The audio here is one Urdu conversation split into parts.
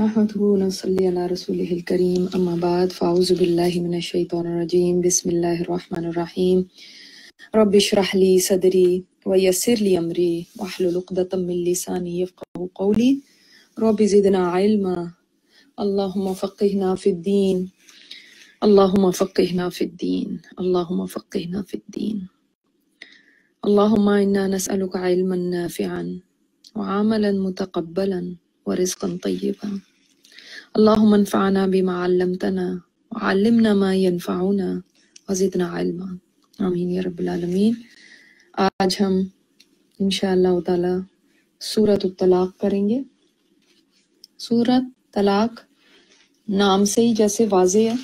نحمده ونصلي على رسوله الكريم أما بعد فأعوذ بالله من الشيطان الرجيم. بسم الله الرحمن الرحيم. رب اشرح لي صدري ويسر لي أمري واحلل عقدة من لساني يفقه قولي. رب زدنا علما. اللهم فقهنا في الدين. اللهم فقهنا في الدين. اللهم فقهنا في الدين. اللهم إنا نسألك علما نافعا وعملا متقبلا ورزقا طيبا. اللهم انفعنا بما علمتنا وعلمنا ما ينفعنا وزدنا علما. آمین یا رب العالمین. آج ہم انشاءاللہ تعالی سورت الطلاق کریں گے. سورت طلاق نام سے ہی جیسے واضح ہے.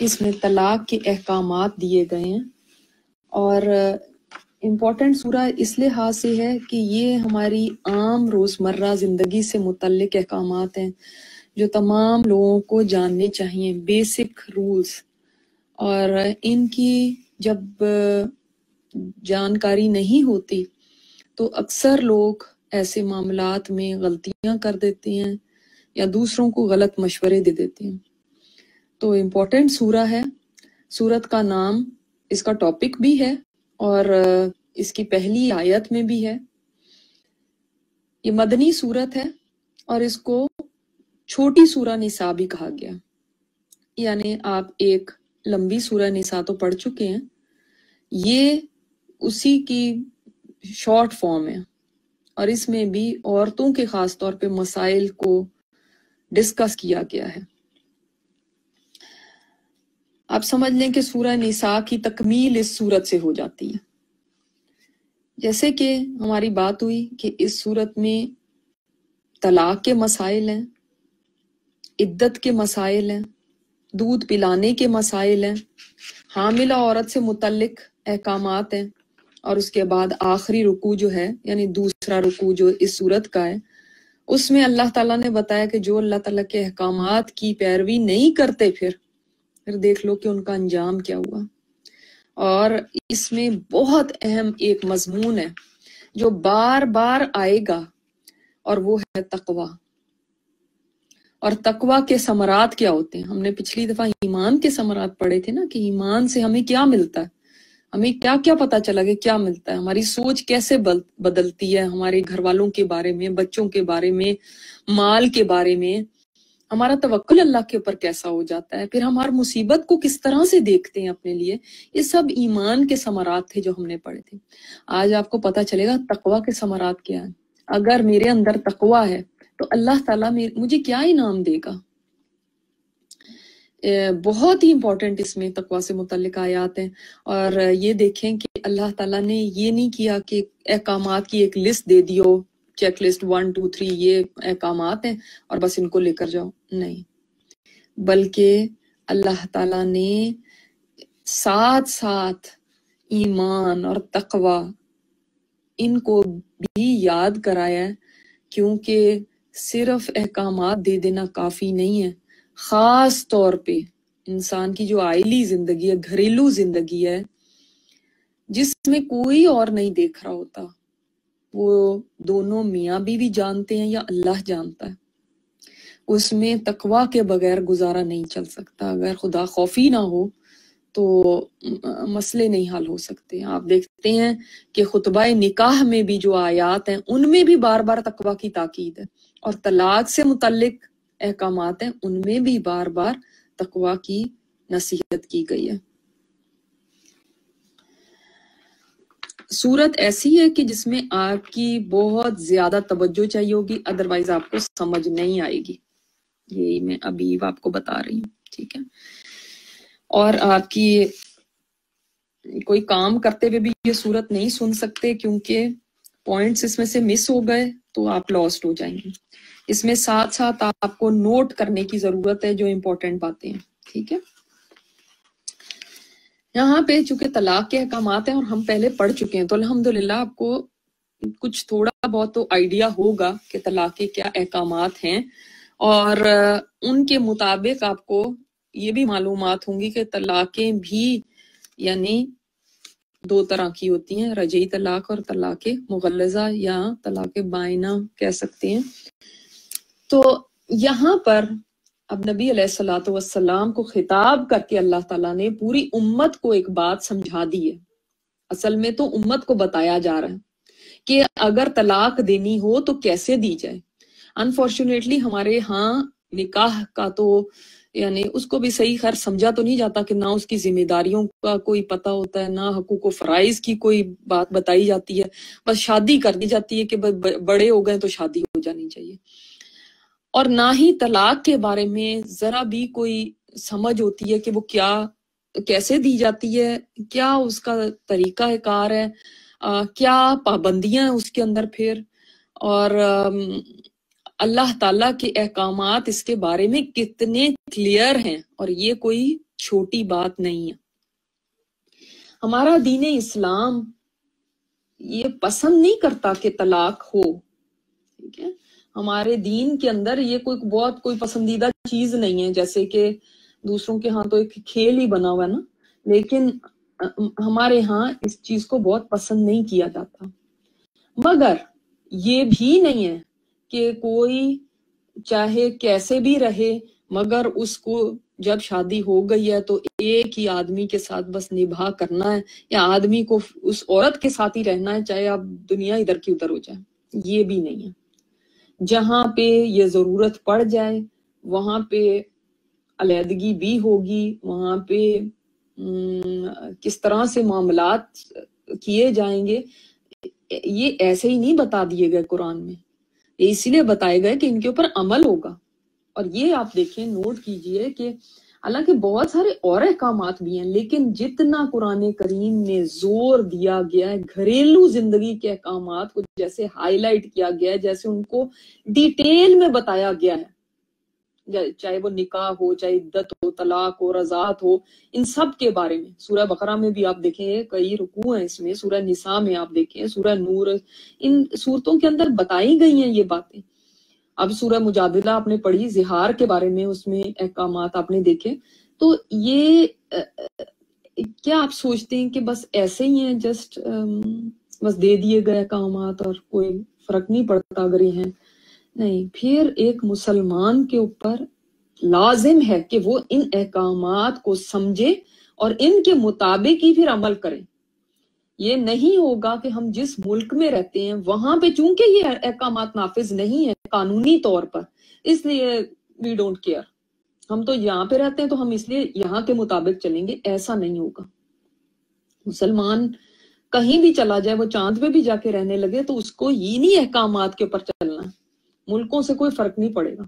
اس میں طلاق کے احکامات دیے گئے ہیں. اور امپورٹنٹ سورہ اس لحاظ سے ہے کہ یہ ہماری عام روزمرہ زندگی سے متعلق احکامات ہیں. جو تمام لوگوں کو جاننے چاہیے بیسک رولز اور ان کی جب جانکاری نہیں ہوتی، تو اکثر لوگ ایسے معاملات میں غلطیاں کر دیتے ہیں یا دوسروں کو غلط مشورے دے دیتے ہیں۔ تو امپورٹنٹ سورہ ہے۔ سورت کا نام اس کا ٹاپک بھی ہے اور اس کی پہلی آیت میں بھی ہے۔ یہ مدنی صورت ہے اور اس کو چھوٹی سورہ نساء بھی کہا گیا۔ یعنی آپ ایک لمبی سورہ نساء تو پڑھ چکے ہیں۔ یہ اسی کی شارٹ فارم ہے۔ اور اس میں بھی عورتوں کے خاص طور پہ مسائل کو ڈسکس کیا گیا ہے۔ آپ سمجھ لیں کہ سورہ نساء کی تکمیل اس صورت سے ہو جاتی ہے۔ جیسے کہ ہماری بات ہوئی کہ اس صورت میں طلاق کے مسائل ہیں۔ عدت کے مسائل ہیں، دودھ پلانے کے مسائل ہیں۔ حاملہ عورت سے متعلق احکامات ہیں اور اس کے بعد آخری رکوع جو ہے یعنی دوسرا رکوع جو اس صورت کا ہے، اس میں اللہ تعالیٰ نے بتایا کہ جو اللہ تعالیٰ کے احکامات کی پیروی نہیں کرتے، پھر پھر دیکھ لو کہ ان کا انجام کیا ہوا۔ اور اس میں بہت اہم ایک مضمون ہے جو بار بار آئے گا اور وہ ہے تقوی۔ اور تقوی کے ثمرات کیا ہوتے ہیں؟ ہم نے پچھلی دفعہ ایمان کے ثمرات پڑھے تھے نا کہ ایمان سے ہمیں کیا ملتا ہے؟ ہمیں کیا کیا پتا چلا کہ کیا ملتا ہے؟ ہماری سوچ کیسے بدلتی ہے ہمارے گھر والوں کے بارے میں، بچوں کے بارے میں، مال کے بارے میں؟ ہمارا توکل اللہ کے اوپر کیسا ہو جاتا ہے؟ پھر ہم ہر مصیبت کو کس طرح سے دیکھتے ہیں اپنے لیے؟ یہ سب ایمان کے ثمرات تھے جو ہم نے پڑھے تھے۔ آج آپ کو پتا چلے گا تقوا کے ثمرات کیا ہے اگر میرے اندر تقوا ہے تو اللہ تعالیٰ مجھے کیا انعام دے گا؟ بہت ہی امپورٹنٹ اس میں تقوا سے متعلق آیات ہیں۔ اور یہ دیکھیں کہ اللہ تعالیٰ نے یہ نہیں کیا کہ احکامات کی ایک لسٹ دے دیو check list one two three یہ احکامات ہیں اور بس ان کو لے کر جاؤ۔ نہیں۔ بلکہ اللہ تعالیٰ نے ساتھ ساتھ ایمان اور تقوا ان کو بھی یاد کرایا ہے، کیونکہ صرف احکامات دے دینا کافی نہیں ہے۔ خاص طور پہ انسان کی جو آئلی زندگی ہے، گھریلو زندگی ہے، جس میں کوئی اور نہیں دیکھ رہا ہوتا۔ وہ دونوں میاں بھی بھی جانتے ہیں یا اللہ جانتا ہے۔ اس میں تقوا کے بغیر گزارا نہیں چل سکتا۔ اگر خدا خوفی نہ ہو تو مسئلے نہیں حل ہو سکتے۔ آپ دیکھتے ہیں کہ خطبہ نکاح میں بھی جو آیات ہیں، ان میں بھی بار بار تقوا کی تاکید ہے۔ اور طلاق سے متعلق احکامات ہیں، ان میں بھی بار بار تقوا کی نصیحت کی گئی ہے۔ صورت ایسی ہے کہ جس میں آپ کی بہت زیادہ توجہ چاہیے ہوگی ادروائز آپ کو سمجھ نہیں آئے گی۔ یہی میں ابھی آپ کو بتا رہی ہوں، ٹھیک ہے۔ اور آپ کی کوئی کام کرتے ہوئے بھی یہ صورت نہیں سن سکتے کیونکہ پوائنٹس اس میں سے مس ہو گئے۔ تو آپ لاسٹ ہو جائیں گے۔ اس میں ساتھ ساتھ آپ کو نوٹ کرنے کی ضرورت ہے جو امپورٹنٹ باتیں ہیں، ٹھیک ہے؟ یہاں پہ چونکہ طلاق کے احکامات ہیں اور ہم پہلے پڑھ چکے ہیں، تو الحمدللہ آپ کو کچھ تھوڑا بہت تو آئیڈیا ہوگا کہ طلاق کے کیا احکامات ہیں۔ اور ان کے مطابق آپ کو یہ بھی معلومات ہوں گی کہ طلاقیں بھی یعنی دو طرح کی ہوتی ہیں، رجعی طلاق اور طلاق مغلزہ یا طلاق بائنا کہہ سکتے ہیں۔ تو یہاں پر اب نبی علیہ السلاۃ والسلام کو خطاب کر کے اللہ تعالیٰ نے پوری امت کو ایک بات سمجھا دی ہے۔ اصل میں تو امت کو بتایا جا رہا ہے کہ اگر طلاق دینی ہو تو کیسے دی جائے۔ انفارچونیٹلی ہمارے ہاں نکاح کا تو یعنی اس کو بھی صحیح خیر سمجھا تو نہیں جاتا کہ نہ اس کی ذمہ داریوں کا کوئی پتہ ہوتا ہے، نہ حقوق و فرائض کی کوئی بات بتائی جاتی ہے۔ بس شادی کر دی جاتی ہے کہ بڑے ہو گئے تو شادی ہو جانی چاہیے۔ اور نہ ہی طلاق کے بارے میں ذرا بھی کوئی سمجھ ہوتی ہے کہ وہ کیا، کیسے دی جاتی ہے، کیا اس کا طریقہ کار ہے کیا پابندیاں اس کے اندر پھر۔ اور اللہ تعالیٰ کے احکامات اس کے بارے میں کتنے کلیئر ہیں اور یہ کوئی چھوٹی بات نہیں ہے۔ ہمارا دین اسلام یہ پسند نہیں کرتا کہ طلاق ہو، ٹھیک ہے؟ ہمارے دین کے اندر یہ کوئی بہت کوئی پسندیدہ چیز نہیں ہے، جیسے کہ دوسروں کے ہاں تو ایک کھیل ہی بنا ہوا ہے نا۔ لیکن ہمارے ہاں اس چیز کو بہت پسند نہیں کیا جاتا۔ مگر یہ بھی نہیں ہے کہ کوئی چاہے کیسے بھی رہے، مگر اس کو جب شادی ہو گئی ہے تو ایک ہی آدمی کے ساتھ بس نبھا کرنا ہے، یا آدمی کو اس عورت کے ساتھ ہی رہنا ہے، چاہے آپ دنیا ادھر کی ادھر ہو جائے یہ بھی نہیں ہے۔ جہاں پہ یہ ضرورت پڑ جائے، وہاں پہ علیحدگی بھی ہوگی، وہاں پہ کس طرح سے معاملات کیے جائیں گے، یہ ایسے ہی نہیں بتا دیے گئے قرآن میں۔ اسی لیے بتائے گئے کہ ان کے اوپر عمل ہوگا۔ اور یہ آپ دیکھیں نوٹ کیجیے کہ حالانکہ بہت سارے اور احکامات بھی ہیں، لیکن جتنا قرآن کریم میں زور دیا گیا ہے، گھریلو زندگی کے احکامات کو جیسے ہائی لائٹ کیا گیا ہے، جیسے ان کو ڈیٹیل میں بتایا گیا ہے۔ چاہے وہ نکاح ہو، چاہے عدت ہو، طلاق ہو، رضاعت ہو، ان سب کے بارے میں۔ سورہ بقرہ میں بھی آپ دیکھیں، کئی رکوع ہیں اس میں، سورہ نساء میں آپ دیکھیں، سورہ نور، ان صورتوں کے اندر بتائی گئی ہیں یہ باتیں۔ اب سورہ مجادلہ آپ نے پڑھی، زہار کے بارے میں اس میں احکامات آپ نے دیکھے۔ تو یہ کیا آپ سوچتے ہیں کہ بس ایسے ہی ہیں، جسٹ بس دے دیے گئے احکامات اور کوئی فرق نہیں پڑتا اگر یہ ہیں؟ نہیں، پھر ایک مسلمان کے اوپر لازم ہے کہ وہ ان احکامات کو سمجھے اور ان کے مطابق ہی پھر عمل کریں یہ نہیں ہوگا کہ ہم جس ملک میں رہتے ہیں، وہاں پہ چونکہ یہ احکامات نافذ نہیں ہے قانونی طور پر، اس لیے وی ڈونٹ کیئر ہم تو یہاں پہ رہتے ہیں تو ہم اس لیے یہاں کے مطابق چلیں گے، ایسا نہیں ہوگا۔ مسلمان کہیں بھی چلا جائے، وہ چاند پہ بھی جا کے رہنے لگے تو اس کو یہ نہیں احکامات کے اوپر چلنا۔ ہے ملکوں سے کوئی فرق نہیں پڑے گا۔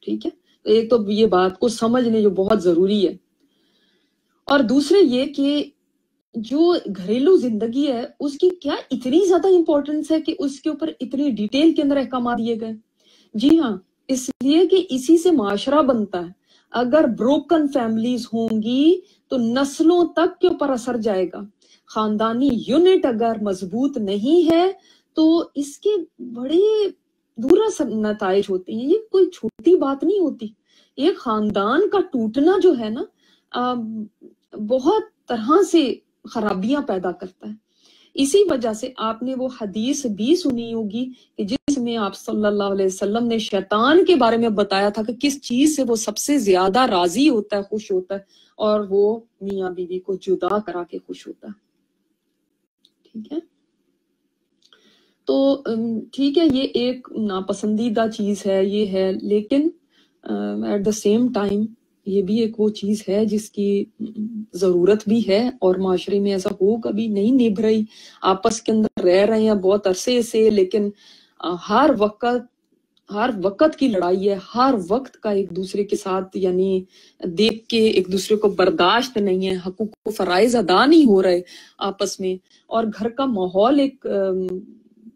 ٹھیک ہے؟ ایک تو یہ بات کو سمجھنے جو بہت ضروری ہے۔ اور دوسرے یہ کہ جو گھریلو زندگی ہے، اس کی کیا اتنی زیادہ امپورٹنس ہے کہ اس کے اوپر اتنی ڈیٹیل کے اندر احکامات دیے گئے؟ جی ہاں اس لیے کہ اسی سے معاشرہ بنتا ہے۔ اگر بروکن فیملیز ہوں گی تو نسلوں تک کے اوپر اثر جائے گا۔ خاندانی یونٹ اگر مضبوط نہیں ہے تو اس کے بڑے دورا نتائج ہوتے ہیں، یہ کوئی چھوٹی بات نہیں ہوتی۔ ایک خاندان کا ٹوٹنا جو ہے نا بہت طرح سے خرابیاں پیدا کرتا ہے۔ اسی وجہ سے آپ نے وہ حدیث بھی سنی ہوگی کہ جس میں آپ صلی اللہ علیہ وسلم نے شیطان کے بارے میں بتایا تھا کہ کس چیز سے وہ سب سے زیادہ راضی ہوتا ہے، خوش ہوتا ہے اور وہ میاں بیوی کو جدا کرا کے خوش ہوتا ہے۔ ٹھیک ہے؟ تو ٹھیک ہے، یہ ایک ناپسندیدہ چیز ہے، یہ ہے، لیکن ایٹ دا سیم ٹائم یہ بھی ایک وہ چیز ہے جس کی ضرورت بھی ہے اور معاشرے میں ایسا ہو کبھی نہیں نبھ رہی آپس کے اندر رہ رہے ہیں، بہت عرصے سے، لیکن ہر وقت ہر وقت کی لڑائی ہے، ہر وقت کا ایک دوسرے کے ساتھ یعنی دیکھ کے ایک دوسرے کو برداشت نہیں ہے، حقوق و فرائض ادا نہیں ہو رہے آپس میں۔ اور گھر کا ماحول ایک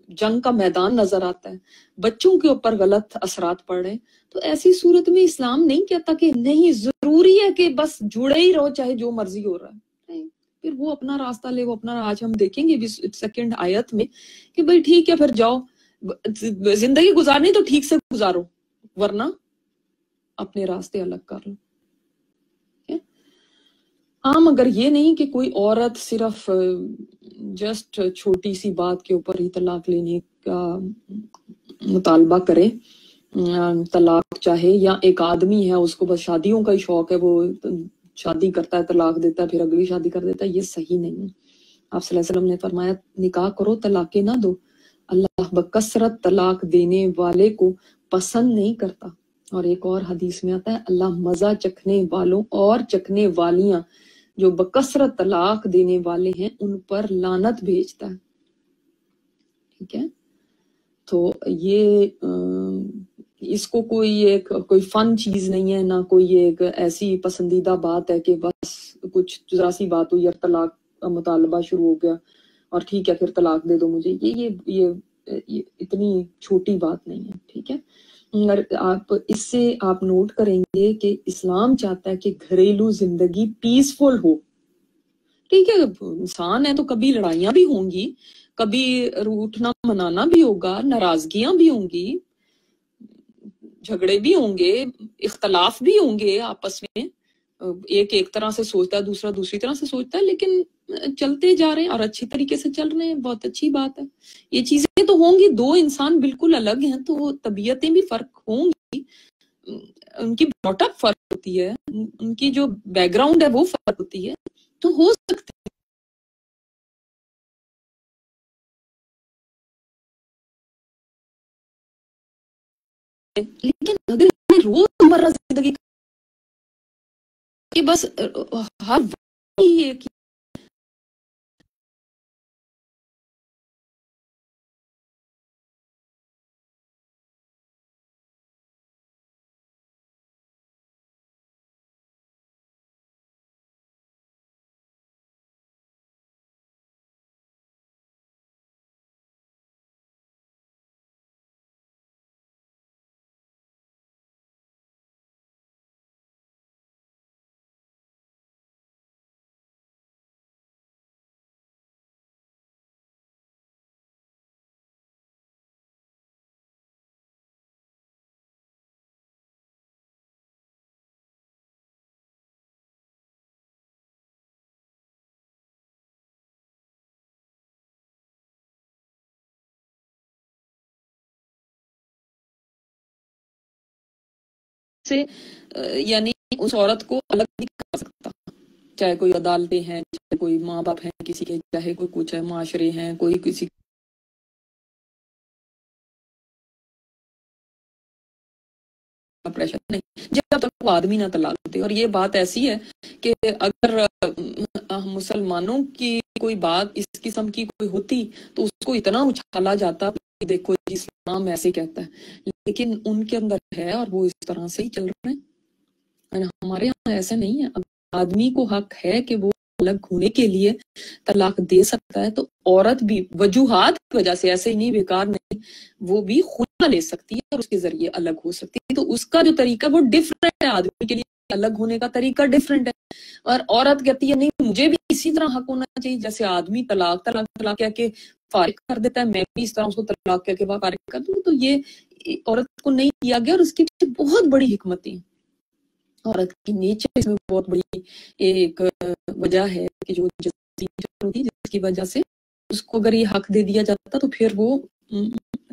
جنگ کا میدان نظر آتا ہے۔ بچوں کے اوپر غلط اثرات پڑ رہے ہیں۔ تو ایسی صورت میں اسلام نہیں کہتا کہ نہیں، ضروری ہے کہ بس جڑے ہی رہو چاہے جو مرضی ہو رہا ہے۔ پھر وہ اپنا راستہ لے، وہ اپنا آج ہم دیکھیں گے سیکنڈ آیت میں کہ بھائی ٹھیک ہے، پھر جاؤ۔ زندگی گزارنی تو ٹھیک سے گزارو، ورنہ اپنے راستے الگ کر لو۔ ہاں مگر یہ نہیں کہ کوئی عورت صرف جسٹ چھوٹی سی بات کے اوپر ہی طلاق لینے کا مطالبہ کرے طلاق چاہے یا ایک آدمی ہے، اس کو بس شادیوں کا ہی شوق ہے، وہ شادی کرتا ہے، طلاق دیتا ہے، پھر اگلی شادی کر دیتا ہے، یہ صحیح نہیں ہے۔ آپ صلی اللہ علیہ وسلم نے فرمایا، نکاح کرو طلاق نہ دو۔ اللہ بکثرت طلاق دینے والے کو پسند نہیں کرتا۔ اور ایک اور حدیث میں آتا ہے، اللہ مزہ چکھنے والوں اور چکھنے والیاں جو بکثرت طلاق دینے والے ہیں، ان پر لانت بھیجتا ہے۔ ٹھیک ہے؟ تو یہ اس کو کوئی ایک، کوئی فن چیز نہیں ہے، نہ کوئی ایک ایسی پسندیدہ بات ہے کہ بس کچھ ذرا سی بات ہوئی اور طلاق کا مطالبہ شروع ہو گیا اور ٹھیک ہے، پھر طلاق دے دو مجھے۔ یہ یہ یہ اتنی چھوٹی بات نہیں ہے، ٹھیک ہے؟ آپ اس سے آپ نوٹ کریں گے کہ اسلام چاہتا ہے کہ گھریلو زندگی پیسفل ہو۔ ٹھیک ہے، انسان ہے تو کبھی لڑائیاں بھی ہوں گی، کبھی روٹنا منانا بھی ہوگا، ناراضگیاں بھی ہوں گی، جھگڑے بھی ہوں گے، اختلاف بھی ہوں گے آپس میں۔ ایک ایک طرح سے سوچتا ہے، دوسرا دوسری طرح سے سوچتا ہے، لیکن چلتے جا رہے ہیں اور اچھی طریقے سے چل رہے ہیں، بہت اچھی بات ہے۔ یہ چیزیں تو ہوں گی، دو انسان بالکل الگ ہیں، تو طبیعتیں بھی فرق ہوں گی۔ ان کی براٹ اپ فرق ہوتی ہے، ان کی جو بیک گراؤنڈ ہے وہ فرق ہوتی ہے، تو ہو سکتے لیکن اگر روز مرہ زندگی کہ بس ہر یہ کہ سے یعنی اس عورت کو الگ نہیں کر سکتا۔ چاہے کوئی عدالتیں ہیں، چاہے کوئی ماں باپ ہیں کسی کے، چاہے کوئی کچھ ہے، معاشرے ہیں، کوئی کسی پریشر نہیں۔ جب تک وہ آدمی نہ طلاق دے، اور یہ بات ایسی ہے کہ اگر مسلمانوں کی کوئی بات اس قسم کی کوئی ہوتی تو اس کو اتنا اچھالا جاتا۔ دیکھو جی اسلام ایسے کہتا ہے۔ لیکن ان کے اندر ہے اور وہ اس طرح سے ہی چل رہے ہیں۔ ہمارے یہاں ایسا نہیں ہے۔ آدمی کو حق ہے کہ وہ الگ ہونے کے لیے طلاق دے سکتا ہے تو عورت بھی وجوہات کی وجہ سے ایسے ہی نہیں، بیکار نہیں، وہ بھی خود لے سکتی ہے اور اس کے ذریعے الگ ہو سکتی ہے۔ تو اس کا جو طریقہ وہ ڈفرینٹ ہے۔ آدمی کے لیے الگ ہونے کا طریقہ ڈفرینٹ ہے۔ اور عورت کہتی ہے، نہیں، مجھے بھی اسی طرح حق ہونا چاہیے۔ جیسے آدمی طلاق طلاق طلاق کیا کہ فارغ کر دیتا ہے، میں بھی اس طرح اس کو طلاق کر کے فارغ کر دوں تو یہ عورت کو نہیں کیا گیا اور اس کی بہت بڑی حکمتیں عورت کی نیچر اس میں بہت بڑی ایک وجہ ہے کہ جو ہوتی جس کی وجہ سے اس کو اگر یہ حق دے دیا جاتا تو پھر وہ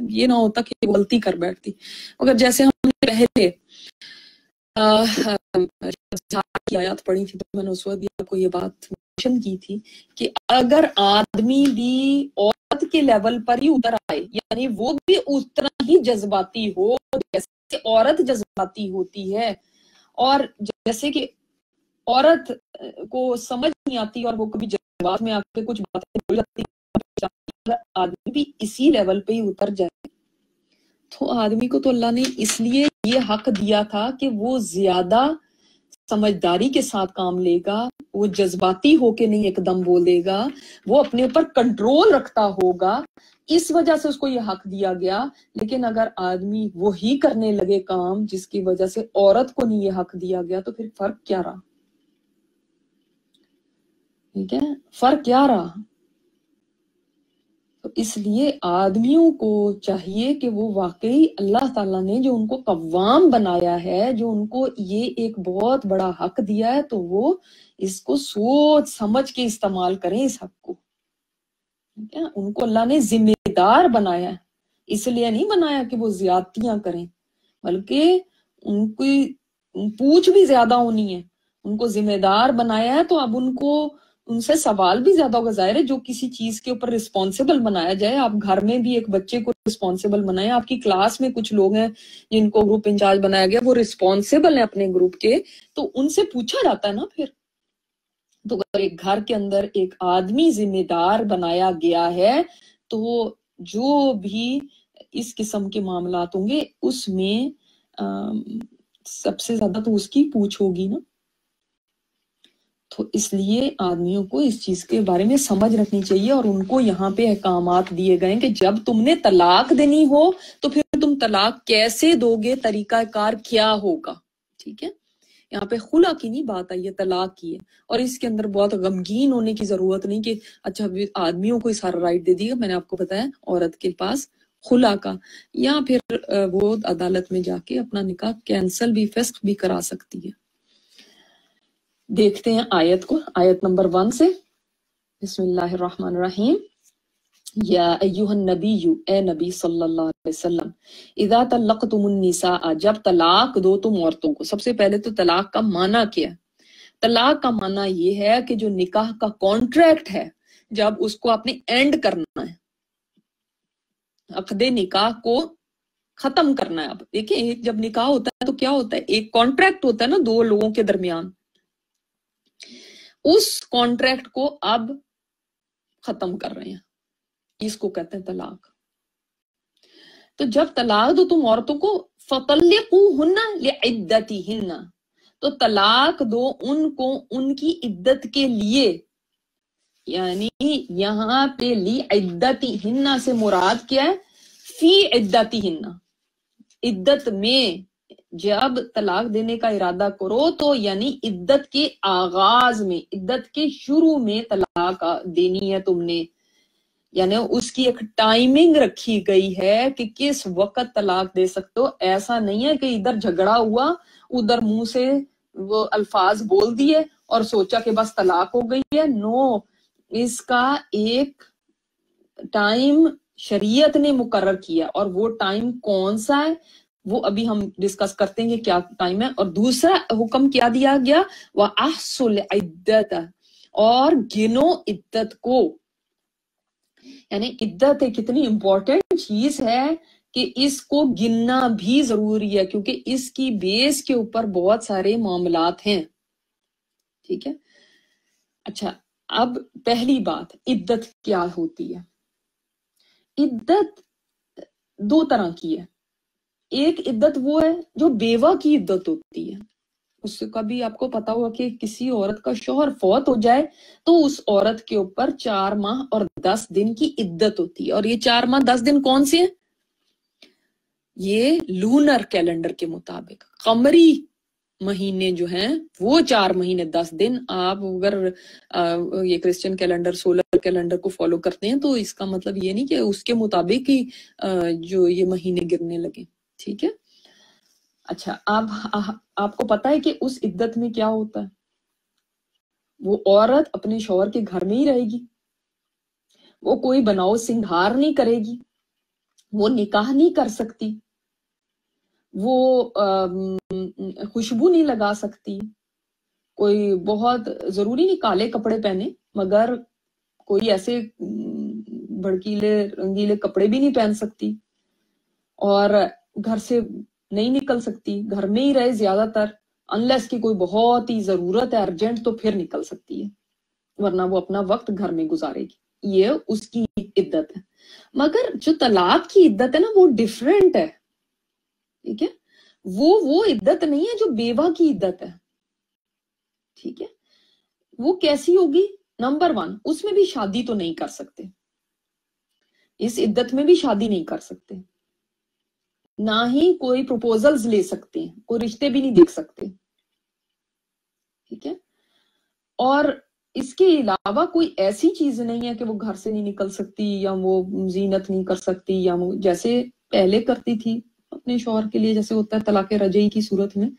یہ نہ ہوتا کہ غلطی کر بیٹھتی۔ اگر جیسے ہم نے پہلے کی آیات پڑھی تھی تو میں نے اس وقت بھی آپ کو یہ بات کی تھی کہ اگر آدمی بھی عورت کے لیول پر ہی اتر آئے یعنی وہ بھی اتنا ہی جذباتی ہو، جیسے عورت جذباتی ہوتی ہے، اور جیسے کہ عورت کو سمجھ نہیں آتی اور وہ کبھی جذبات میں آ کے کچھ باتیں بول جاتی آدمی بھی اسی لیول پہ ہی اتر جائے تو آدمی کو تو اللہ نے اس لیے یہ حق دیا تھا کہ وہ زیادہ سمجھداری کے ساتھ کام لے گا، وہ جذباتی ہو کے نہیں ایک دم بولے گا، وہ اپنے اوپر کنٹرول رکھتا ہوگا۔ اس وجہ سے اس کو یہ حق دیا گیا۔ لیکن اگر آدمی وہی کرنے لگے کام جس کی وجہ سے عورت کو نہیں یہ حق دیا گیا، تو پھر فرق کیا رہا؟ ٹھیک ہے؟ فرق کیا رہا؟ تو اس لیے آدمیوں کو چاہیے کہ وہ واقعی اللہ تعالیٰ نے جو ان کو قوام بنایا ہے، جو ان کو یہ ایک بہت بڑا حق دیا ہے، تو وہ اس کو سوچ سمجھ کے استعمال کریں اس حق کو۔ ان کو اللہ نے ذمہ دار بنایا ہے۔ اس لیے نہیں بنایا کہ وہ زیادتیاں کریں، بلکہ ان کی پوچھ بھی زیادہ ہونی ہے۔ ان کو ذمہ دار بنایا ہے تو اب ان کو ان سے سوال بھی زیادہ ہوگا، ظاہر ہے جو کسی چیز کے اوپر رسپانسیبل بنایا جائے، آپ گھر میں بھی ایک بچے کو رسپانسیبل بنائے آپ کی کلاس میں کچھ لوگ ہیں جن کو گروپ انچارج بنایا گیا، وہ رسپانسیبل ہیں اپنے گروپ کے۔ تو ان سے پوچھا جاتا ہے نا پھر۔ تو اگر ایک گھر کے اندر ایک آدمی ذمہ دار بنایا گیا ہے، تو جو بھی اس قسم کے معاملات ہوں گے، اس میں سب سے زیادہ تو اس کی پوچھ ہوگی نا۔ تو اس لیے آدمیوں کو اس چیز کے بارے میں سمجھ رکھنی چاہیے اور ان کو یہاں پہ احکامات دیے گئے کہ جب تم نے طلاق دینی ہو تو پھر تم طلاق کیسے دو گے؟ طریقہ کار کیا ہوگا؟ ٹھیک ہے؟ یہاں پہ خلا کی نہیں بات آئی ہے، طلاق کی ہے۔ اور اس کے اندر بہت غمگین ہونے کی ضرورت نہیں کہ اچھا آدمیوں کو سارا رائٹ دے دیا میں نے آپ کو بتایا عورت کے پاس خلا کا۔ یا پھر وہ عدالت میں جا کے اپنا نکاح کینسل بھی فسخ بھی کرا سکتی ہے۔ دیکھتے ہیں آیت کو، آیت نمبر ون سے۔ بسم اللہ الرحمن الرحیم۔ یا ایوہ النبی اے نبی صلی اللہ علیہ وسلم، اذا طلقتم النساء، جب طلاق دو تم عورتوں کو۔ سب سے پہلے تو طلاق کا معنی کیا؟ طلاق کا معنی یہ ہے کہ جو نکاح کا کانٹریکٹ ہے، جب اس کو آپ نے اینڈ کرنا ہے۔ عقد نکاح کو ختم کرنا ہے۔ اب دیکھیں جب نکاح ہوتا ہے تو کیا ہوتا ہے؟ ایک کانٹریکٹ ہوتا ہے نا دو لوگوں کے درمیان۔ اس کانٹریکٹ کو اب ختم کر رہے ہیں۔ اس کو کہتے ہیں طلاق۔ تو جب طلاق دو تم عورتوں کو ہن تو طلاق دو ان کو ان کی عدت کے لیے یعنی یہاں پہ لی عدتی ہن سے مراد کیا ہے؟ فی عدتی ہن عدت میں جب طلاق دینے کا ارادہ کرو تو یعنی عدت کے آغاز میں، عدت کے شروع میں طلاق دینی ہے تم نے۔ یعنی اس کی ایک ٹائمنگ رکھی گئی ہے کہ کس وقت طلاق دے سکتے ہو۔ ایسا نہیں ہے کہ ادھر جھگڑا ہوا، ادھر منہ سے وہ الفاظ بول دیے اور سوچا کہ بس طلاق ہو گئی ہے۔ نو، اس کا ایک ٹائم شریعت نے مقرر کیا اور وہ ٹائم کون سا ہے؟ وہ ابھی ہم ڈسکس کرتے ہیں کیا ٹائم ہے۔ اور دوسرا حکم کیا دیا گیا؟ وہ احسل عدت۔ اور گنو عدت کو۔ یعنی عدت ایک اتنی امپورٹنٹ چیز ہے کہ اس کو گننا بھی ضروری ہے، کیونکہ اس کی بیس کے اوپر بہت سارے معاملات ہیں۔ ٹھیک ہے؟ اچھا اب پہلی بات، عدت کیا ہوتی ہے؟ عدت دو طرح کی ہے۔ ایک عدت وہ ہے جو بیوہ کی عدت ہوتی ہے۔ اس کا بھی آپ کو پتا ہوا کہ کسی عورت کا شوہر فوت ہو جائے تو اس عورت کے اوپر چار ماہ اور دس دن کی عدت ہوتی ہے۔ اور یہ چار ماہ دس دن کون سے ہیں؟ یہ لونر کیلنڈر کے مطابق۔ قمری مہینے جو ہیں، وہ چار مہینے دس دن آپ اگر یہ کرسچن کیلنڈر، سولر کیلنڈر کو فالو کرتے ہیں تو اس کا مطلب یہ نہیں کہ اس کے مطابق ہی جو یہ مہینے گرنے لگے۔ ٹھیک ہے؟ اچھا اب آپ کو پتا ہے کہ اس عدت میں کیا ہوتا ہے؟ وہ عورت اپنے شوہر کے گھر میں ہی رہے گی۔ وہ کوئی بناؤ سنگھار نہیں کرے گی۔ وہ نکاح نہیں کر سکتی۔ وہ خوشبو نہیں لگا سکتی۔ کوئی بہت ضروری نہیں کالے کپڑے پہنے، مگر کوئی ایسے بڑکیلے، رنگیلے کپڑے بھی نہیں پہن سکتی۔ اور گھر سے نہیں نکل سکتی، گھر میں ہی رہے زیادہ تر۔ انلیس کی کوئی بہت ہی ضرورت ہے ارجنٹ تو پھر نکل سکتی ہے۔ ورنہ وہ اپنا وقت گھر میں گزارے گی۔ یہ اس کی عدت ہے۔ مگر جو طلاق کی عدت ہے نا، وہ ڈفرینٹ ہے۔ ٹھیک ہے؟ وہ وہ عدت نہیں ہے جو بیوہ کی عدت ہے۔ ٹھیک ہے؟ وہ کیسی ہوگی؟ نمبر ون اس میں بھی شادی تو نہیں کر سکتے۔ اس عدت میں بھی شادی نہیں کر سکتے۔ نہ ہی کوئی پروپوزلز لے سکتے ہیں، کوئی رشتے بھی نہیں دیکھ سکتے۔ ٹھیک ہے؟ اور اس کے علاوہ کوئی ایسی چیز نہیں ہے کہ وہ گھر سے نہیں نکل سکتی یا وہ زینت نہیں کر سکتی یا وہ جیسے پہلے کرتی تھی اپنے شوہر کے لیے، جیسے ہوتا ہے طلاق رجعی کی صورت میں،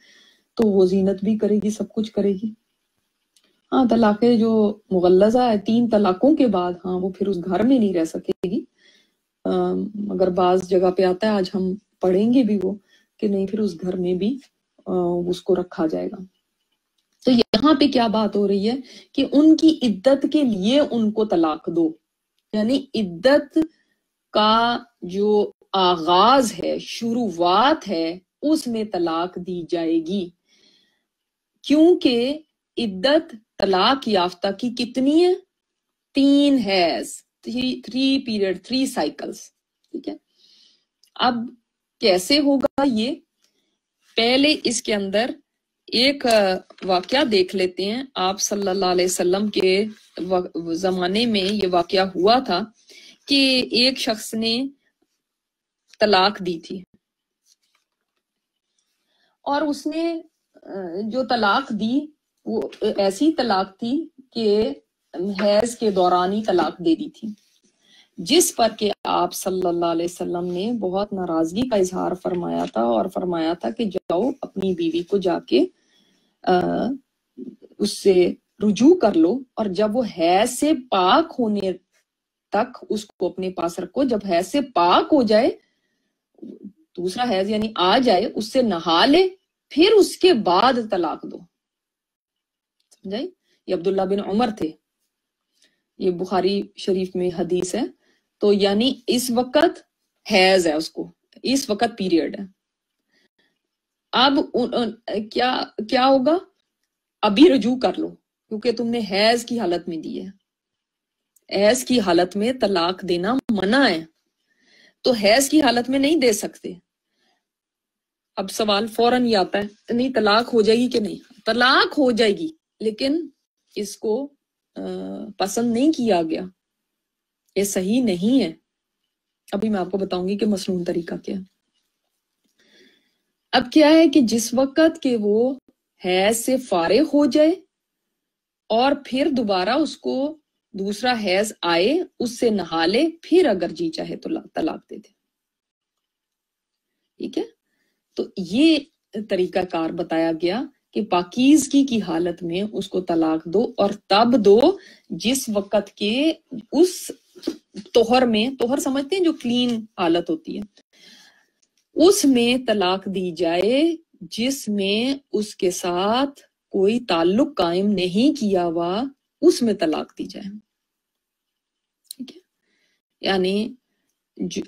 تو وہ زینت بھی کرے گی، سب کچھ کرے گی۔ ہاں طلاق جو مغلزہ ہے، تین طلاقوں کے بعد ہاں وہ پھر اس گھر میں نہیں رہ سکے گی۔ مگر بعض جگہ پہ آتا ہے، آج ہم پڑھیں گے بھی وہ کہ نہیں، پھر اس گھر میں بھی اس کو رکھا جائے گا۔ تو یہاں پہ کیا بات ہو رہی ہے کہ ان کی عدت کے لیے ان کو طلاق دو۔ یعنی عدت کا جو آغاز ہے، شروعات ہے، اس میں طلاق دی جائے گی۔ کیونکہ عدت طلاق یافتہ کی کتنی ہے؟ تین has three period, three cycles. ٹھیک ہے؟ اب کیسے ہوگا یہ۔ پہلے اس کے اندر ایک واقعہ دیکھ لیتے ہیں۔ آپ صلی اللہ علیہ وسلم کے زمانے میں یہ واقعہ ہوا تھا کہ ایک شخص نے طلاق دی تھی۔ اور اس نے جو طلاق دی، وہ ایسی طلاق تھی کہ حیض کے دوران ہی طلاق دے دی تھی۔ جس پر کہ آپ صلی اللہ علیہ وسلم نے بہت ناراضگی کا اظہار فرمایا تھا اور فرمایا تھا کہ جاؤ اپنی بیوی کو جا کے اس سے رجوع کر لو اور جب وہ حیض سے پاک ہونے تک اس کو اپنے پاس رکھو، جب حیض سے پاک ہو جائے، دوسرا حیض یعنی آ جائے، اس سے نہا لے، پھر اس کے بعد طلاق دو۔ سمجھائی؟ یہ عبداللہ بن عمر تھے۔ یہ بخاری شریف میں حدیث ہے۔ تو یعنی اس وقت حیض ہے اس کو، اس وقت پیریڈ ہے۔ اب کیا کیا ہوگا؟ ابھی رجوع کر لو، کیونکہ تم نے حیض کی حالت میں دی ہے۔ حیض کی حالت میں طلاق دینا منع ہے۔ تو حیض کی حالت میں نہیں دے سکتے۔ اب سوال فوراً یہ آتا ہے، نہیں طلاق ہو جائے گی کہ نہیں؟ طلاق ہو جائے گی، لیکن اس کو پسند نہیں کیا گیا۔ یہ صحیح نہیں ہے۔ ابھی میں آپ کو بتاؤں گی کہ مصنون طریقہ کیا۔ اب کیا ہے کہ جس وقت کہ وہ حیض سے فارغ ہو جائے اور پھر دوبارہ اس کو دوسرا حیض آئے، اس سے نہا لے پھر اگر جی چاہے تو طلاق دے دے۔ ٹھیک ہے؟ تو یہ طریقہ کار بتایا گیا کہ پاکیزگی کی حالت میں اس کو طلاق دو اور تب دو جس وقت کے اس توہر میں، توہر سمجھتے ہیں جو کلین حالت ہوتی ہے۔ اس میں طلاق دی جائے جس میں اس کے ساتھ کوئی تعلق قائم نہیں کیا ہوا، اس میں طلاق دی جائے۔ ٹھیک ہے؟ یعنی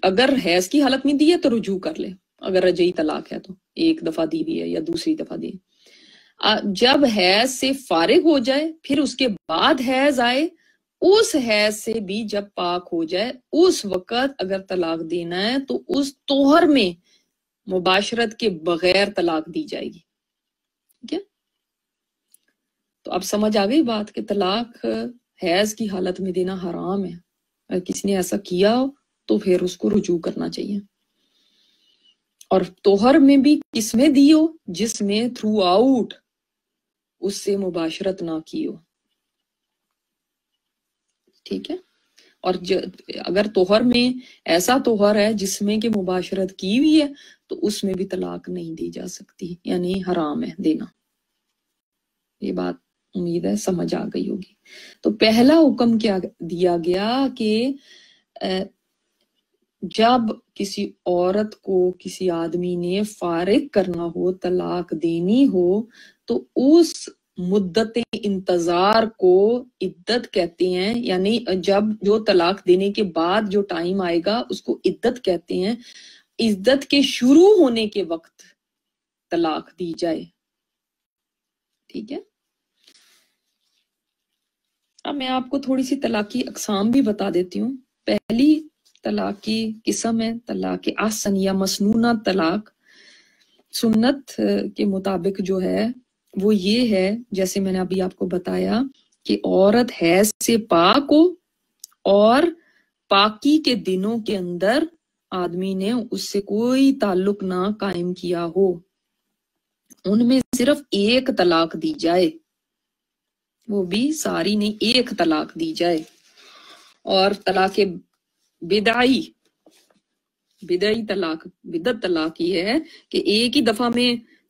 اگر حیض کی حالت میں دی ہے تو رجوع کر لے۔ اگر رجعی طلاق ہے تو، ایک دفعہ دی بھی ہے یا دوسری دفعہ دی۔ جب حیض سے فارغ ہو جائے، پھر اس کے بعد حیض آئے اس حیض سے بھی جب پاک ہو جائے، اس وقت اگر طلاق دینا ہے تو اس توہر میں مباشرت کے بغیر طلاق دی جائے گی۔ ٹھیک ہے؟ تو اب سمجھ آ گئی بات کہ طلاق حیض کی حالت میں دینا حرام ہے۔ اگر کسی نے ایسا کیا ہو تو پھر اس کو رجوع کرنا چاہیے۔ اور توہر میں بھی کس میں دی ہو؟ جس میں تھرو آؤٹ اس سے مباشرت نہ کی ہو۔ ٹھیک ہے؟ اور اگر توہر میں ایسا توہر ہے جس میں کہ مباشرت کی ہوئی ہے، تو اس میں بھی طلاق نہیں دی جا سکتی یعنی حرام ہے دینا۔ یہ بات امید ہے، سمجھ آ گئی ہوگی۔ تو پہلا حکم کیا دیا گیا کہ جب کسی عورت کو کسی آدمی نے فارغ کرنا ہو، طلاق دینی ہو، تو اس مدت انتظار کو عدت کہتے ہیں یعنی جب جو طلاق دینے کے بعد جو ٹائم آئے گا، اس کو عدت کہتے ہیں۔ عدت کے شروع ہونے کے وقت طلاق دی جائے۔ ٹھیک ہے؟ اب میں آپ کو تھوڑی سی طلاقی اقسام بھی بتا دیتی ہوں۔ پہلی طلاق کی قسم ہے، طلاق آسن یا مسنونہ طلاق۔ سنت کے مطابق جو ہے وہ یہ ہے، جیسے میں نے ابھی آپ کو بتایا کہ عورت حیض سے پاک ہو اور پاکی کے دنوں کے اندر آدمی نے اس سے کوئی تعلق نہ قائم کیا ہو۔ ان میں صرف ایک طلاق دی جائے۔ وہ بھی ساری نہیں، ایک طلاق دی جائے۔ اور طلاق بدائی بدعی طلاق بدت طلاق یہ ہے کہ ایک ہی دفعہ میں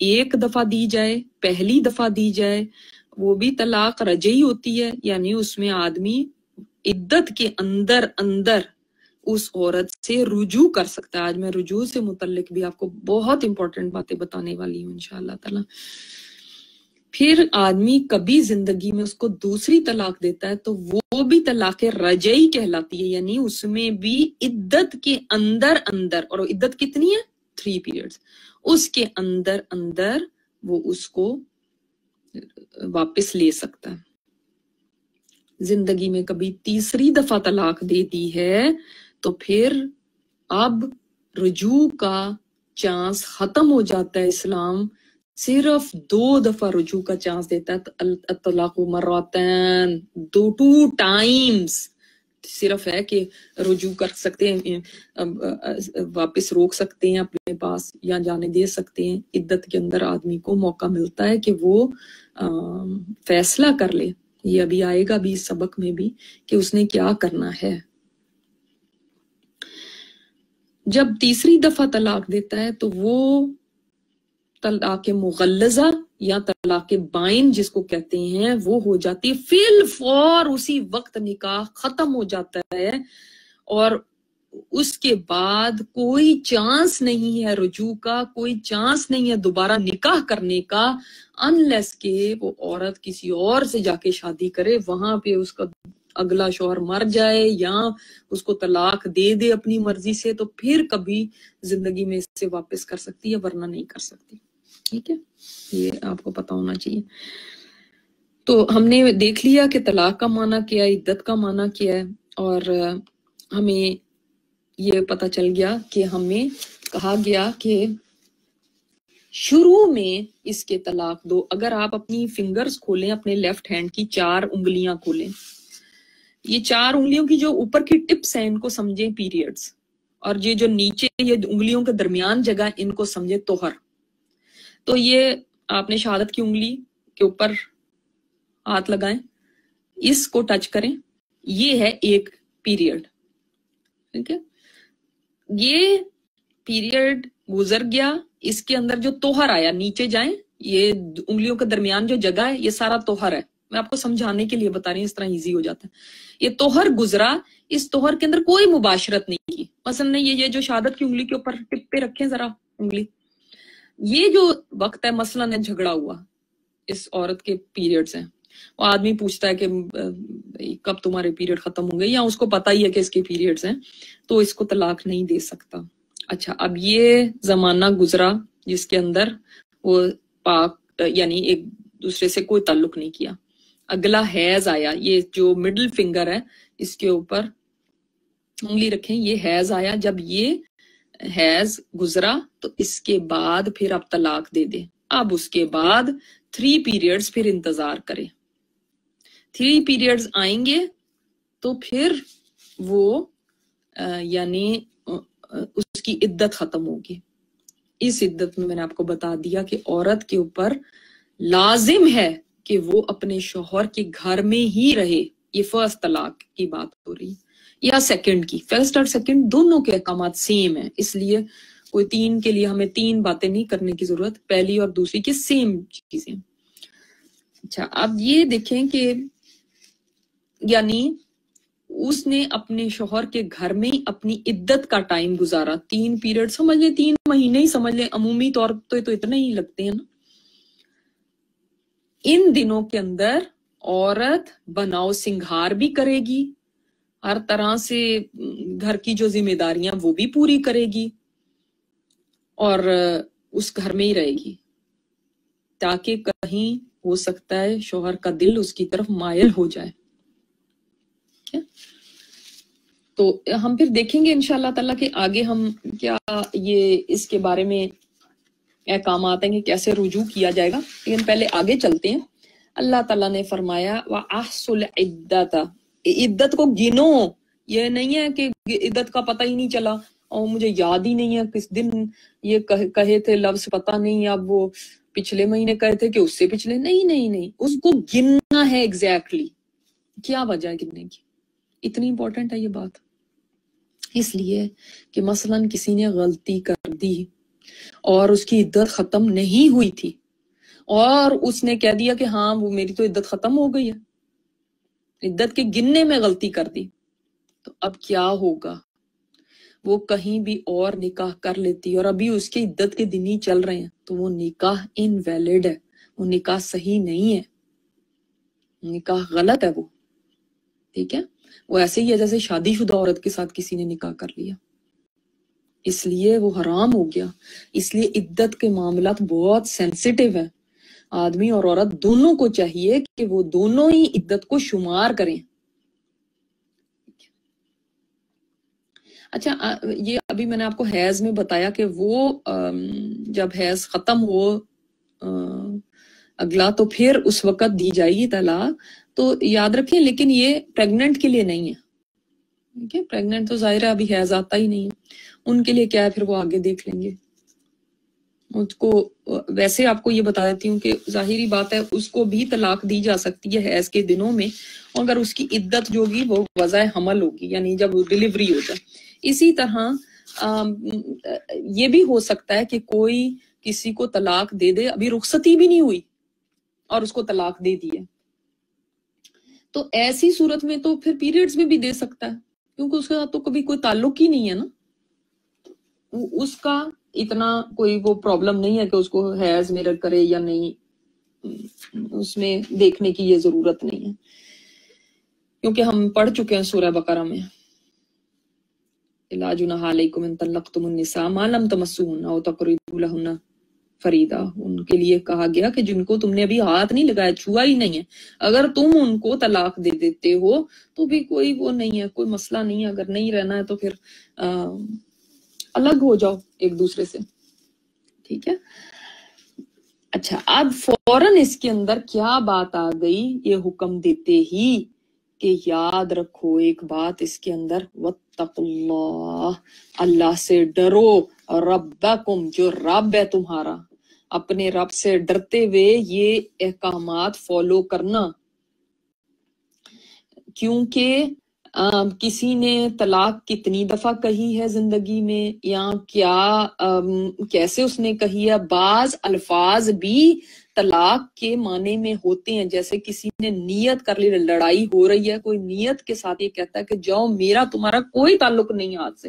ایک دفعہ دی جائے، پہلی دفعہ دی جائے، وہ بھی طلاق رجعی ہوتی ہے یعنی اس میں آدمی عدت کے اندر اندر اس عورت سے رجوع کر سکتا ہے۔ آج میں رجوع سے متعلق بھی آپ کو بہت امپورٹنٹ باتیں بتانے والی ہوں، انشاءاللہ اللہ تعالی۔ پھر آدمی کبھی زندگی میں اس کو دوسری طلاق دیتا ہے تو وہ بھی طلاق رجعی کہلاتی ہے یعنی اس میں بھی عدت کے اندر اندر، اور عدت کتنی ہے؟ تھری پیریڈ اس کے اندر اندر وہ اس کو واپس لے سکتا ہے۔ زندگی میں کبھی تیسری دفعہ طلاق دے دی ہے تو پھر اب رجوع کا چانس ختم ہو جاتا ہے اسلام۔ صرف دو دفعہ رجوع کا چانس دیتا ہے، طلاق مراتین دو ٹو ٹائمز۔ صرف ہے کہ رجوع کر سکتے ہیں واپس روک سکتے ہیں، اپنے پاس یا جانے دے سکتے ہیں۔ عدت کے اندر آدمی کو موقع ملتا ہے کہ وہ فیصلہ کر لے۔ یہ ابھی آئے گا بھی سبق میں بھی کہ اس نے کیا کرنا ہے۔ جب تیسری دفعہ طلاق دیتا ہے تو وہ طلاق مغلزہ یا طلاق بائن جس کو کہتے ہیں، وہ ہو جاتی فیل فور اسی وقت نکاح ختم ہو جاتا ہے اور اس کے بعد کوئی چانس نہیں ہے رجوع کا، کوئی چانس نہیں ہے دوبارہ نکاح کرنے کا انلیس کہ وہ عورت کسی اور سے جا کے شادی کرے، وہاں پہ اس کا اگلا شوہر مر جائے یا اس کو طلاق دے دے اپنی مرضی سے، تو پھر کبھی زندگی میں اس سے واپس کر سکتی ہے، ورنہ نہیں کر سکتی۔ ٹھیک ہے، یہ آپ کو پتا ہونا چاہیے۔ تو ہم نے دیکھ لیا کہ طلاق کا معنی کیا ہے، عدت کا معنی کیا ہے، اور ہمیں یہ پتا چل گیا کہ ہمیں کہا گیا کہ شروع میں اس کے طلاق دو۔ اگر آپ اپنی فنگرز کھولیں، اپنے لیفٹ ہینڈ کی چار انگلیاں کھولیں۔ یہ چار انگلیوں کی جو اوپر کی ٹپس ہیں، ان کو سمجھیں پیریڈز اور یہ جو نیچے یہ انگلیوں کے درمیان جگہ، ان کو سمجھیں توہر تو یہ آپ نے شہادت کی انگلی کے اوپر ہاتھ لگائیں، اس کو ٹچ کریں۔ یہ ہے ایک پیریڈ، ٹھیک ہے؟ یہ پیریڈ گزر گیا، اس کے اندر جو توہر آیا، نیچے جائیں، یہ انگلیوں کے درمیان جو جگہ ہے، یہ سارا توہر ہے۔ میں آپ کو سمجھانے کے لیے بتا رہی ہوں، اس طرح ایزی ہو جاتا ہے۔ یہ توہر گزرا، اس توہر کے اندر کوئی مباشرت نہیں کی۔ مثلا یہ جو شہادت کی انگلی کے اوپر ٹپ پہ رکھیں ذرا، انگلی۔ یہ جو وقت ہے، مثلا ہے جھگڑا ہوا اس عورت کے پیریڈ سے۔ وہ آدمی پوچھتا ہے کہ کب تمہارے پیریڈ ختم ہوں گے؟ یا اس کو پتا ہی ہے کہ اس کے پیریڈز ہیں تو اس کو طلاق نہیں دے سکتا۔ اچھا اب یہ زمانہ گزرا جس کے اندر وہ پاک یعنی ایک دوسرے سے کوئی تعلق نہیں کیا۔ اگلا حیض آیا۔ یہ جو مڈل فنگر ہے، اس کے اوپر انگلی رکھیں، یہ حیض آیا۔ جب یہ حیض گزرا تو اس کے بعد پھر اب طلاق دے دے۔ اب اس کے بعد تھری پیریڈز پھر انتظار کرے۔ تھری پیریڈز آئیں گے تو پھر وہ یعنی اس کی عدت ختم ہوگی۔ اس عدت میں میں نے آپ کو بتا دیا کہ عورت کے اوپر لازم ہے کہ وہ اپنے شوہر کے گھر میں ہی رہے۔ یہ فرسٹ طلاق کی بات ہو رہی۔ یا سیکنڈ کی فرسٹ اور سیکنڈ دونوں کے احکامات سیم ہیں۔ اس لیے کوئی تین کے لیے ہمیں تین باتیں نہیں کرنے کی ضرورت، پہلی اور دوسری کی سیم چیزیں۔ اچھا اب یہ دیکھیں کہ یعنی اس نے اپنے شوہر کے گھر میں اپنی عدت کا ٹائم گزارا۔ تین پیریڈ سمجھ لیں، تین مہینے ہی سمجھ لیں۔ عمومی طور پہ تو اتنا ہی لگتے ہیں نا۔ ان دنوں کے اندر عورت بناؤ سنگھار بھی کرے گی۔ ہر طرح سے گھر کی جو ذمہ داریاں وہ بھی پوری کرے گی اور اس گھر میں ہی رہے گی۔ تاکہ کہیں ہو سکتا ہے شوہر کا دل اس کی طرف مائل ہو جائے۔ تو ہم پھر دیکھیں گے ان شاء اللہ تعالیٰ کہ آگے ہم کیا یہ اس کے بارے میں احکام آتے ہیں کہ کیسے رجوع کیا جائے گا۔ لیکن پہلے آگے چلتے ہیں۔ اللہ تعالیٰ نے فرمایا عدت کو گنو، یہ نہیں ہے کہ عدت کا پتہ ہی نہیں چلا۔ اور مجھے یاد ہی نہیں ہے کس دن یہ کہے تھے لفظ پتہ نہیں، اب وہ پچھلے مہینے کہے تھے کہ اس سے پچھلے۔ نہیں نہیں نہیں، اس کو گننا ہے ایگزیکٹلی exactly. کیا وجہ ہے گننے کی؟ اتنی امپورٹنٹ ہے یہ بات۔ اس لیے کہ مثلا کسی نے غلطی کر دی اور اس کی عدت ختم نہیں ہوئی تھی اور اس نے کہہ دیا کہ ہاں وہ میری تو عدت ختم ہو گئی ہے۔ عدت کے گننے میں غلطی کر دی۔ تو اب کیا ہوگا؟ وہ کہیں بھی اور نکاح کر لیتی اور ابھی اس کی عدت کے دن ہی چل رہے ہیں۔ تو وہ نکاح انویلڈ ہے۔ وہ نکاح صحیح نہیں ہے۔ نکاح غلط ہے وہ۔ ٹھیک ہے؟ وہ ایسے ہی ہے جیسے شادی شدہ عورت کے ساتھ کسی نے نکاح کر لیا۔ اس لیے وہ حرام ہو گیا۔ اس لیے عدت کے معاملات بہت سینسیٹیو ہیں۔ آدمی اور عورت دونوں کو چاہیے کہ وہ دونوں ہی عدت کو شمار کریں۔ اچھا یہ ابھی میں نے آپ کو حیض میں بتایا کہ وہ جب حیض ختم ہو اگلا تو پھر اس وقت دی جائے گی طلاق۔ تو یاد رکھیں، لیکن یہ پریگننٹ کے لیے نہیں ہے۔ ٹھیک ہے پریگننٹ تو ظاہر ہے ابھی حیض آتا ہی نہیں ہے۔ ان کے لیے کیا ہے؟ پھر وہ آگے دیکھ لیں گے۔ اس کو، ویسے آپ کو یہ بتا دیتی ہوں کہ ظاہری بات ہے، اس کو بھی طلاق دی جا سکتی ہے حیض کے دنوں میں اگر اس کی عدت جو ہوگی، وہ وضع حمل ہوگی یعنی جب ڈلیوری ہو جائے۔ اسی طرح یہ بھی ہو سکتا ہے کہ کوئی کسی کو طلاق دے دے، ابھی رخصتی بھی نہیں ہوئی اور اس کو طلاق دے دیے۔ تو ایسی صورت میں تو پھر پیریڈز میں بھی دے سکتا ہے، کیونکہ اس کے ساتھ تو کبھی کوئی تعلق ہی نہیں ہے نا۔ اس کا اتنا کوئی وہ پرابلم نہیں ہے کہ اس کو حیض میرر کرے یا نہیں، اس میں دیکھنے کی یہ ضرورت نہیں ہے۔ کیونکہ ہم پڑھ چکے ہیں سورہ بقرہ میں۔ علاج علیکم ان طلقتم النساء ما لم تمسوهن او تقرضوا لهن فریدا ان کے لیے کہا گیا کہ جن کو تم نے ابھی ہاتھ نہیں لگایا، چھوا ہی نہیں ہے۔ اگر تم ان کو طلاق دے دیتے ہو تو بھی کوئی وہ نہیں ہے، کوئی مسئلہ نہیں ہے۔ اگر نہیں رہنا ہے تو پھر الگ ہو جاؤ ایک دوسرے سے۔ ٹھیک ہے۔ اچھا اب فوراً اس کے اندر کیا بات آ گئی؟ یہ حکم دیتے ہی کہ یاد رکھو ایک بات اس کے اندر وَتَّقُ اللہ اللہ سے ڈرو۔ ربکم، جو رب ہے تمہارا۔ اپنے رب سے ڈرتے ہوئے یہ احکامات فالو کرنا۔ کیونکہ کسی نے طلاق کتنی دفعہ کہی ہے زندگی میں یا کیا کیسے اس نے کہی ہے؟ بعض الفاظ بھی طلاق کے معنی میں ہوتے ہیں، جیسے کسی نے نیت کر لی، لڑائی ہو رہی ہے، کوئی نیت کے ساتھ یہ کہتا ہے کہ جاؤ، میرا تمہارا کوئی تعلق نہیں آج سے،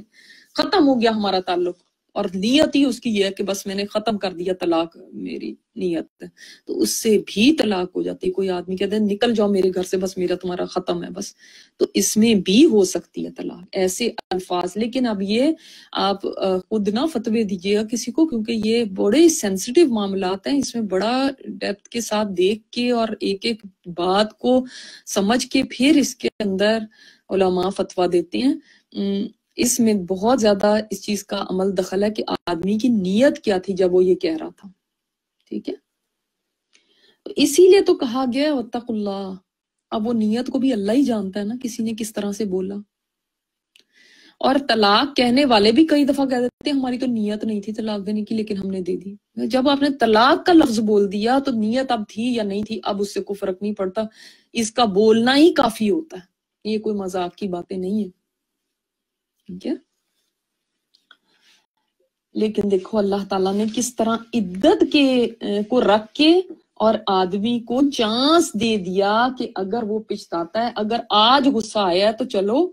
ختم ہو گیا ہمارا تعلق۔ اور نیت ہی اس کی یہ ہے کہ بس میں نے ختم کر دیا طلاق میری نیت۔ تو اس سے بھی طلاق ہو جاتی کوئی آدمی کہتے ہیں نکل جاؤ میرے گھر سے، بس میرا تمہارا ختم ہے، بس۔ تو اس میں بھی ہو سکتی ہے طلاق۔ ایسے الفاظ۔ لیکن اب یہ آپ خود نہ فتوے دیجیے گا کسی کو، کیونکہ یہ بڑے سینسٹیو معاملات ہیں۔ اس میں بڑا ڈیپتھ کے ساتھ دیکھ کے اور ایک ایک بات کو سمجھ کے پھر اس کے اندر علماء فتوا دیتے ہیں۔ اس میں بہت زیادہ اس چیز کا عمل دخل ہے کہ آدمی کی نیت کیا تھی جب وہ یہ کہہ رہا تھا۔ ٹھیک ہے؟ اسی لیے تو کہا گیا وطق اللہ اب وہ نیت کو بھی اللہ ہی جانتا ہے نا، کسی نے کس طرح سے بولا۔ اور طلاق کہنے والے بھی کئی دفعہ کہہ دیتے ہیں، ہماری تو نیت نہیں تھی طلاق دینے کی، لیکن ہم نے دے دی۔ جب آپ نے طلاق کا لفظ بول دیا تو نیت اب تھی یا نہیں تھی؟ اب اس سے کوئی فرق نہیں پڑتا۔ اس کا بولنا ہی کافی ہوتا ہے۔ یہ کوئی مذاق کی باتیں نہیں ہیں۔ ٹھیک ہے لیکن دیکھو اللہ تعالیٰ نے کس طرح عدت کے کو رکھ کے اور آدمی کو چانس دے دیا کہ اگر وہ پچھتاتا ہے اگر آج غصہ آیا ہے تو چلو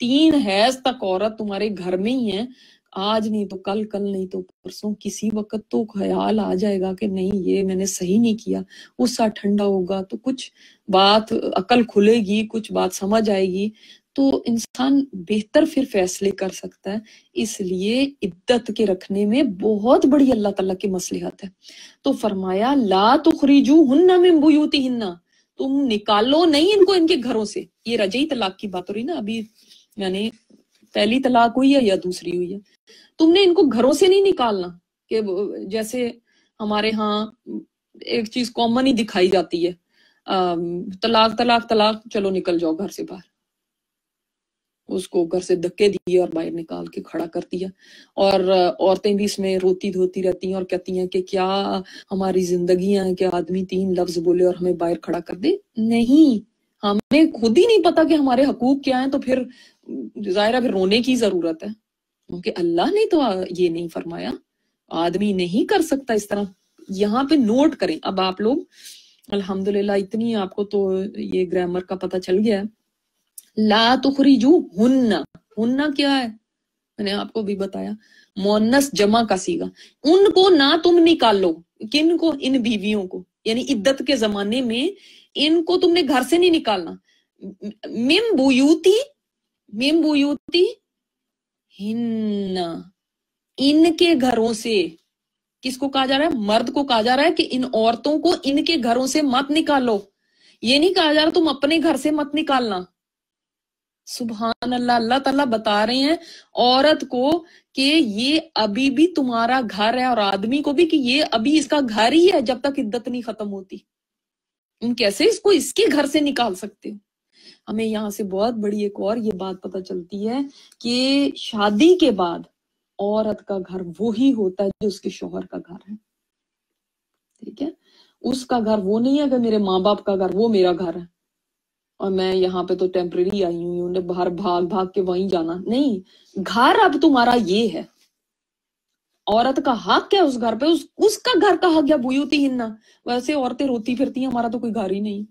تین حیض تک عورت تمہارے گھر میں ہی ہے آج نہیں تو کل کل نہیں تو پرسوں کسی وقت تو خیال آ جائے گا کہ نہیں یہ میں نے صحیح نہیں کیا غصہ ٹھنڈا ہوگا تو کچھ بات عقل کھلے گی کچھ بات سمجھ آئے گی تو انسان بہتر پھر فیصلے کر سکتا ہے۔ اس لیے عدت کے رکھنے میں بہت بڑی اللہ تعالیٰ کی مصلحت ہے۔ تو فرمایا، لا تخریجو ہننا من بیوتی ہننا تم نکالو نہیں ان کو ان کے گھروں سے۔ یہ رجعی طلاق کی بات ہو رہی نا، ابھی یعنی پہلی طلاق ہوئی ہے یا دوسری ہوئی ہے۔ تم نے ان کو گھروں سے نہیں نکالنا کہ جیسے ہمارے ہاں ایک چیز کامن ہی دکھائی جاتی ہے۔ طلاق طلاق طلاق، چلو نکل جاؤ گھر سے باہر۔ اس کو گھر سے دھکے دیے اور باہر نکال کے کھڑا کر دیا۔ اور عورتیں بھی اس میں روتی دھوتی رہتی ہیں اور کہتی ہیں کہ کیا ہماری زندگیاں ہیں کہ آدمی تین لفظ بولے اور ہمیں باہر کھڑا کر دے؟ نہیں۔ ہمیں خود ہی نہیں پتا کہ ہمارے حقوق کیا ہیں، تو پھر ظاہرہ پھر رونے کی ضرورت ہے۔ کیونکہ اللہ نے تو یہ نہیں فرمایا۔ آدمی نہیں کر سکتا اس طرح۔ یہاں پہ نوٹ کریں۔ اب آپ لوگ، الحمدللہ، اتنی آپ کو تو یہ گرامر کا پتہ چل گیا ہے۔ لا تخرجو ہن ہن کیا ہے؟ میں نے آپ کو بھی بتایا۔ مونس جمع کا سیگا۔ ان کو نہ تم نکالو۔ کن کو؟ ان بیویوں کو۔ یعنی عدت کے زمانے میں ان کو تم نے گھر سے نہیں نکالنا۔ مم بویوتی مم بویوتی ہن۔ ان کے گھروں سے۔ کس کو کہا جا رہا ہے؟ مرد کو کہا جا رہا ہے کہ ان عورتوں کو ان کے گھروں سے مت نکالو۔ یہ نہیں کہا جا رہا تم اپنے گھر سے مت نکالنا۔ سبحان اللہ اللہ تعالیٰ بتا رہے ہیں عورت کو کہ یہ ابھی بھی تمہارا گھر ہے اور آدمی کو بھی کہ یہ ابھی اس کا گھر ہی ہے جب تک عدت نہیں ختم ہوتی۔ تم کیسے اس کو اس کے گھر سے نکال سکتے ہو؟ ہمیں یہاں سے بہت بڑی ایک اور یہ بات پتہ چلتی ہے کہ شادی کے بعد عورت کا گھر وہی ہوتا ہے جو اس کے شوہر کا گھر ہے۔ ٹھیک ہے؟ اس کا گھر وہ نہیں ہے کہ میرے ماں باپ کا گھر وہ میرا گھر ہے۔ اور میں یہاں پہ تو ٹیمپرری آئی ہوں انہیں باہر بھاگ بھاگ کے وہیں جانا۔ نہیں گھر اب تمہارا یہ ہے۔ عورت کا حق ہے اس گھر پہ اس, اس کا گھر کا حق یا بویوتی ہننا ویسے عورتیں روتی پھرتی ہیں ہمارا تو کوئی گھر ہی نہیں۔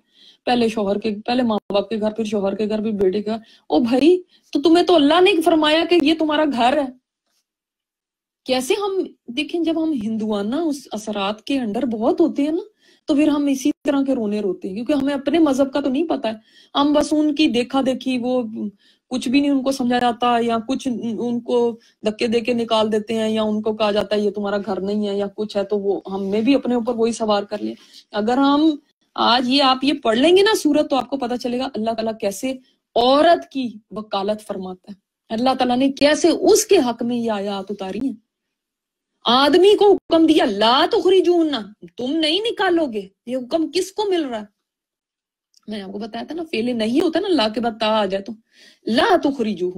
پہلے شوہر کے پہلے ماں باپ کے گھر پھر شوہر کے گھر پھر بیٹے کا او بھائی تو تمہیں تو اللہ نے فرمایا کہ یہ تمہارا گھر ہے۔ کیسے ہم دیکھیں جب ہم ہندوانہ اس اثرات کے اندر بہت ہوتے ہیں نا تو پھر ہم اسی طرح کے رونے روتے ہیں، کیونکہ ہمیں اپنے مذہب کا تو نہیں پتا ہے۔ ہم بس ان کی دیکھا دیکھی، وہ کچھ بھی نہیں ان کو سمجھا جاتا، یا کچھ ان کو دکے دے کے نکال دیتے ہیں، یا ان کو کہا جاتا ہے، یہ تمہارا گھر نہیں ہے، یا کچھ ہے، تو وہ ہم نے بھی اپنے اوپر وہی سوار کر لیا اگر ہم آج یہ آپ یہ پڑھ لیں گے نا سورت، تو آپ کو پتا چلے گا اللہ تعالیٰ کیسے عورت کی وکالت فرماتا ہے۔ اللہ تعالیٰ نے کیسے اس کے حق میں یہ آیات اتاری ہیں۔ آدمی کو حکم دیا، لا تو خریجون تم نہیں نکالو گے۔ یہ حکم کس کو مل رہا؟ ہے میں نے آپ کو بتایا تھا نا فیلے نہیں ہوتا نا، لا کے بعد تا آ جائے تو۔ لا تو خریجو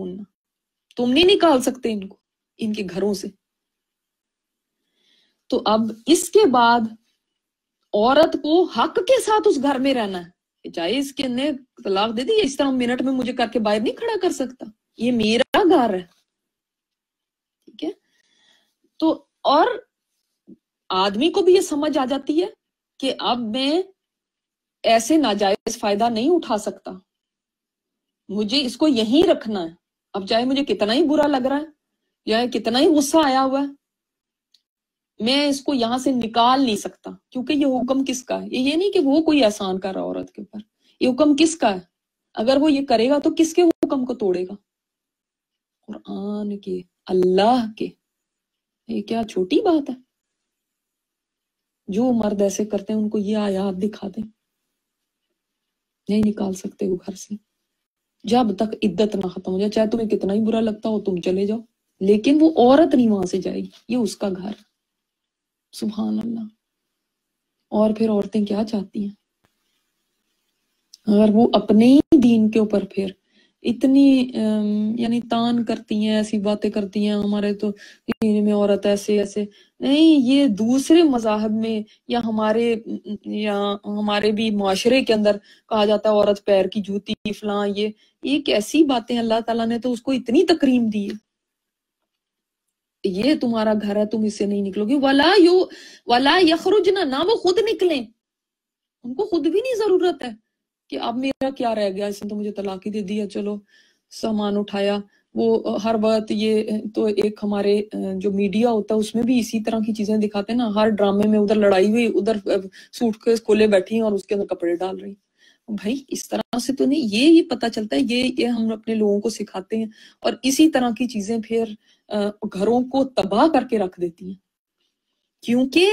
تم نہیں نکال سکتے ان کو، ان کے گھروں سے۔ تو اب اس کے بعد عورت کو حق کے ساتھ اس گھر میں رہنا ہے۔ چاہے اس کے نے طلاق دے دی اس طرح منٹ میں مجھے کر کے باہر نہیں کھڑا کر سکتا۔ یہ میرا گھر ہے ٹھیک ہے تو اور آدمی کو بھی یہ سمجھ آ جاتی ہے کہ اب میں ایسے ناجائز فائدہ نہیں اٹھا سکتا۔ مجھے اس کو یہیں رکھنا ہے۔ اب چاہے مجھے کتنا ہی برا لگ رہا ہے یا کتنا ہی غصہ آیا ہوا ہے، میں اس کو یہاں سے نکال نہیں سکتا۔ کیونکہ یہ حکم کس کا ہے؟ یہ نہیں کہ وہ کوئی احسان کر رہا عورت کے اوپر۔ یہ حکم کس کا ہے؟ اگر وہ یہ کرے گا تو کس کے حکم کو توڑے گا؟ قرآن کے، اللہ کے۔ یہ کیا چھوٹی بات ہے؟ جو مرد ایسے کرتے ہیں، ان کو یہ آیات دکھا دیں۔ نہیں نکال سکتے وہ گھر سے۔ جب تک عدت نہ ختم ہو جائے، چاہے تمہیں کتنا ہی برا لگتا ہو، تم چلے جاؤ۔ لیکن وہ عورت نہیں وہاں سے جائے گی، یہ اس کا گھر۔ سبحان اللہ۔ اور پھر عورتیں کیا چاہتی ہیں؟ اگر وہ اپنے ہی دین کے اوپر پھر اتنی یعنی تان کرتی ہیں، ایسی باتیں کرتی ہیں ہمارے تو میں عورت ایسے ایسے۔ نہیں، یہ دوسرے مذاہب میں یا ہمارے یا ہمارے بھی معاشرے کے اندر کہا جاتا ہے عورت پیر کی جوتی، فلاں، یہ یہ کیسی باتیں اللہ تعالیٰ نے تو اس کو اتنی تکریم دی۔ ہے یہ تمہارا گھر ہے، تم اس سے نہیں نکلو گے۔ ولا یو، ولا یخرجنا نہ وہ خود نکلیں۔ ان کو خود بھی نہیں ضرورت ہے۔ کہ اب میرا کیا رہ گیا، اس نے تو مجھے طلاق ہی دے دیا چلو، سامان اٹھایا۔ وہ ہر وقت یہ تو ایک ہمارے جو میڈیا ہوتا ہے، اس میں بھی اسی طرح کی چیزیں دکھاتے ہیں نا۔ ہر ڈرامے میں ادھر لڑائی ہوئی، ادھر سوٹ کے کھولے بیٹھی ہیں اور اس کے اندر کپڑے ڈال رہی۔ بھائی، اس طرح سے تو نہیں، یہ ہی پتا چلتا ہے، یہ یہ ہم اپنے لوگوں کو سکھاتے ہیں اور اسی طرح کی چیزیں پھر گھروں کو تباہ کر کے رکھ دیتی ہیں۔ کیونکہ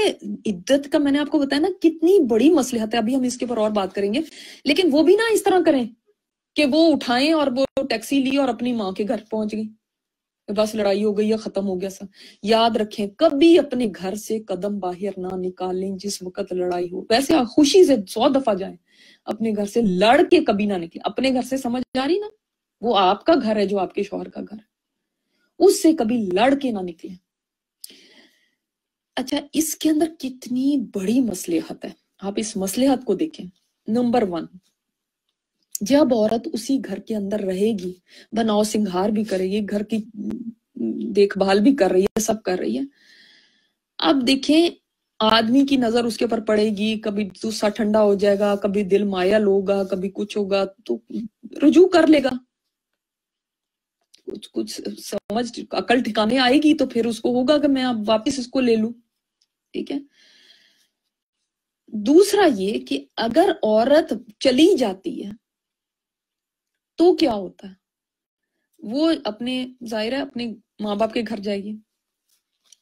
عدت کا میں نے آپ کو بتایا نا، کتنی بڑی مسلحت ہے۔ ابھی ہم اس کے اوپر اور بات کریں گے۔ لیکن وہ بھی نہ اس طرح کریں کہ وہ اٹھائیں اور وہ ٹیکسی لی اور اپنی ماں کے گھر پہنچ گئی۔ بس لڑائی ہو گئی یا ختم ہو گیا سا۔ یاد رکھیں، کبھی اپنے گھر سے قدم باہر نہ نکالیں جس وقت لڑائی ہو۔ ویسے خوشی سے سو دفعہ جائیں۔ اپنے گھر سے لڑ کے کبھی نہ نکلے اپنے گھر سے سمجھ جا رہی نا؟ وہ آپ کا گھر ہے جو آپ کے شوہر کا گھر۔ ہے اس سے کبھی لڑ کے نہ نکلے اچھا اس کے اندر کتنی بڑی مسلحت ہے۔ آپ اس مسلحت کو دیکھیں۔ نمبر ون، جب عورت اسی گھر کے اندر رہے گی، بناؤ سنگھار بھی کرے گی گھر کی دیکھ بھال بھی کر رہی ہے، سب کر رہی ہے۔ اب دیکھیں، آدمی کی نظر اس کے اوپر پڑے گی، کبھی دوسرا ٹھنڈا ہو جائے گا، کبھی دل مایل ہوگا، کبھی کچھ ہوگا، تو رجوع کر لے گا۔ کچھ کچھ سمجھ، عقل ٹھکانے آئے گی تو پھر اس کو ہوگا کہ میں اب واپس اس کو لے لوں۔ ٹھیک ہے۔ دوسرا یہ کہ اگر عورت چلی جاتی ہے تو کیا ہوتا ہے؟ وہ اپنے، ظاہر ہے اپنے ماں باپ کے گھر جائے گی۔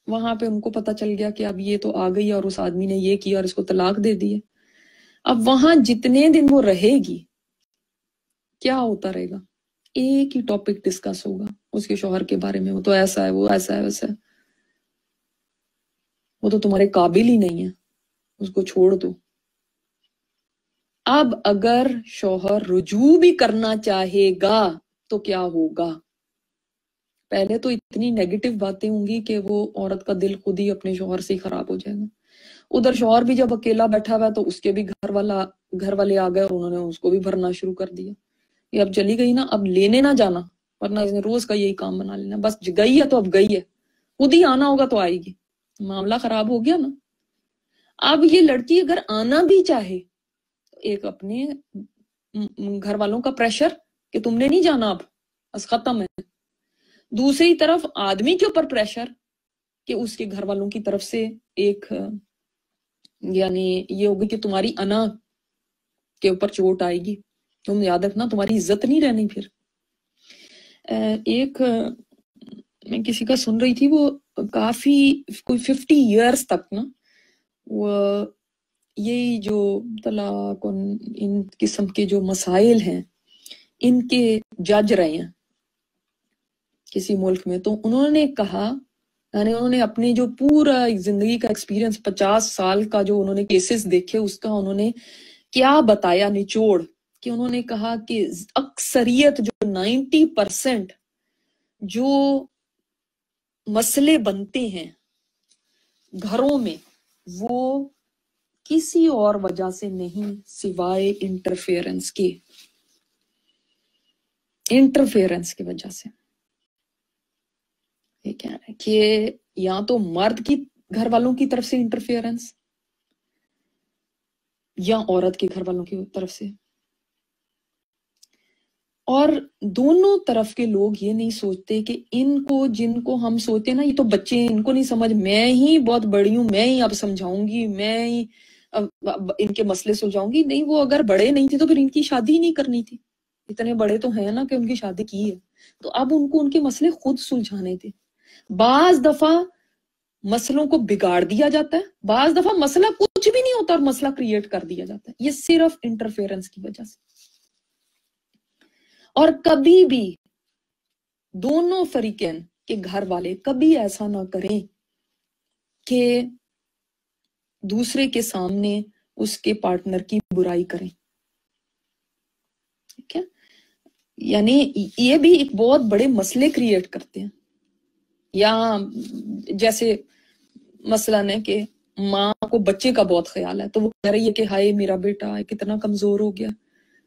وہاں پہ ان کو پتا چل گیا کہ اب یہ تو آ گئی اور اس آدمی نے یہ کیا اور اس کو طلاق دے دی ہے۔ اب وہاں جتنے دن وہ رہے گی، کیا ہوتا رہے گا؟ ایک ہی ٹاپک ڈسکس ہوگا۔ اس کے شوہر کے بارے میں وہ تو ایسا ہے، وہ ایسا ہے، ویسا ہے۔ وہ تو تمہارے قابل ہی نہیں ہے اس کو چھوڑ دو۔ اب اگر شوہر رجوع بھی کرنا چاہے گا تو کیا ہوگا؟ پہلے تو اتنی نیگیٹو باتیں ہوں گی کہ وہ عورت کا دل خود ہی اپنے شوہر سے خراب ہو جائے گا۔ ادھر شوہر بھی جب اکیلا بیٹھا ہوا تو اس کے بھی گھر والا، گھر والے آ گئے اور انہوں نے اس کو بھی بھرنا شروع کر دیا۔ یہ اب چلی گئی نا، اب لینے نہ جانا، ورنہ اس نے روز کا یہی کام بنا لینا۔ بس گئی ہے تو اب گئی ہے۔ خود ہی آنا ہوگا تو آئے گی۔ معاملہ خراب ہو گیا نا۔ اب یہ لڑکی اگر آنا بھی چاہے، ایک اپنے گھر والوں کا پریشر کہ تم نے نہیں جانا اب بس ختم ہے۔ دوسری طرف آدمی کے اوپر پریشر کہ اس کے گھر والوں کی طرف سے ایک یعنی یہ ہوگی کہ تمہاری انا کے اوپر چوٹ آئے گی۔ تم یاد رکھنا، تمہاری عزت نہیں رہنی پھر۔ ایک میں کسی کا سن رہی تھی، وہ کافی کوئی ففٹی ایئرس تک نا، وہ یہی جو طلاق ان قسم کے جو مسائل ہیں، ان کے جج رہے ہیں کسی ملک میں۔ تو انہوں نے کہا یعنی انہوں نے اپنی جو پورا زندگی کا ایکسپیرینس پچاس سال کا جو انہوں نے کیسز دیکھے، اس کا انہوں نے کیا بتایا، نچوڑ، کہ انہوں نے کہا کہ اکثریت جو نائنٹی پرسنٹ جو مسئلے بنتے ہیں گھروں میں، وہ کسی اور وجہ سے نہیں سوائے انٹرفیئرنس کے۔ انٹرفیئرنس کی وجہ سے۔ یہ کہہ رہے کہ یا تو مرد کی، گھر والوں کی طرف سے انٹرفیئرنس یا عورت کے گھر والوں کی طرف سے۔ اور دونوں طرف کے لوگ یہ نہیں سوچتے کہ ان کو جن کو ہم سوچتے نا، یہ تو بچے ہیں، ان کو نہیں سمجھ۔ میں ہی بہت بڑی ہوں، میں ہی اب سمجھاؤں گی میں ہی ان کے مسئلے سلجھاؤں گی نہیں، وہ اگر بڑے نہیں تھے تو پھر ان کی شادی ہی نہیں کرنی تھی۔ اتنے بڑے تو ہیں نا کہ ان کی شادی کی ہے۔ تو اب ان کو ان کے مسئلے خود سلجھانے تھے۔ بعض دفعہ مسئلوں کو بگاڑ دیا جاتا ہے، بعض دفعہ مسئلہ کچھ بھی نہیں ہوتا اور مسئلہ کریٹ کر دیا جاتا ہے۔ یہ صرف انٹرفیئرنس کی وجہ سے۔ اور کبھی بھی دونوں فریقین کے گھر والے کبھی ایسا نہ کریں کہ دوسرے کے سامنے اس کے پارٹنر کی برائی کریں۔ ٹھیک ہے؟ یعنی یہ بھی ایک بہت بڑے مسئلے کریٹ کرتے ہیں۔ یا جیسے مثلاً ہے کہ ماں کو بچے کا بہت خیال ہے تو وہ کہہ رہی ہے کہ ہائے میرا بیٹا کتنا کمزور ہو گیا،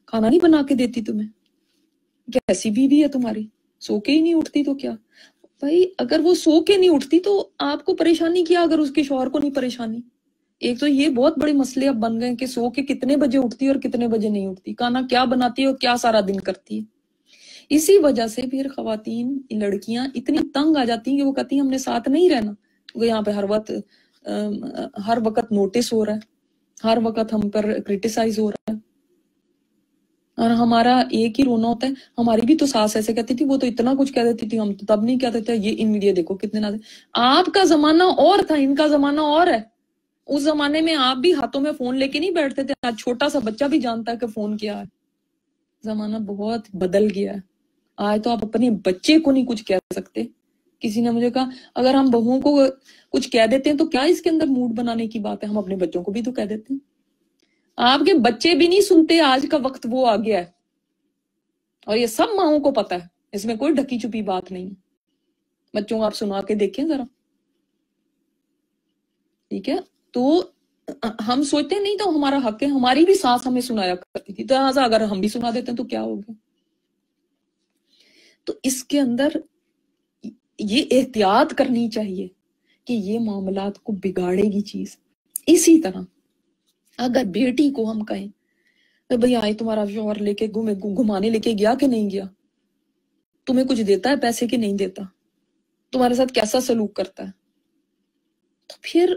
کھانا نہیں بنا کے دیتی تمہیں۔ کیسی بیوی ہے تمہاری؟ سو کے ہی نہیں اٹھتی تو کیا؟ بھائی، اگر وہ سو کے نہیں اٹھتی تو آپ کو پریشانی کیا اگر اس کے شوہر کو نہیں پریشانی؟ ایک تو یہ بہت بڑے مسئلے اب بن گئے کہ سو کے کتنے بجے اٹھتی اور کتنے بجے نہیں اٹھتی؟ کھانا کیا بناتی ہے اور کیا سارا دن کرتی ہے؟ اسی وجہ سے پھر خواتین، لڑکیاں اتنی تنگ آ جاتی ہیں کہ وہ کہتی ہیں، ہم نے ساتھ نہیں رہنا۔ کیونکہ یہاں پہ ہر وقت ہر وقت نوٹس ہو رہا ہے۔ ہر وقت ہم پر کرٹیسائز ہو رہا ہے۔ اور ہمارا ایک ہی رونا ہوتا ہے۔ ہماری بھی تو ساس ایسے کہتی تھی، وہ تو اتنا کچھ کہہ دیتی تھی، ہم تو تب نہیں کہتے تھے، یہ ان میڈیا دیکھو کتنے نہ آپ کا زمانہ اور تھا، ان کا زمانہ اور ہے۔ اس زمانے میں آپ بھی ہاتھوں میں فون لے کے نہیں بیٹھتے تھے۔ آج چھوٹا سا بچہ بھی جانتا ہے کہ فون کیا ہے۔ زمانہ بہت بدل گیا ہے۔ آج تو آپ اپنے بچے کو نہیں کچھ کہہ سکتے۔ کسی نے مجھے کہا، اگر ہم بہوؤں کو کچھ کہہ دیتے ہیں تو کیا اس کے اندر موڈ بنانے کی بات ہے؟ ہم اپنے بچوں کو بھی تو کہہ دیتے ہیں۔ آپ کے بچے بھی نہیں سنتے، آج کا وقت وہ آ گیا ہے۔ اور یہ سب ماؤں کو پتا ہے۔ اس میں کوئی ڈھکی چپی بات نہیں۔ بچوں کو آپ سنا کے دیکھیں ذرا۔ ٹھیک ہے؟ تو ہم سوچتے نہیں تو ہمارا حق ہے۔ ہماری بھی سانس ہمیں سنایا کرتی تھی۔ تو اگر ہم بھی سنا دیتے ہیں تو کیا ہوگا؟ تو اس کے اندر یہ احتیاط کرنی چاہیے کہ یہ معاملات کو بگاڑے گی چیز۔ اسی طرح اگر بیٹی کو ہم کہیں بھائی آئے تمہارا شوہر لے کے گھومے گھمانے لے کے گیا کہ نہیں گیا؟ تمہیں کچھ دیتا ہے پیسے کہ نہیں دیتا؟ تمہارے ساتھ کیسا سلوک کرتا ہے؟ تو پھر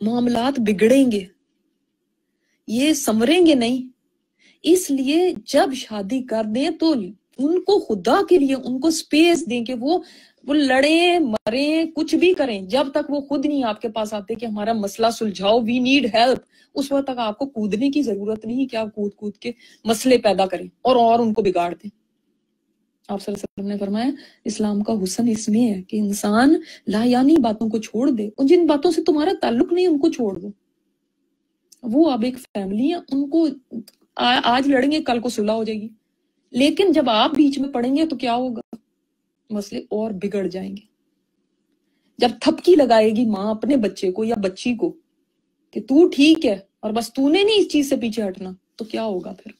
معاملات بگڑیں گے۔ یہ سمریں گے نہیں۔ اس لیے جب شادی کر دیں تو ان کو خدا کے لیے ان کو سپیس دیں کہ وہ وہ لڑیں، مریں، کچھ بھی کریں۔ جب تک وہ خود نہیں آپ کے پاس آتے کہ ہمارا مسئلہ سلجھاؤ وی نیڈ ہیلپ اس وقت تک آپ کو کودنے کی ضرورت نہیں کہ آپ کود کود کے مسئلے پیدا کریں اور اور ان کو بگاڑ دیں۔ آپ صلی اللہ علیہ وسلم نے فرمایا، اسلام کا حسن اس میں ہے کہ انسان لا یعنی باتوں کو چھوڑ دے اور جن باتوں سے تمہارا تعلق نہیں، ان کو چھوڑ دو۔ وہ اب ایک فیملی ہے ان کو آج لڑیں گے، کل کو صلح ہو جائے گی۔ لیکن جب آپ بیچ میں پڑیں گے تو کیا ہوگا؟ مسئلے اور بگڑ جائیں گے۔ جب تھپکی لگائے گی ماں اپنے بچے کو یا بچی کو کہ تو ٹھیک ہے اور بس تو نے نہیں اس چیز سے پیچھے ہٹنا، تو کیا ہوگا پھر؟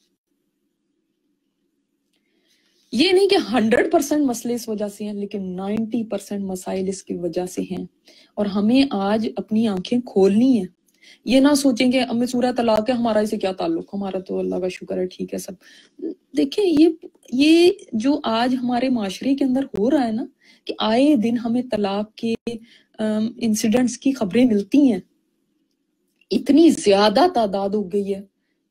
یہ نہیں کہ ہنڈریڈ پرسینٹ مسئلے اس وجہ سے ہیں، لیکن نائنٹی پرسینٹ مسائل اس کی وجہ سے ہیں۔ اور ہمیں آج اپنی آنکھیں کھولنی ہیں۔ یہ نہ سوچیں کہ ہمیں سورہ طلاق ہے، ہمارا اسے کیا تعلق؟ ہمارا تو اللہ کا شکر ہے، ٹھیک ہے، سب۔ دیکھیں، یہ یہ جو آج ہمارے معاشرے کے اندر ہو رہا ہے نا، کہ آئے دن ہمیں طلاق کے انسیڈنٹس کی خبریں ملتی ہیں۔ اتنی زیادہ تعداد ہو گئی ہے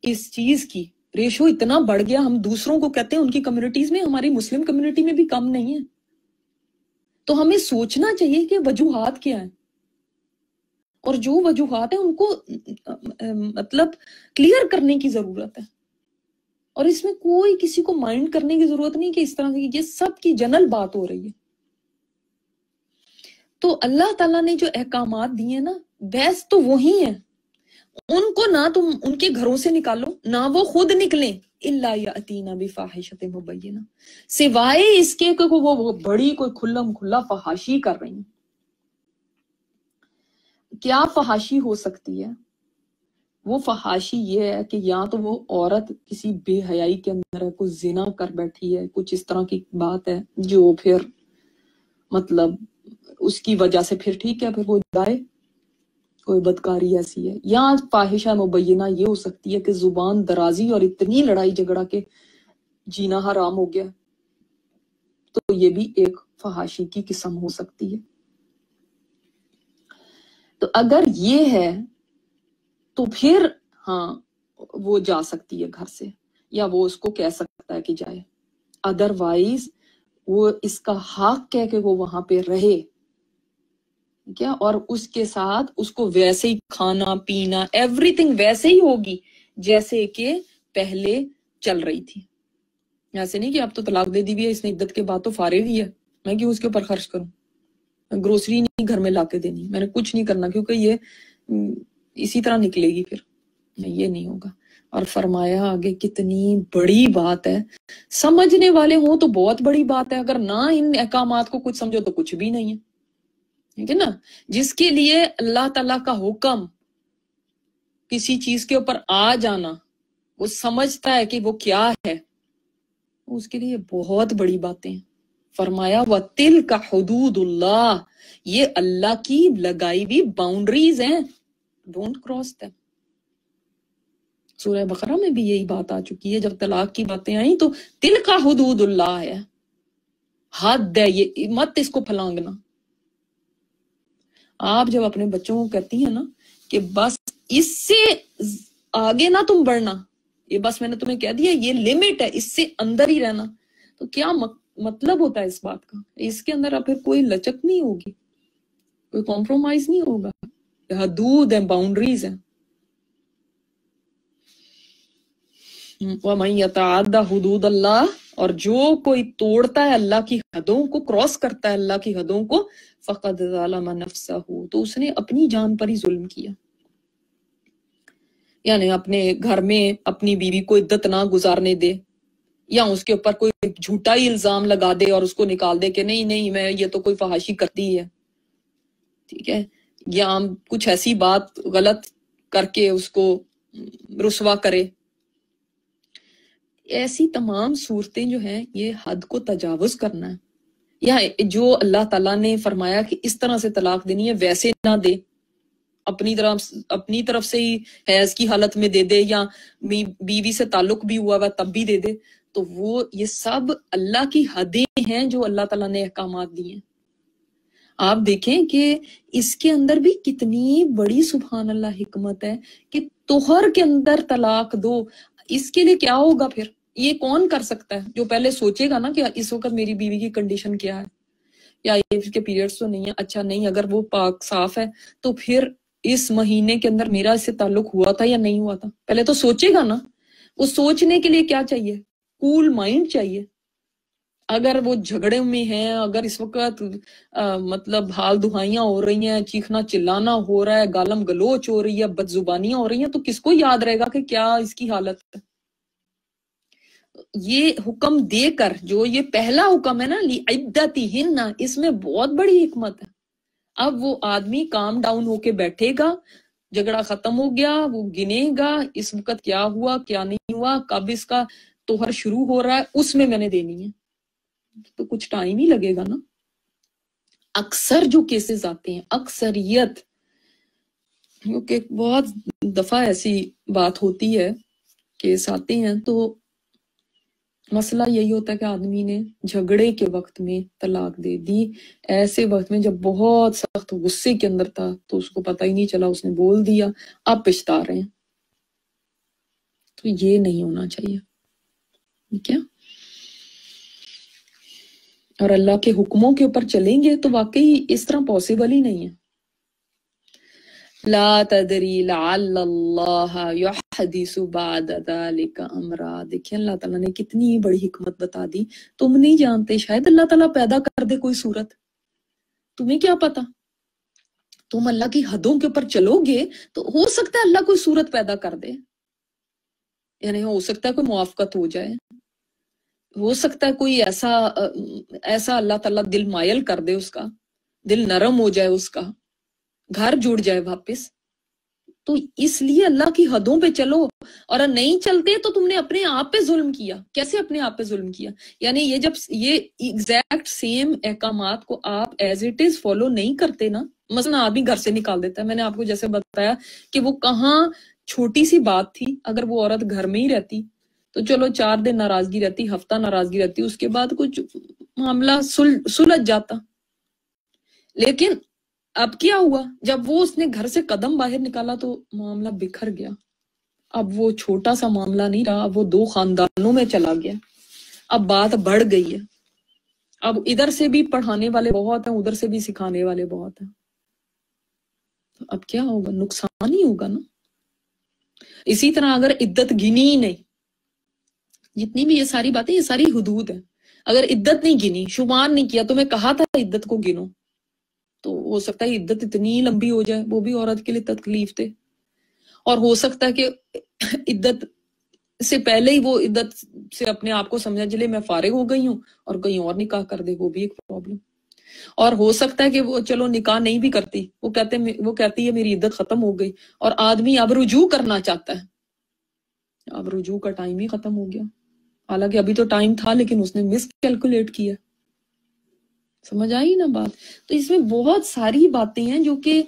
اس چیز کی۔ ریشو اتنا بڑھ گیا، ہم دوسروں کو کہتے ہیں ان کی کمیونٹیز میں ہماری مسلم کمیونٹی میں بھی کم نہیں ہے۔ تو ہمیں سوچنا چاہیے کہ وجوہات کیا ہیں۔ اور جو وجوہات ہیں ان کو مطلب کلیئر کرنے کی ضرورت ہے۔ اور اس میں کوئی کسی کو مائنڈ کرنے کی ضرورت نہیں کہ اس طرح کی، یہ سب کی جنرل بات ہو رہی ہے۔ تو اللہ تعالیٰ نے جو احکامات دیے نا بیس تو وہی ہیں۔ ان کو نہ تم ان کے گھروں سے نکالو، نہ وہ خود نکلیں۔ اللہ یا اتینا بھی فاحشت مبینہ سوائے اس کے کہ وہ بڑی کوئی کھلم کھلا فحاشی کر رہی ہیں۔ کیا فحاشی ہو سکتی ہے؟ وہ فحاشی یہ ہے کہ یا تو وہ عورت کسی بے حیائی کے اندر ہے کچھ زنا کر بیٹھی ہے، کچھ اس طرح کی بات ہے جو پھر مطلب اس کی وجہ سے پھر ٹھیک ہے، پھر وہ جائے کوئی بدکاری ایسی ہے؟ یا فاحشہ مبینہ یہ ہو سکتی ہے کہ زبان درازی اور اتنی لڑائی جھگڑا کے جینا حرام ہو گیا۔ تو یہ بھی ایک فحاشی کی قسم ہو سکتی ہے۔ تو اگر یہ ہے، تو پھر ہاں وہ جا سکتی ہے گھر سے، یا وہ اس کو کہہ سکتا ہے کہ جائے۔ ادر وائز وہ اس کا حق کہہ کہ وہ وہاں پہ رہے۔ کیا اور اس کے ساتھ اس کو ویسے ہی کھانا، پینا ایوری تھنگ ویسے ہی ہوگی جیسے کہ پہلے چل رہی تھی۔ ایسے نہیں کہ اب تو طلاق دے دی بھی ہے، اس نے عدت کے بعد تو فارغ ہی ہے۔ میں کیوں اس کے اوپر خرچ کروں؟ گروسری نہیں، گھر میں لا کے دینی۔ میں نے کچھ نہیں کرنا کیونکہ یہ اسی طرح نکلے گی پھر۔ یہ نہیں ہوگا۔ اور فرمایا آگے، کتنی بڑی بات ہے۔ سمجھنے والے ہوں تو بہت بڑی بات ہے۔ اگر نہ ان احکامات کو کچھ سمجھو تو کچھ بھی نہیں ہے۔ ٹھیک ہے نا؟ جس کے لیے اللہ تعالی کا حکم کسی چیز کے اوپر آ جانا، وہ سمجھتا ہے کہ وہ کیا ہے۔ اس کے لیے بہت بڑی باتیں۔ فرمایا و تل کا حدود اللہ یہ اللہ کی لگائی ہوئی باؤنڈریز ہیں۔ ڈونٹ کراس دم سورہ بقرہ میں بھی یہی بات آ چکی ہے۔ جب طلاق کی باتیں آئیں تو تل کا حدود اللہ ہے حد ہے یہ، مت اس کو پھلانگنا۔ آپ جب اپنے بچوں کو کہتی ہیں نا کہ بس اس سے آگے نہ تم بڑھنا، یہ بس میں نے تمہیں کہہ دیا، یہ لمٹ ہے، اس سے اندر ہی رہنا۔ تو کیا مطلب ہوتا ہے اس بات کا؟ اس کے اندر پھر کوئی لچک نہیں ہوگی، کوئی کمپرومائز نہیں ہوگا۔ حدود ہیں باؤنڈریز ہیں۔ وَمَن يَتَعَدَّ حدود اللہ اور جو کوئی توڑتا ہے اللہ کی حدوں کو کراس کرتا ہے اللہ کی حدوں کو فقد ظالم نفسہ تو اس نے اپنی جان پر ہی ظلم کیا۔ یعنی اپنے گھر میں اپنی بیوی کو عدت نہ گزارنے دے، یا اس کے اوپر کوئی جھوٹا ہی الزام لگا دے اور اس کو نکال دے کہ نہیں نہیں، میں یہ تو کوئی فحاشی کرتی ہے۔ ٹھیک ہے؟ یا کچھ ایسی بات غلط کر کے اس کو رسوا کرے۔ ایسی تمام صورتیں جو ہیں، یہ حد کو تجاوز کرنا ہے۔ یا جو اللہ تعالیٰ نے فرمایا کہ اس طرح سے طلاق دینی ہے، ویسے نہ دے۔ اپنی طرف اپنی طرف سے ہی حیض کی حالت میں دے دے یا بیوی سے تعلق بھی ہوا ہوا تب بھی دے دے۔ تو وہ یہ سب اللہ کی حدیں ہیں جو اللہ تعالیٰ نے احکامات دی ہیں۔ آپ دیکھیں کہ اس کے اندر بھی کتنی بڑی سبحان اللہ حکمت ہے کہ توہر کے اندر طلاق دو۔ اس کے لیے کیا ہوگا پھر؟ یہ کون کر سکتا ہے؟ جو پہلے سوچے گا نا کہ اس وقت میری بیوی کی کنڈیشن کیا ہے، یا کے پیریڈز تو نہیں ہے اچھا نہیں، اگر وہ پاک صاف ہے تو پھر اس مہینے کے اندر میرا اس سے تعلق ہوا تھا یا نہیں ہوا تھا؟ پہلے تو سوچے گا نا وہ سوچنے کے لیے کیا چاہیے؟ کول مائنڈ چاہیے۔ اگر وہ جھگڑے میں ہیں اگر اس وقت مطلب حال دہائیاں ہو رہی ہیں، چیخنا چلانا ہو رہا ہے، گالم گلوچ ہو رہی ہے بد زبانیاں ہو رہی ہیں، تو کس کو یاد رہے گا کہ کیا اس کی حالت ہے؟ یہ حکم دے کر، جو یہ پہلا حکم ہے نا عدتی ہن اس میں بہت بڑی حکمت ہے۔ اب وہ آدمی کام ڈاؤن ہو کے بیٹھے گا، جھگڑا ختم ہو گیا، وہ گنے گا، اس وقت کیا ہوا، کیا نہیں ہوا، کب اس کا توہر شروع ہو رہا ہے، اس میں میں نے دینی ہے۔ تو کچھ ٹائم ہی لگے گا نا۔ اکثر جو کیسز آتے ہیں، اکثریت، کیونکہ بہت دفعہ ایسی بات ہوتی ہے کیس آتے ہیں، تو مسئلہ یہی ہوتا ہے کہ آدمی نے جھگڑے کے وقت میں طلاق دے دی۔ ایسے وقت میں جب بہت سخت غصے کے اندر تھا تو اس کو پتہ ہی نہیں چلا، اس نے بول دیا، آپ پچھتا رہے ہیں۔ تو یہ نہیں ہونا چاہیے۔ ٹھیک ہے اور اللہ کے حکموں کے اوپر چلیں گے تو واقعی اس طرح پاسبل ہی نہیں ہے۔ لا تدری لعل اللہ يحدث بعد ذلك امرا۔ دیکھیں اللہ تعالیٰ نے کتنی بڑی حکمت بتا دی۔ تم نہیں جانتے، شاید اللہ تعالیٰ پیدا کر دے کوئی صورت۔ تمہیں کیا پتا تم اللہ کی حدوں کے اوپر چلو گے تو ہو سکتا ہے اللہ کوئی صورت پیدا کر دے۔ یعنی ہو سکتا ہے کوئی موافقت ہو جائے۔ ہو سکتا ہے کوئی ایسا ایسا اللہ تعالیٰ دل مائل کر دے اس کا۔ دل نرم ہو جائے اس کا۔ گھر جڑ جائے واپس، تو اس لیے اللہ کی حدوں پہ چلو۔ اور نہیں چلتے تو تم نے اپنے آپ پہ ظلم کیا۔ کیسے اپنے آپ پہ ظلم کیا؟ یعنی یہ جب یہ ایگزیکٹ سیم احکامات کو آپ ایز اٹ از فالو نہیں کرتے نا، مثلا آدمی گھر سے نکال دیتا ہے۔ میں نے آپ کو جیسے بتایا کہ وہ کہاں چھوٹی سی بات تھی۔ اگر وہ عورت گھر میں ہی رہتی، تو چلو چار دن ناراضگی رہتی، ہفتہ ناراضگی رہتی، اس کے بعد کچھ معاملہ سلجھ جاتا۔ لیکن اب کیا ہوا؟ جب وہ اس نے گھر سے قدم باہر نکالا تو معاملہ بکھر گیا۔ اب وہ چھوٹا سا معاملہ نہیں رہا، اب وہ دو خاندانوں میں چلا گیا۔ اب بات بڑھ گئی ہے۔ اب ادھر سے بھی پڑھانے والے بہت ہیں، ادھر سے بھی سکھانے والے بہت ہیں۔ اب کیا ہوگا؟ نقصان ہی ہوگا نا۔ اسی طرح اگر عدت گنی ہی نہیں، جتنی بھی یہ ساری باتیں، یہ ساری حدود ہیں۔ اگر عدت نہیں گنی، شمار نہیں کیا تو میں کہا تھا عدت کو گنو۔ تو ہو سکتا ہے عدت اتنی لمبی ہو جائے، وہ بھی عورت کے لیے تکلیف تھے اور ہو سکتا ہے کہ عدت سے پہلے ہی وہ عدت سے اپنے آپ کو سمجھا چلے، میں فارغ ہو گئی ہوں اور کہیں اور نکاح کر دے، وہ بھی ایک پرابلم اور ہو سکتا ہے کہ وہ چلو نکاح نہیں بھی کرتی، وہ کہتے وہ کہتی ہے میری عدت ختم ہو گئی اور آدمی اب رجوع کرنا چاہتا ہے۔ اب رجوع کا ٹائم ہی ختم ہو گیا۔ حالانکہ ابھی تو ٹائم تھا لیکن اس نے مس کیلکولیٹ کیا۔ سمجھ آئی نا بات؟ تو اس میں بہت ساری باتیں ہیں جو کہ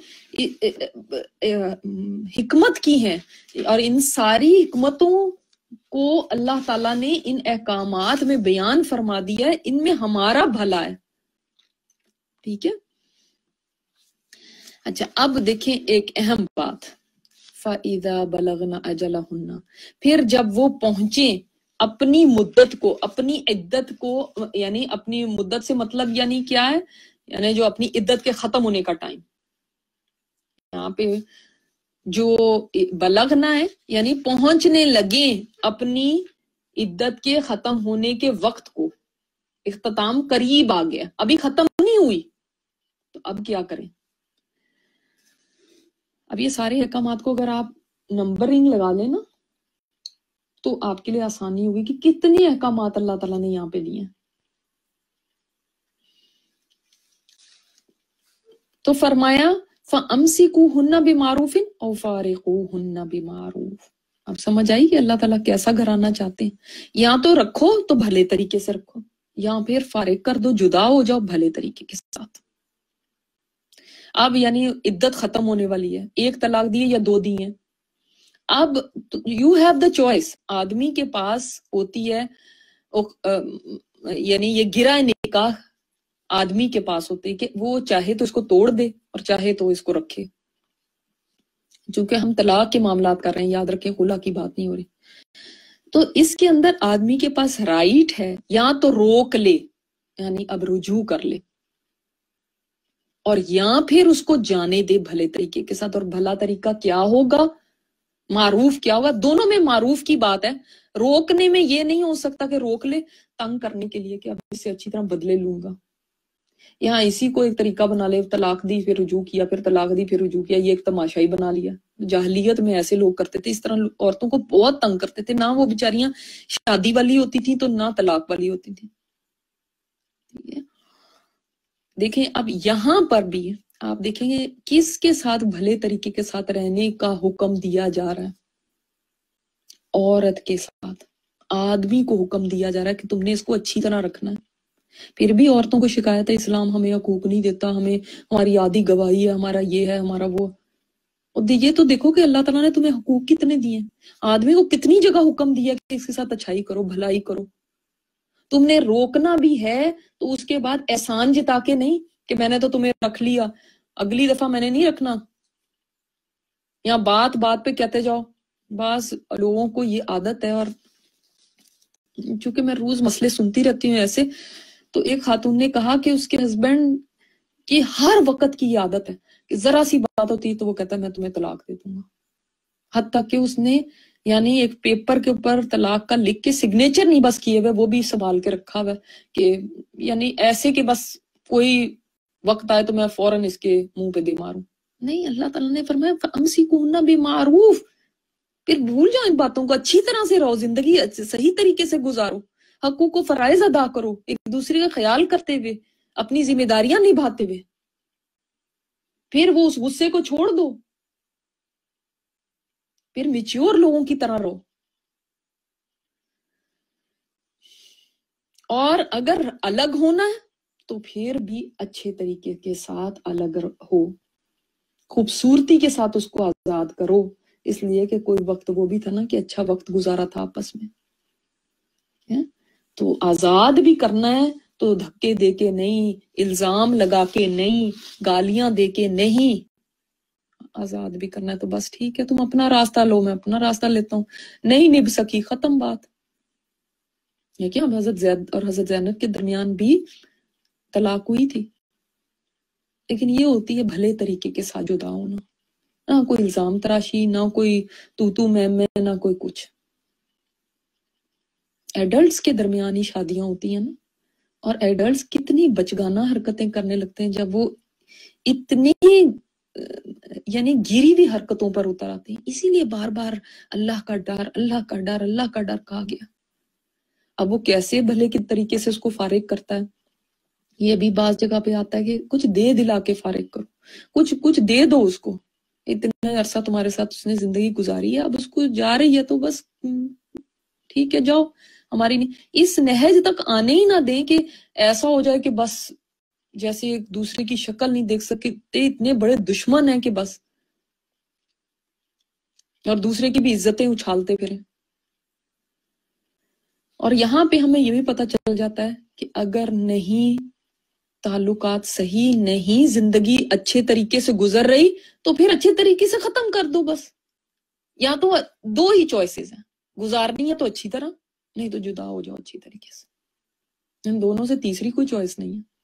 حکمت کی ہیں۔ اور ان ساری حکمتوں کو اللہ تعالیٰ نے ان احکامات میں بیان فرما دیا ہے۔ ان میں ہمارا بھلا ہے۔ ٹھیک ہے؟ اچھا اب دیکھیں ایک اہم بات۔ فَإِذَا بَلَغْنَا أَجَلَهُنَّ۔ پھر جب وہ پہنچیں اپنی مدت کو، اپنی عدت کو یعنی اپنی مدت سے مطلب یعنی کیا ہے؟ یعنی جو اپنی عدت کے ختم ہونے کا ٹائم یہاں پہ جو بلغنا ہے یعنی پہنچنے لگے اپنی عدت کے ختم ہونے کے وقت کو۔ اختتام قریب آ گیا۔ ابھی ختم نہیں ہوئی۔ تو اب کیا کریں؟ اب یہ سارے احکامات کو اگر آپ نمبرنگ لگا لیں نا تو آپ کے لیے آسانی ہوگی کہ کتنے احکامات اللہ تعالیٰ نے یہاں پہ دیے تو فرمایا فمسی کو ہننا بھی معروف او فارقو ہننا بھی معروف اب سمجھ آئی کہ اللہ تعالیٰ کیسا گھرانا چاہتے ہیں؟ یا تو رکھو تو بھلے طریقے سے رکھو، یا پھر فارغ کر دو، جدا ہو جاؤ بھلے طریقے کے ساتھ۔ اب یعنی عدت ختم ہونے والی ہے، ایک طلاق دیے یا دو دیے اب یو ہیو دا چوائس آدمی کے پاس ہوتی ہے یعنی یہ گرا نکاح آدمی کے پاس ہوتی ہے کہ وہ چاہے تو اس کو توڑ دے اور چاہے تو اس کو رکھے۔ چونکہ ہم طلاق کے معاملات کر رہے ہیں، یاد رکھیں خلا کی بات نہیں ہو رہی۔ تو اس کے اندر آدمی کے پاس رائٹ ہے، یا تو روک لے یعنی اب رجوع کر لے۔ اور یا پھر اس کو جانے دے بھلے طریقے کے ساتھ، اور بھلا طریقہ کیا ہوگا؟ معروف کیا ہوگا دونوں میں معروف کی بات ہے۔ روکنے میں یہ نہیں ہو سکتا کہ روک لے، تنگ کرنے کے لیے کہ اب اس سے اچھی طرح بدلے لوں گا۔ یہاں اسی کو ایک طریقہ بنا لے، طلاق دی، پھر رجوع کیا، پھر طلاق دی، پھر رجوع کیا۔ یہ ایک تماشا ہی بنا لیا۔ جاہلیت میں ایسے لوگ کرتے تھے، اس طرح عورتوں کو بہت تنگ کرتے تھے۔ نہ وہ بیچاریاں شادی والی ہوتی تھی تو نہ طلاق والی ہوتی تھی دیکھیں، اب یہاں پر بھی آپ دیکھیں گے کس کے ساتھ بھلے طریقے کے ساتھ رہنے کا حکم دیا جا رہا ہے؟ عورت کے ساتھ۔ آدمی کو حکم دیا جا رہا ہے کہ تم نے اس کو اچھی طرح رکھنا ہے۔ پھر بھی عورتوں کو شکایت ہے، اسلام ہمیں حقوق نہیں دیتا، ہمیں ہماری آدھی گواہی ہے، ہمارا یہ ہے، ہمارا وہ۔ یہ تو دیکھو کہ اللہ تعالیٰ نے تمہیں حقوق کتنے دیے آدمی کو کتنی جگہ حکم دیا کہ اس کے ساتھ اچھائی کرو، بھلائی کرو۔ تم نے روکنا بھی ہے تو اس کے بعد احسان جتا کے نہیں کہ میں نے تو تمہیں رکھ لیا۔ اگلی دفعہ میں نے نہیں رکھنا۔ یا بات بات پہ کہتے جاؤ۔ بعض لوگوں کو یہ عادت ہے اور چونکہ میں روز مسئلے سنتی رہتی ہوں ایسے، تو ایک خاتون نے کہا کہ اس کے ہسبینڈ کی ہر وقت کی یہ عادت ہے کہ ذرا سی بات ہوتی تو وہ کہتا ہے، میں تمہیں طلاق دے دوں گا۔ حد تک کہ اس نے یعنی ایک پیپر کے اوپر طلاق کا لکھ کے سگنیچر نہیں بس کیے ہوئے، وہ بھی سنبھال کے رکھا ہوا کہ یعنی ایسے کہ بس کوئی وقت آئے تو میں فوراً اس کے منہ پہ دے ماروں۔ نہیں، اللہ تعالیٰ نے فرمایا امسی بھی معروف پھر بھول جاؤ ان باتوں کو، اچھی طرح سے رہو، زندگی صحیح طریقے سے گزارو۔ حقوق کو فرائض ادا کرو، ایک دوسرے کا خیال کرتے ہوئے، اپنی ذمہ داریاں نبھاتے ہوئے۔ پھر وہ اس غصے کو چھوڑ دو۔ پھر میچور لوگوں کی طرح رہو۔ اور اگر الگ ہونا ہے تو پھر بھی اچھے طریقے کے ساتھ الگ ہو خوبصورتی کے ساتھ اس کو آزاد کرو۔ اس لیے کہ کوئی وقت وہ بھی تھا نا کہ اچھا وقت گزارا تھا آپس میں۔ تو آزاد بھی کرنا ہے تو دھکے دے کے نہیں، الزام لگا کے نہیں، گالیاں دے کے نہیں۔ آزاد بھی کرنا ہے تو بس ٹھیک ہے، تم اپنا راستہ لو، میں اپنا راستہ لیتا ہوں۔ نہیں نب سکی، ختم بات۔ یہ کیا؟ حضرت زید اور حضرت زینب کے درمیان بھی طلاق ہوئی تھی۔ لیکن یہ ہوتی ہے بھلے طریقے کے ساتھ جدا ہونا۔ نہ کوئی الزام تراشی، نہ کوئی تو تو میں میں، نہ کوئی کچھ۔ ایڈلٹس کے درمیان ہی شادیاں ہوتی ہیں نا۔ اور ایڈلٹس کتنی بچگانا حرکتیں کرنے لگتے ہیں جب وہ اتنی یعنی گیری ہوئی حرکتوں پر اتر آتے ہیں۔ اسی لیے بار بار اللہ کا ڈر، اللہ کا ڈر، اللہ کا ڈر کہا گیا۔ اب وہ کیسے بھلے کے طریقے سے اس کو فارغ کرتا ہے؟ یہ بھی بعض جگہ پہ آتا ہے کہ کچھ دے دلا کے فارغ کرو۔ کچھ کچھ دے دو اس کو۔ اتنا عرصہ تمہارے ساتھ اس نے زندگی گزاری ہے، اب اس کو جا رہی ہے تو بس ٹھیک ہے، جاؤ۔ ہماری نہیں۔ اس نہج تک آنے ہی نہ دیں کہ ایسا ہو جائے کہ بس جیسے ایک دوسرے کی شکل نہیں دیکھ سکتے اتنے بڑے دشمن ہیں کہ بس۔ اور دوسرے کی بھی عزتیں اچھالتے پھرے اور یہاں پہ ہمیں یہ بھی پتا چل جاتا ہے کہ اگر نہیں تعلقات صحیح نہیں، زندگی اچھے طریقے سے گزر رہی، تو پھر اچھے طریقے سے ختم کر دو بس۔ یا تو دو ہی چوائسیز ہیں۔ گزارنی ہے تو اچھی طرح، نہیں تو جدا ہو جاؤ اچھی طریقے سے۔ ان دونوں سے تیسری کوئی چوائس نہیں ہے۔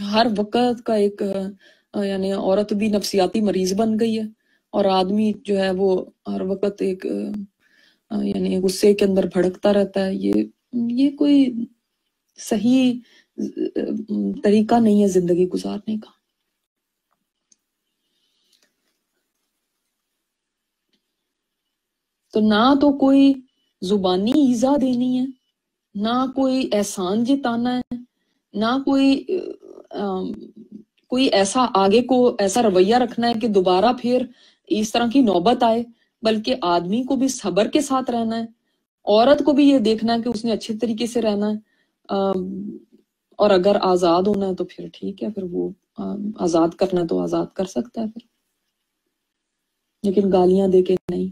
ہر وقت کا ایک یعنی عورت بھی نفسیاتی مریض بن گئی ہے۔ اور آدمی جو ہے وہ ہر وقت ایک یعنی غصے کے اندر بھڑکتا رہتا ہے۔ یہ یہ کوئی صحیح، طریقہ نہیں ہے زندگی گزارنے کا۔ تو نہ تو کوئی زبانی ایزا دینی ہے، نہ کوئی احسان جتانا ہے، نہ کوئی کوئی ایسا آگے کو ایسا رویہ رکھنا ہے کہ دوبارہ پھر اس طرح کی نوبت آئے، بلکہ آدمی کو بھی صبر کے ساتھ رہنا ہے، عورت کو بھی یہ دیکھنا ہے کہ اس نے اچھے طریقے سے رہنا ہے۔ اور اگر آزاد ہونا ہے تو پھر ٹھیک ہے، پھر وہ آزاد کرنا ہے تو آزاد کر سکتا ہے پھر۔ لیکن گالیاں دے کے نہیں۔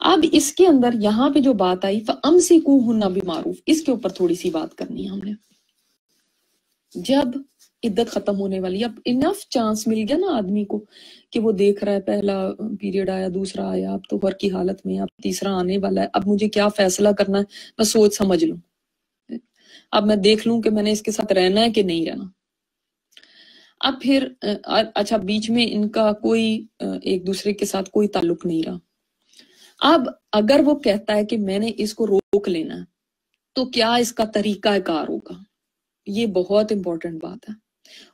اب اس کے اندر یہاں پہ جو بات آئی ام سے کو ہونا بھی معروف اس کے اوپر تھوڑی سی بات کرنی ہے ہم نے۔ جب عدت ختم ہونے والی، اب انف چانس مل گیا نا آدمی کو کہ وہ دیکھ رہا ہے، پہلا پیریڈ آیا، دوسرا آیا، اب تو گھر کی حالت میں اب تیسرا آنے والا ہے، اب مجھے کیا فیصلہ کرنا ہے، میں سوچ سمجھ لوں۔ اب میں دیکھ لوں کہ میں نے اس کے ساتھ رہنا ہے کہ نہیں رہنا۔ اب پھر اچھا بیچ میں ان کا کوئی ایک دوسرے کے ساتھ کوئی تعلق نہیں رہا۔ اب اگر وہ کہتا ہے کہ میں نے اس کو روک لینا ہے، تو کیا اس کا طریقہ کار ہوگا؟ یہ بہت امپورٹنٹ بات ہے۔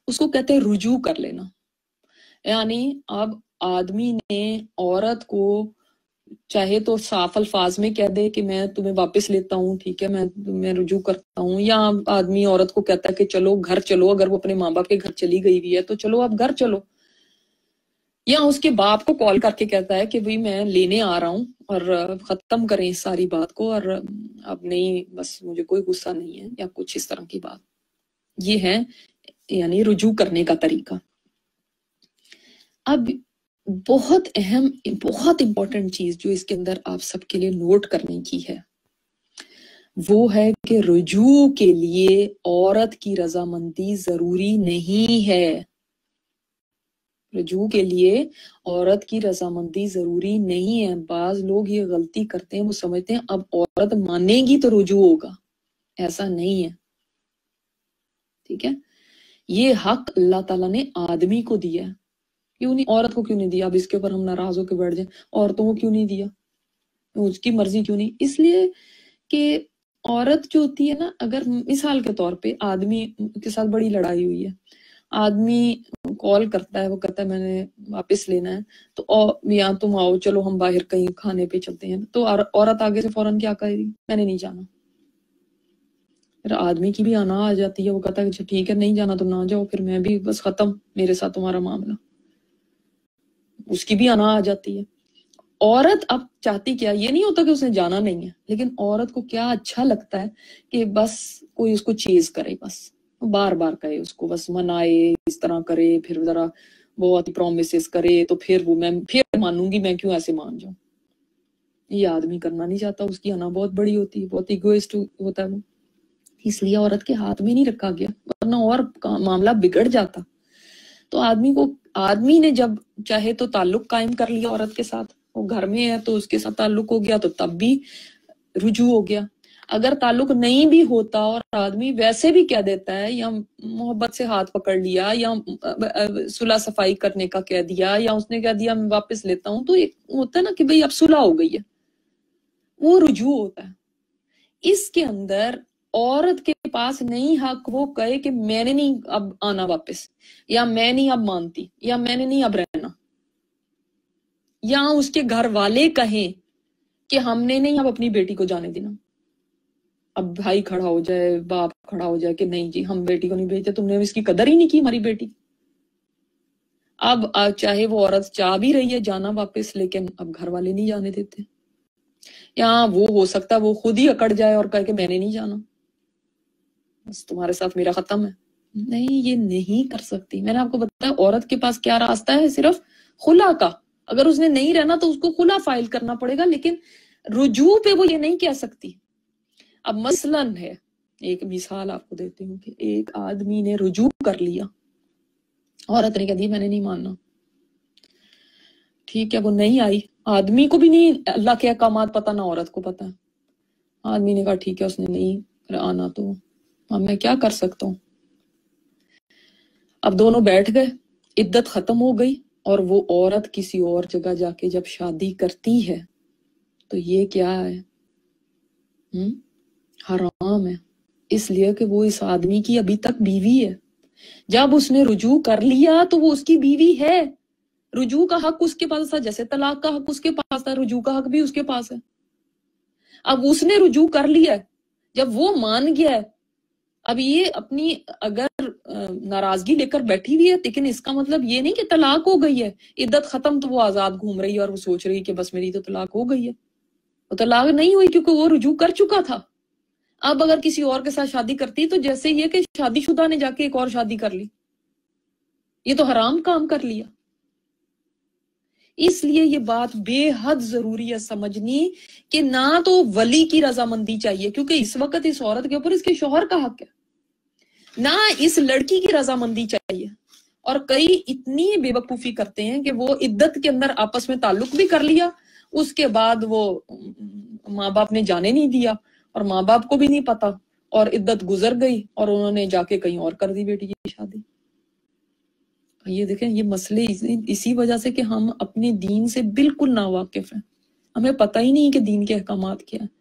اس کو کہتے ہیں رجوع کر لینا۔ یعنی اب آدمی نے عورت کو چاہے تو صاف الفاظ میں کہہ دے کہ میں تمہیں واپس لیتا ہوں، ٹھیک ہے؟ میں میں رجوع کرتا ہوں۔ یا آدمی عورت کو کہتا ہے کہ چلو گھر چلو، اگر وہ اپنے ماں باپ کے گھر چلی گئی ہوئی ہے تو چلو اب گھر چلو۔ یا اس کے باپ کو کال کر کے کہتا ہے کہ بھائی میں لینے آ رہا ہوں اور ختم کریں اس ساری بات کو اور اب نہیں، بس مجھے کوئی غصہ نہیں ہے یا کچھ اس طرح کی بات۔ یہ ہے یعنی رجوع کرنے کا طریقہ۔ اب بہت اہم، بہت امپورٹنٹ چیز جو اس کے اندر آپ سب کے لیے نوٹ کرنے کی ہے۔ وہ ہے کہ رجوع کے لیے عورت کی رضامندی ضروری نہیں ہے۔ رجوع کے لیے عورت کی رضامندی ضروری نہیں ہے۔ بعض لوگ یہ غلطی کرتے ہیں، وہ سمجھتے ہیں، اب عورت مانے گی تو رجوع ہوگا۔ ایسا نہیں ہے۔ ٹھیک ہے؟ یہ حق اللہ تعالیٰ نے آدمی کو دیا ہے۔ کیوں نہیں؟ عورت کو کیوں نہیں دیا؟ اب اس کے اوپر ہم ناراض ہو کے بیٹھ جائیں۔ عورتوں کو کیوں نہیں دیا؟ اس کی مرضی کیوں نہیں؟ اس لیے کہ عورت جو ہوتی ہے نا، اگر مثال کے طور پہ آدمی کے ساتھ بڑی لڑائی ہوئی ہے، آدمی کال کرتا ہے، وہ کہتا ہے میں نے واپس لینا ہے، تو یا تم آؤ، چلو ہم باہر کہیں کھانے پہ چلتے ہیں۔ تو عورت آگے سے فوراً کیا کہے گی؟ میں نے نہیں جانا۔ پھر آدمی کی بھی آنا آ جاتی ہے، وہ کہتا ہے اچھا ٹھیک ہے، نہیں جانا تو نہ جاؤ، پھر میں بھی بس ختم، میرے ساتھ تمہارا معاملہ۔ اس کی بھی آنا آ جاتی ہے۔ عورت اب چاہتی کیا یہ نہیں ہوتا کہ اس نے جانا نہیں ہے، لیکن عورت کو کیا اچھا لگتا ہے کہ بس کوئی اس کو چیز کرے، بس بار بار کہے اس کو، بس منائے، اس طرح کرے، پھر ذرا بہت ہی پرومسز کرے، تو پھر وہ میں، پھر مانوں گی میں کیوں ایسے مان جاؤں؟ یہ آدمی کرنا نہیں چاہتا، اس کی آنا بہت بڑی ہوتی ہے، بہت ایگوئسٹ ہوتا ہے وہ۔ اس لیے عورت کے ہاتھ میں نہیں رکھا گیا، ورنہ اور معاملہ بگڑ جاتا۔ تو آدمی کو آدمی نے جب چاہے تو تعلق قائم کر لیا عورت کے ساتھ۔ وہ گھر میں ہے تو اس کے ساتھ تعلق ہو گیا تو تب بھی رجوع ہو گیا۔ اگر تعلق نہیں بھی ہوتا اور آدمی ویسے بھی کہہ دیتا ہے، یا محبت سے ہاتھ پکڑ لیا، یا صلح صفائی کرنے کا کہہ دیا، یا اس نے کہہ دیا میں واپس لیتا ہوں، تو ایک ہوتا ہے نا کہ بھئی اب صلح ہو گئی ہے۔ وہ رجوع ہوتا ہے۔ اس کے اندر عورت کے پاس نہیں حق، وہ کہے کہ میں نے نہیں اب آنا واپس، یا میں نہیں اب مانتی، یا میں نے نہیں اب رہنا۔ یا اس کے گھر والے کہیں کہ ہم نے نہیں اب اپنی بیٹی کو جانے دینا۔ اب بھائی کھڑا ہو جائے، باپ کھڑا ہو جائے کہ نہیں جی ہم بیٹی کو نہیں بھیجتے، تم نے اس کی قدر ہی نہیں کی ہماری بیٹی۔ اب چاہے وہ عورت چاہ بھی رہی ہے جانا واپس، لیکن اب گھر والے نہیں جانے دیتے۔ یا وہ ہو سکتا وہ خود ہی اکڑ جائے اور کہے کہ میں نے نہیں جانا۔ بس تمہارے ساتھ میرا ختم ہے۔ نہیں، یہ نہیں کر سکتی۔ میں نے آپ کو بتایا، عورت کے پاس کیا راستہ ہے؟ صرف خلا کا۔ اگر اس نے نہیں رہنا تو اس کو خلا فائل کرنا پڑے گا، لیکن رجوع پہ وہ یہ نہیں کہہ سکتی۔ اب مثلا ہے، ایک مثال آپ کو دیتی ہوں کہ ایک آدمی نے رجوع کر لیا۔ عورت نے کہہ دی جی، میں نے نہیں ماننا۔ ٹھیک ہے، وہ نہیں آئی۔ آدمی کو بھی نہیں، اللہ کے احکامات پتا نہ عورت کو پتا آدمی نے کہا، ٹھیک ہے، اس نے نہیں آنا تو اب میں کیا کر سکتا ہوں؟ اب دونوں بیٹھ گئے، عدت ختم ہو گئی اور وہ عورت کسی اور جگہ جا کے جب شادی کرتی ہے، تو یہ کیا ہے؟ حرام ہے۔ اس لیے کہ وہ اس آدمی کی ابھی تک بیوی ہے۔ جب اس نے رجوع کر لیا تو وہ اس کی بیوی ہے۔ رجوع کا حق اس کے پاس تھا، جیسے طلاق کا حق اس کے پاس تھا، رجوع کا حق بھی اس کے پاس ہے۔ اب اس نے رجوع کر لیا ہے۔ جب وہ مان گیا ہے اب یہ اپنی اگر ناراضگی لے کر بیٹھی ہوئی ہے، لیکن اس کا مطلب یہ نہیں کہ طلاق ہو گئی ہے۔ عدت ختم تو وہ آزاد گھوم رہی ہے اور وہ سوچ رہی ہے کہ بس میری تو طلاق ہو گئی ہے۔ وہ طلاق نہیں ہوئی کیونکہ وہ رجوع کر چکا تھا۔ اب اگر کسی اور کے ساتھ شادی کرتی تو جیسے یہ کہ شادی شدہ نے جا کے ایک اور شادی کر لی۔ یہ تو حرام کام کر لیا۔ اس لیے یہ بات بے حد ضروری ہے سمجھنی کہ نہ تو ولی کی رضامندی چاہیے، کیونکہ اس وقت اس عورت کے اوپر اس کے شوہر کا حق ہے۔ نہ اس لڑکی کی رضامندی چاہیے۔ اور کئی اتنی بے وقوفی کرتے ہیں کہ وہ عدت کے اندر آپس میں تعلق بھی کر لیا۔ اس کے بعد وہ ماں باپ نے جانے نہیں دیا اور ماں باپ کو بھی نہیں پتا۔ اور عدت گزر گئی اور انہوں نے جا کے کہیں اور کر دی بیٹی کی شادی۔ یہ دیکھیں، یہ مسئلے اسی وجہ سے کہ ہم اپنے دین سے بالکل نا واقف ہیں۔ ہمیں پتہ ہی نہیں کہ دین کے احکامات کیا ہیں۔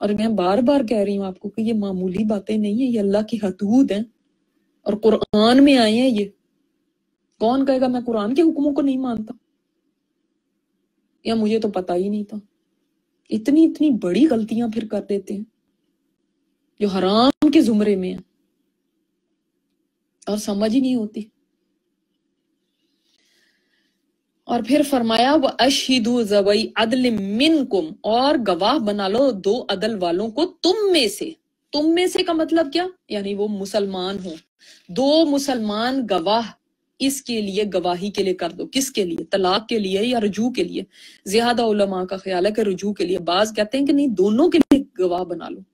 اور میں بار بار کہہ رہی ہوں آپ کو کہ یہ معمولی باتیں نہیں ہیں، یہ اللہ کی حدود ہیں اور قرآن میں آئے ہیں یہ۔ کون کہے گا میں قرآن کے حکموں کو نہیں مانتا؟ یا مجھے تو پتا ہی نہیں تھا۔ اتنی اتنی بڑی غلطیاں پھر کر دیتے ہیں جو حرام کے زمرے میں ہیں۔ اور سمجھ ہی نہیں ہوتی۔ اور پھر فرمایا، وہ اشہدو زوئی عدل منکم اور گواہ بنا لو دو عدل والوں کو تم میں سے۔ تم میں سے کا مطلب کیا؟ یعنی وہ مسلمان ہوں۔ دو مسلمان گواہ اس کے لیے گواہی کے لیے کر دو۔ کس کے لیے؟ طلاق کے لیے یا رجوع کے لیے؟ زیادہ علماء کا خیال ہے کہ رجوع کے لیے۔ بعض کہتے ہیں کہ نہیں، دونوں کے لیے گواہ بنا لو۔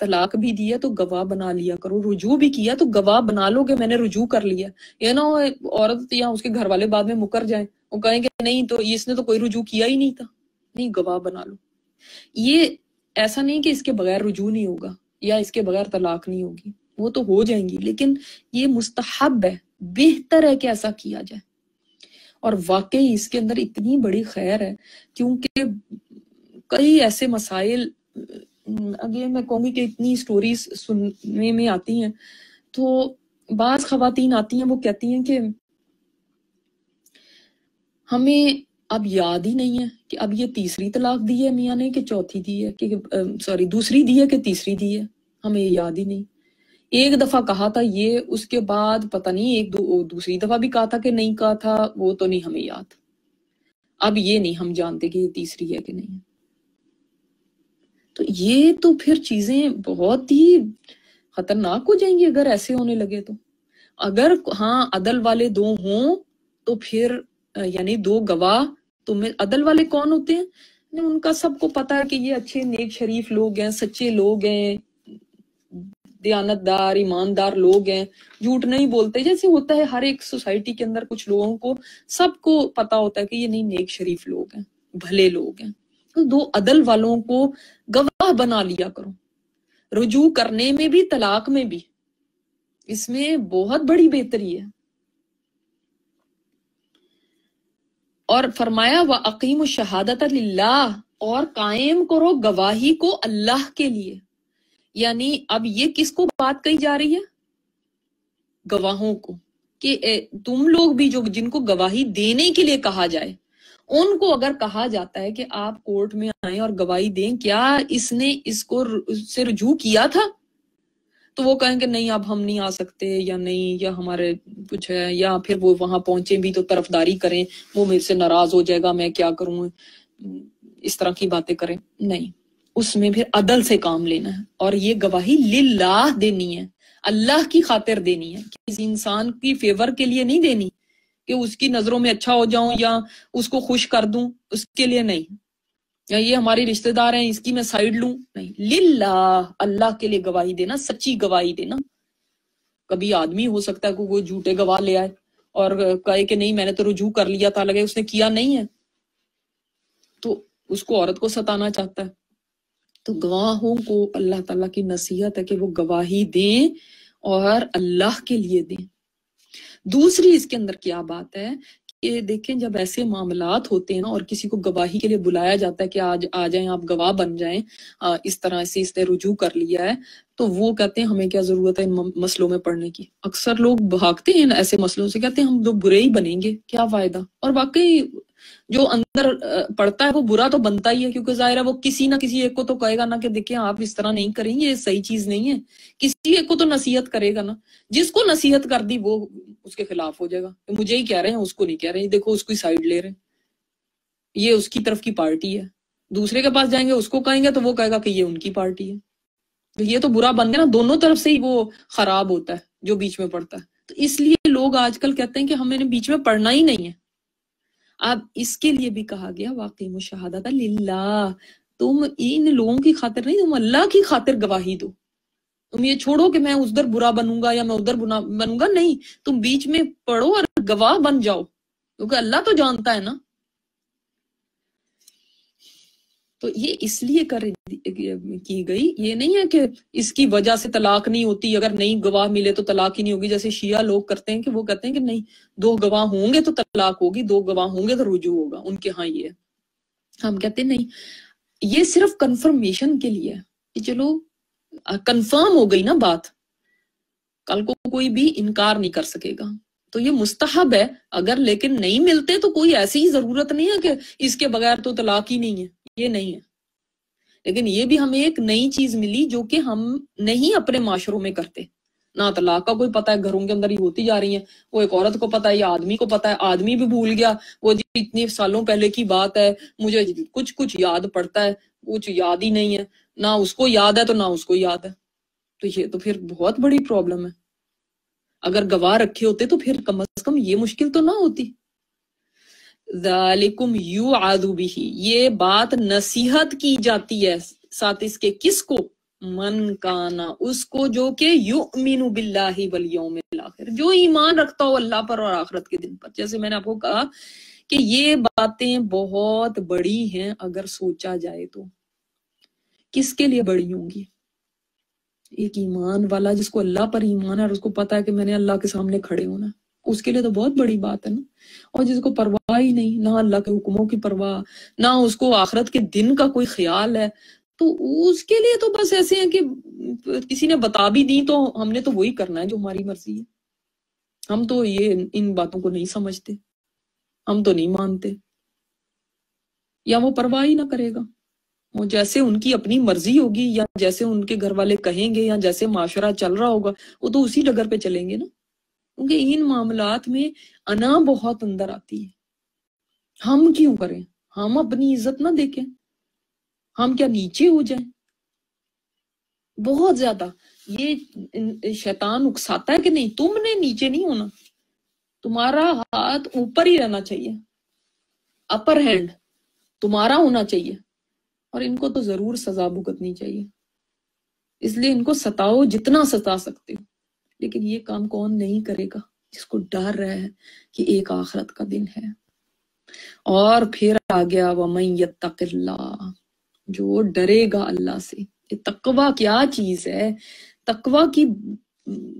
طلاق بھی دیا تو گواہ بنا لیا کرو۔ رجوع بھی کیا تو گواہ بنا لو کہ میں نے رجوع کر لیا۔ یہ نا عورت یا اس کے گھر والے بعد میں مکر جائیں۔ وہ کہیں کہ نہیں تو اس نے تو کوئی رجوع کیا ہی نہیں تھا۔ نہیں، گواہ بنا لو۔ یہ ایسا نہیں کہ اس کے بغیر رجوع نہیں ہوگا یا اس کے بغیر طلاق نہیں ہوگی۔ وہ تو ہو جائیں گی، لیکن یہ مستحب ہے۔ بہتر ہے کہ ایسا کیا جائے۔ اور واقعی اس کے اندر اتنی بڑی خیر ہے، کیونکہ کئی ایسے مسائل اگین میں کہوں گی کہ اتنی سٹوریز سننے میں آتی ہیں۔ تو بعض خواتین آتی ہیں، وہ کہتی ہیں کہ ہمیں اب یاد ہی نہیں ہے کہ اب یہ تیسری طلاق دی ہے میاں نے کہ چوتھی دی ہے کہ سوری دوسری دی ہے کہ تیسری دی ہے۔ ہمیں یاد ہی نہیں۔ ایک دفعہ کہا تھا یہ، اس کے بعد پتہ نہیں، ایک دو، دوسری دفعہ بھی کہا تھا کہ نہیں کہا تھا، وہ تو نہیں ہمیں یاد۔ اب یہ نہیں ہم جانتے کہ یہ تیسری ہے کہ نہیں۔ تو یہ تو پھر چیزیں بہت ہی خطرناک ہو جائیں گی اگر ایسے ہونے لگے تو۔ اگر ہاں عدل والے دو ہوں تو پھر یعنی دو گواہ تمہیں عدل والے کون ہوتے ہیں؟ یعنی ان کا سب کو پتا ہے کہ یہ اچھے نیک شریف لوگ ہیں، سچے لوگ ہیں دیانت دار ایماندار لوگ ہیں۔ جھوٹ نہیں بولتے۔ جیسے ہوتا ہے ہر ایک سوسائٹی کے اندر کچھ لوگوں کو سب کو پتا ہوتا ہے کہ یہ نہیں نیک شریف لوگ ہیں، بھلے لوگ ہیں۔ دو عدل والوں کو گواہ بنا لیا کرو۔ رجوع کرنے میں بھی، طلاق میں بھی۔ اس میں بہت بڑی بہتری ہے۔ اور فرمایا وہ عقیم و شہادت اللہ اور قائم کرو گواہی کو اللہ کے لیے۔ یعنی اب یہ کس کو بات کہی جا رہی ہے؟ گواہوں کو۔ کہ تم لوگ بھی جو، جن کو گواہی دینے کے لیے کہا جائے ان کو اگر کہا جاتا ہے کہ آپ کورٹ میں آئیں اور گواہی دیں، کیا اس نے اس کو سے رجوع کیا تھا؟ تو وہ کہیں کہ نہیں، اب ہم نہیں آ سکتے یا نہیں، یا ہمارے کچھ ہے، یا پھر وہ وہاں پہنچے بھی تو طرفداری کریں، وہ میرے سے ناراض ہو جائے گا، میں کیا کروں؟ اس طرح کی باتیں کریں۔ نہیں، اس میں پھر عدل سے کام لینا ہے اور یہ گواہی للہ دینی ہے، اللہ کی خاطر دینی ہے، کسی انسان کی فیور کے لیے نہیں دینی۔ کہ اس کی نظروں میں اچھا ہو جاؤں یا اس کو خوش کر دوں، اس کے لیے نہیں۔ یا یہ ہماری رشتہ دار ہیں، اس کی میں سائڈ لوں۔ نہیں، للہ، اللہ کے لیے گواہی دینا، سچی گواہی دینا۔ کبھی آدمی ہو سکتا ہے کہ وہ جھوٹے گواہ لے آئے اور کہے کہ نہیں، میں نے تو رجوع کر لیا تھا، لگے اس نے کیا نہیں ہے۔ تو اس کو عورت کو ستانا چاہتا ہے۔ تو گواہوں کو اللہ تعالیٰ کی نصیحت ہے کہ وہ گواہی دیں اور اللہ کے لیے دیں۔ دوسری اس کے اندر کیا بات ہے کہ دیکھیں جب ایسے معاملات ہوتے ہیں نا اور کسی کو گواہی کے لیے بلایا جاتا ہے کہ آج آ جائیں، آپ گواہ بن جائیں اس طرح سے اس نے رجوع کر لیا ہے، تو وہ کہتے ہیں ہمیں کیا ضرورت ہے ان مسئلوں میں پڑھنے کی؟ اکثر لوگ بھاگتے ہیں ایسے مسئلوں سے، کہتے ہیں ہم لوگ برے ہی بنیں گے، کیا فائدہ؟ اور واقعی جو اندر پڑتا ہے وہ برا تو بنتا ہی ہے کیونکہ ظاہر ہے وہ کسی نہ کسی ایک کو تو کہے گا نا کہ دیکھیں آپ اس طرح نہیں کریں یہ صحیح چیز نہیں ہے۔ کسی ایک کو تو نصیحت کرے گا نا۔ جس کو نصیحت کر دی وہ اس کے خلاف ہو جائے گا۔ مجھے ہی کہہ رہے ہیں، اس کو نہیں کہہ رہے ہیں۔ دیکھو، اس کی سائڈ لے رہے ہیں۔ یہ اس کی طرف کی پارٹی ہے۔ دوسرے کے پاس جائیں گے، اس کو کہیں گے تو وہ کہے گا کہ یہ ان کی پارٹی ہے۔ یہ تو برا بن گیا نا۔ دونوں طرف سے ہی وہ خراب ہوتا ہے جو بیچ میں پڑتا ہے۔ تو اس لیے لوگ آج کل کہتے ہیں کہ ہمیں بیچ میں پڑھنا ہی نہیں ہے۔ اب اس کے لیے بھی کہا گیا، واقعی مشاہدہ للہ، تم ان لوگوں کی خاطر نہیں، تم اللہ کی خاطر گواہی دو۔ تم یہ چھوڑو کہ میں ادھر برا بنوں گا یا میں ادھر بنوں گا؟ نہیں، تم بیچ میں پڑھو اور گواہ بن جاؤ، کیونکہ اللہ تو جانتا ہے نا۔ تو یہ اس لیے کر کی گئی، یہ نہیں ہے کہ اس کی وجہ سے طلاق نہیں ہوتی، اگر نہیں گواہ ملے تو طلاق ہی نہیں ہوگی۔ جیسے شیعہ لوگ کرتے ہیں کہ وہ کہتے ہیں کہ نہیں، دو گواہ ہوں گے تو طلاق ہوگی، دو گواہ ہوں گے تو رجوع ہوگا۔ ان کے ہاں یہ ہم کہتے ہیں نہیں، یہ صرف کنفرمیشن کے لیے کہ چلو کنفرم ہو گئی نا بات، کل کو کوئی بھی انکار نہیں کر سکے گا۔ تو یہ مستحب ہے، اگر لیکن نہیں ملتے تو کوئی ایسی ہی ضرورت نہیں ہے کہ اس کے بغیر تو طلاق ہی نہیں ہے۔ یہ نہیں ہے۔ لیکن یہ بھی ہمیں ایک نئی چیز ملی جو کہ ہم نہیں اپنے معاشروں میں کرتے۔ نہ طلاق کا کوئی پتا ہے، گھروں کے اندر ہی ہوتی جا رہی ہیں۔ وہ ایک عورت کو پتا ہے، یا آدمی کو پتا ہے۔ آدمی بھی بھول گیا۔ وہ جی اتنی سالوں پہلے کی بات ہے۔ مجھے کچھ کچھ یاد پڑتا ہے۔ کچھ یاد ہی نہیں ہے۔ نہ اس کو یاد ہے تو نہ اس کو یاد ہے۔ تو یہ تو پھر بہت بڑی پرابلم ہے۔ اگر گواہ رکھے ہوتے تو پھر کم از کم یہ مشکل تو نہ ہوتی۔ ذالکم یو بھی یہ بات نصیحت کی جاتی ہے ساتھ اس کے کس کو؟ من کانا اس کو جو کہ یؤمن باللہ والیوم الاخر، جو ایمان رکھتا ہو اللہ پر اور آخرت کے دن پر۔ جیسے میں نے آپ کو کہا کہ یہ باتیں بہت بڑی ہیں اگر سوچا جائے تو۔ کس کے لیے بڑی ہوں گی؟ ایک ایمان والا جس کو اللہ پر ایمان ہے اور اس کو پتا ہے کہ میں نے اللہ کے سامنے کھڑے ہونا۔ اس کے لیے تو بہت بڑی بات ہے نا۔ اور جس کو پرواہ ہی نہیں، نہ اللہ کے حکموں کی پرواہ، نہ اس کو آخرت کے دن کا کوئی خیال ہے۔ تو اس کے لیے تو بس ایسے ہیں کہ کسی نے بتا بھی دی تو ہم نے تو وہی کرنا ہے جو ہماری مرضی ہے۔ ہم تو یہ ان باتوں کو نہیں سمجھتے، ہم تو نہیں مانتے۔ یا وہ پرواہ ہی نہ کرے گا۔ وہ جیسے ان کی اپنی مرضی ہوگی یا جیسے ان کے گھر والے کہیں گے یا جیسے معاشرہ چل رہا ہوگا، وہ تو اسی ڈگر پہ چلیں گے نا۔ کیونکہ ان معاملات میں انا بہت اندر آتی ہے۔ ہم کیوں کریں؟ ہم اپنی عزت نہ دیکھیں۔ ہم کیا نیچے ہو جائیں؟ بہت زیادہ۔ یہ شیطان اکساتا ہے کہ نہیں، تم نے نیچے نہیں ہونا۔ تمہارا ہاتھ اوپر ہی رہنا چاہیے۔ اپر ہینڈ تمہارا ہونا چاہیے۔ اور ان کو تو ضرور سزا بھگتنی چاہیے۔ اس لیے ان کو ستاؤ جتنا ستا سکتے ہو۔ لیکن یہ کام کون نہیں کرے گا جس کو ڈر رہا ہے کہ ایک آخرت کا دن ہے۔ اور پھر آ گیا یتق اللہ جو ڈرے گا اللہ سے۔ یہ تقوی کیا چیز ہے؟ تقوی کی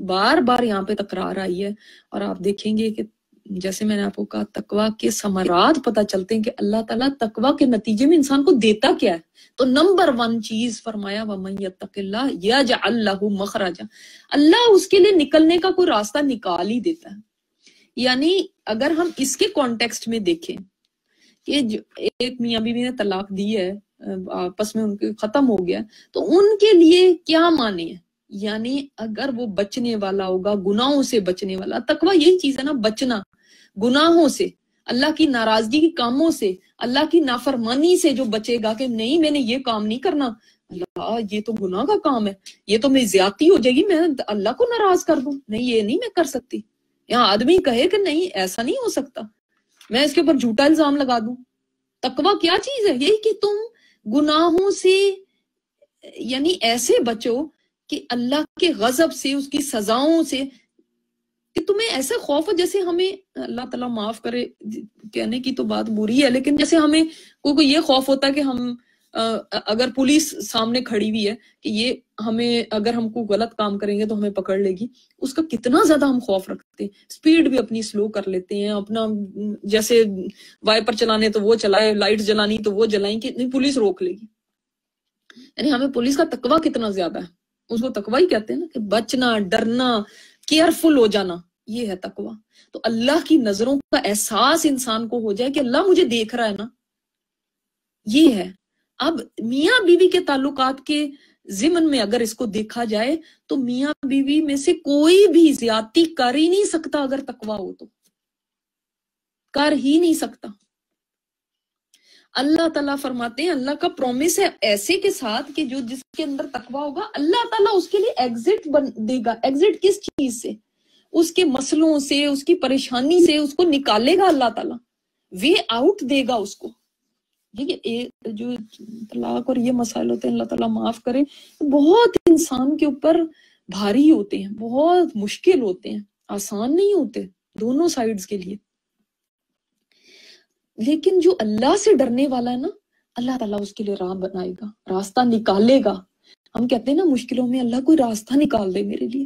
بار بار یہاں پہ تکرار آئی ہے اور آپ دیکھیں گے کہ جیسے میں نے آپ کو کہا تقوا کے سمرات پتا چلتے ہیں کہ اللہ تعالیٰ تقوا کے نتیجے میں انسان کو دیتا کیا ہے۔ تو نمبر ون چیز فرمایا اللہ اللہ مخراجا اللہ اس کے لیے نکلنے کا کوئی راستہ نکال ہی دیتا ہے۔ یعنی اگر ہم اس کے کانٹیکسٹ میں دیکھیں کہ ایک میاں بیوی نے طلاق دی ہے، آپس میں ان کے ختم ہو گیا، تو ان کے لیے کیا مانے ہیں یعنی اگر وہ بچنے والا ہوگا، گناہوں سے بچنے والا، تقوی یہی چیز ہے نا، بچنا۔ گناہوں سے، اللہ کی ناراضگی کی کاموں سے، اللہ کی نافرمانی سے جو بچے گا کہ نہیں، میں نے یہ کام نہیں کرنا۔ اللہ، یہ تو گناہ کا کام ہے۔ یہ تو میری زیادتی ہو جائے گی، میں اللہ کو ناراض کر دوں۔ نہیں، یہ نہیں میں کر سکتی۔ یہاں آدمی کہے کہ نہیں، ایسا نہیں ہو سکتا۔ میں اس کے اوپر جھوٹا الزام لگا دوں۔ تقوی کیا چیز ہے؟ یہی کہ تم گناہوں سے یعنی ایسے بچو کہ اللہ کے غضب سے، اس کی سزاؤں سے کہ تمہیں ایسا خوف ہو جیسے ہمیں اللہ تعالیٰ معاف کرے، کہنے کی تو بات بری ہے، لیکن جیسے ہمیں کوئی کوئی یہ خوف ہوتا ہے کہ ہم اگر پولیس سامنے کھڑی ہوئی ہے کہ یہ ہمیں، اگر ہم کو غلط کام کریں گے تو ہمیں پکڑ لے گی، اس کا کتنا زیادہ ہم خوف رکھتے ہیں۔ اسپیڈ بھی اپنی سلو کر لیتے ہیں، اپنا جیسے وائپر چلانے تو وہ چلائے لائٹ جلانی تو وہ جلائیں کہ نہیں، پولیس روک لے گی۔ یعنی ہمیں پولیس کا تقوی کتنا زیادہ ہے۔ اس کو تقوی ہی کہتے ہیں نا کہ بچنا، ڈرنا کیئرفل ہو جانا، یہ ہے تقوی۔ تو اللہ کی نظروں کا احساس انسان کو ہو جائے کہ اللہ مجھے دیکھ رہا ہے نا۔ یہ ہے۔ اب میاں بیوی کے تعلقات کے ضمن میں اگر اس کو دیکھا جائے، تو میاں بیوی میں سے کوئی بھی زیادتی کر ہی نہیں سکتا اگر تقوی ہو تو۔ کر ہی نہیں سکتا۔ اللہ تعالیٰ فرماتے ہیں، اللہ کا پرومس ہے ایسے کے ساتھ کہ جو جس کے اندر تقوی ہوگا، اللہ تعالیٰ اس کے لیے ایگزٹ دے گا۔ ایگزٹ کس چیز سے؟ اس کے مسلوں سے، اس کی پریشانی سے، اس کو نکالے گا اللہ تعالیٰ۔ وے آؤٹ دے گا اس کو۔ جو طلاق اور یہ مسائل ہوتے ہیں، اللہ تعالیٰ معاف کرے۔ بہت انسان کے اوپر بھاری ہوتے ہیں، بہت مشکل ہوتے ہیں، آسان نہیں ہوتے دونوں سائڈز کے لیے۔ لیکن جو اللہ سے ڈرنے والا ہے نا، اللہ تعالیٰ اس کے لیے راہ بنائے گا، راستہ نکالے گا۔ ہم کہتے ہیں نا، مشکلوں میں اللہ کوئی راستہ نکال دے میرے لیے۔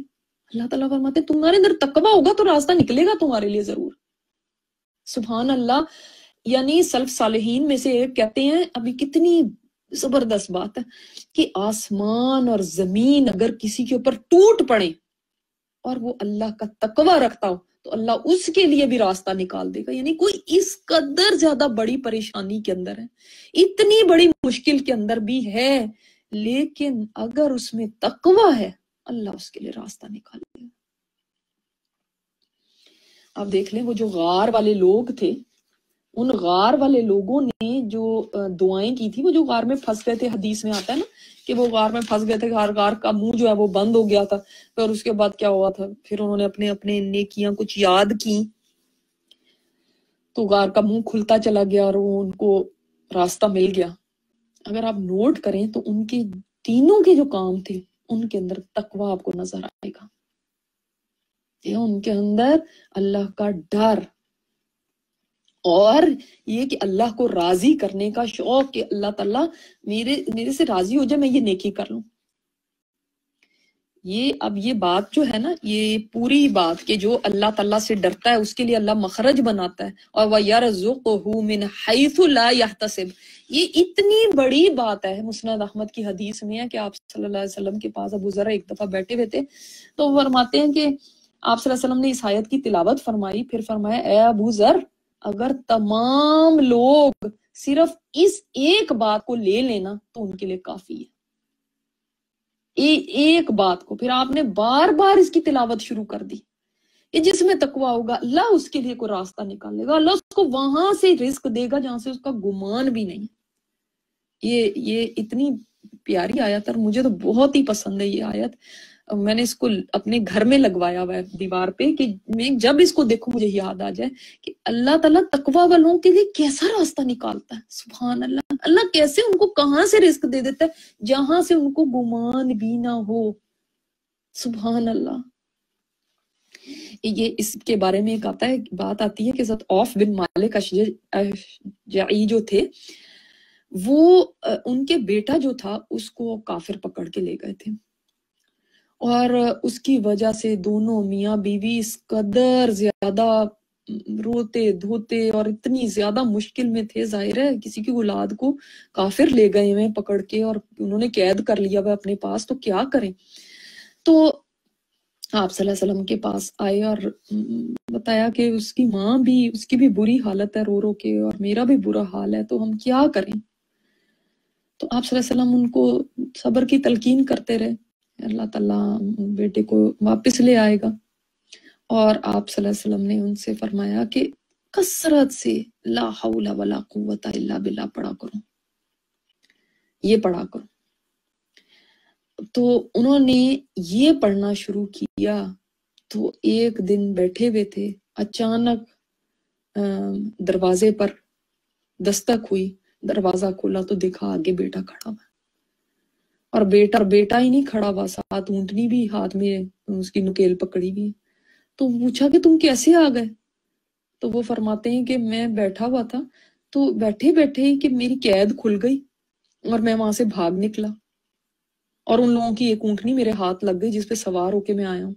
اللہ تعالیٰ فرماتے تمہارے اندر تقوی ہوگا تو راستہ نکلے گا تمہارے لیے ضرور۔ سبحان اللہ یعنی سلف صالحین میں سے ایک کہتے ہیں، ابھی کتنی زبردست بات ہے کہ آسمان اور زمین اگر کسی کے اوپر ٹوٹ پڑے اور وہ اللہ کا تقوی رکھتا ہو تو اللہ اس کے لیے بھی راستہ نکال دے گا۔ یعنی کوئی اس قدر زیادہ بڑی پریشانی کے اندر ہے، اتنی بڑی مشکل کے اندر بھی ہے، لیکن اگر اس میں تقوی ہے، اللہ اس کے لیے راستہ نکال دے گا۔ آپ دیکھ لیں، وہ جو غار والے لوگ تھے ان غار والے لوگوں نے جو دعائیں کی تھی وہ جو غار میں پھنس گئے تھے، حدیث میں آتا ہے نا کہ وہ غار میں پھنس گئے تھے، غار غار کا منہ جو ہے وہ بند ہو گیا تھا، پھر اس کے بعد کیا ہوا تھا؟ پھر انہوں نے اپنے اپنے نیکیاں کچھ یاد کی تو غار کا منہ کھلتا چلا گیا اور وہ ان کو راستہ مل گیا۔ اگر آپ نوٹ کریں تو ان کے تینوں کے جو کام تھے، ان کے اندر تقوی آپ کو نظر آئے گا۔ ان کے اندر اللہ کا ڈر اور یہ کہ اللہ کو راضی کرنے کا شوق کہ اللہ تعالیٰ میرے میرے سے راضی ہو جائے، میں یہ نیکی کر لوں۔ یہ اب یہ بات جو ہے نا، یہ پوری بات کہ جو اللہ تعالیٰ سے ڈرتا ہے، اس کے لیے اللہ مخرج بناتا ہے۔ اور وہ یار من حیث لا يحتسب۔ یہ اتنی بڑی بات ہے مسند احمد کی حدیث میں ہے کہ آپ صلی اللہ علیہ وسلم کے پاس ابو ذرا ایک دفعہ بیٹھے ہوئے تھے۔ تو فرماتے ہیں کہ آپ صلی اللہ علیہ وسلم نے اس آیت کی تلاوت فرمائی، پھر فرمایا، اے ابو ذر اگر تمام لوگ صرف اس ایک بات کو لے لینا تو ان کے لیے کافی ہے۔ ایک بات کو۔ پھر آپ نے بار بار اس کی تلاوت شروع کر دی۔ کہ جس میں تقوی ہوگا، اللہ اس کے لیے کوئی راستہ نکالے گا۔ اللہ اس کو وہاں سے رزق دے گا جہاں سے اس کا گمان بھی نہیں۔ یہ یہ اتنی پیاری آیت اور مجھے تو بہت ہی پسند ہے یہ آیت۔ میں نے اس کو اپنے گھر میں لگوایا ہوا ہے دیوار پہ کہ میں جب اس کو دیکھوں مجھے یاد آ جائے کہ اللہ تعالیٰ تقوی والوں کے لیے کیسا راستہ نکالتا ہے؟ سبحان اللہ۔ اللہ کیسے ان کو کہاں سے رزق دے دیتا ہے جہاں سے ان کو گمان بھی نہ ہو؟ سبحان اللہ۔ یہ اس کے بارے میں ایک آتا ہے، بات آتی ہے کہ ذات آف بن مالک اشجعی جو تھے، وہ، ان کے بیٹا جو تھا، اس کو کافر پکڑ کے لے گئے تھے۔ اور اس کی وجہ سے دونوں میاں بیوی اس قدر زیادہ روتے دھوتے اور اتنی زیادہ مشکل میں تھے، ظاہر ہے، کسی کی اولاد کو کافر لے گئے ہوئے پکڑ کے اور انہوں نے قید کر لیا ہوا اپنے پاس، تو کیا کریں؟ تو آپ صلی اللہ علیہ وسلم کے پاس آئے اور بتایا کہ اس کی ماں بھی، اس کی بھی بری حالت ہے، رو رو کے اور میرا بھی برا حال ہے، تو ہم کیا کریں؟ تو آپ صلی اللہ علیہ وسلم ان کو صبر کی تلقین کرتے رہے۔ اللہ تعالیٰ بیٹے کو واپس لے آئے گا۔ اور آپ صلی اللہ علیہ وسلم نے ان سے فرمایا کہ کثرت سے لا حول ولا قوت الا باللہ پڑھا کرو۔ یہ پڑھا کرو۔ تو انہوں نے یہ پڑھنا شروع کیا تو ایک دن بیٹھے ہوئے تھے۔ اچانک دروازے پر دستک ہوئی۔ دروازہ کھولا تو دیکھا آگے بیٹا کھڑا ہوا۔ اور بیٹا بیٹا ہی نہیں کھڑا ہوا، ساتھ اونٹنی بھی، ہاتھ میں اس کی نکیل پکڑی بھی تو پوچھا کہ تم کیسے آ گئے؟ تو وہ فرماتے ہیں کہ میں بیٹھا ہوا تھا۔ تو بیٹھے بیٹھے ہی کہ میری قید کھل گئی اور میں وہاں سے بھاگ نکلا۔ اور ان لوگوں کی ایک اونٹنی میرے ہاتھ لگ گئی جس پہ سوار ہو کے میں آیا ہوں۔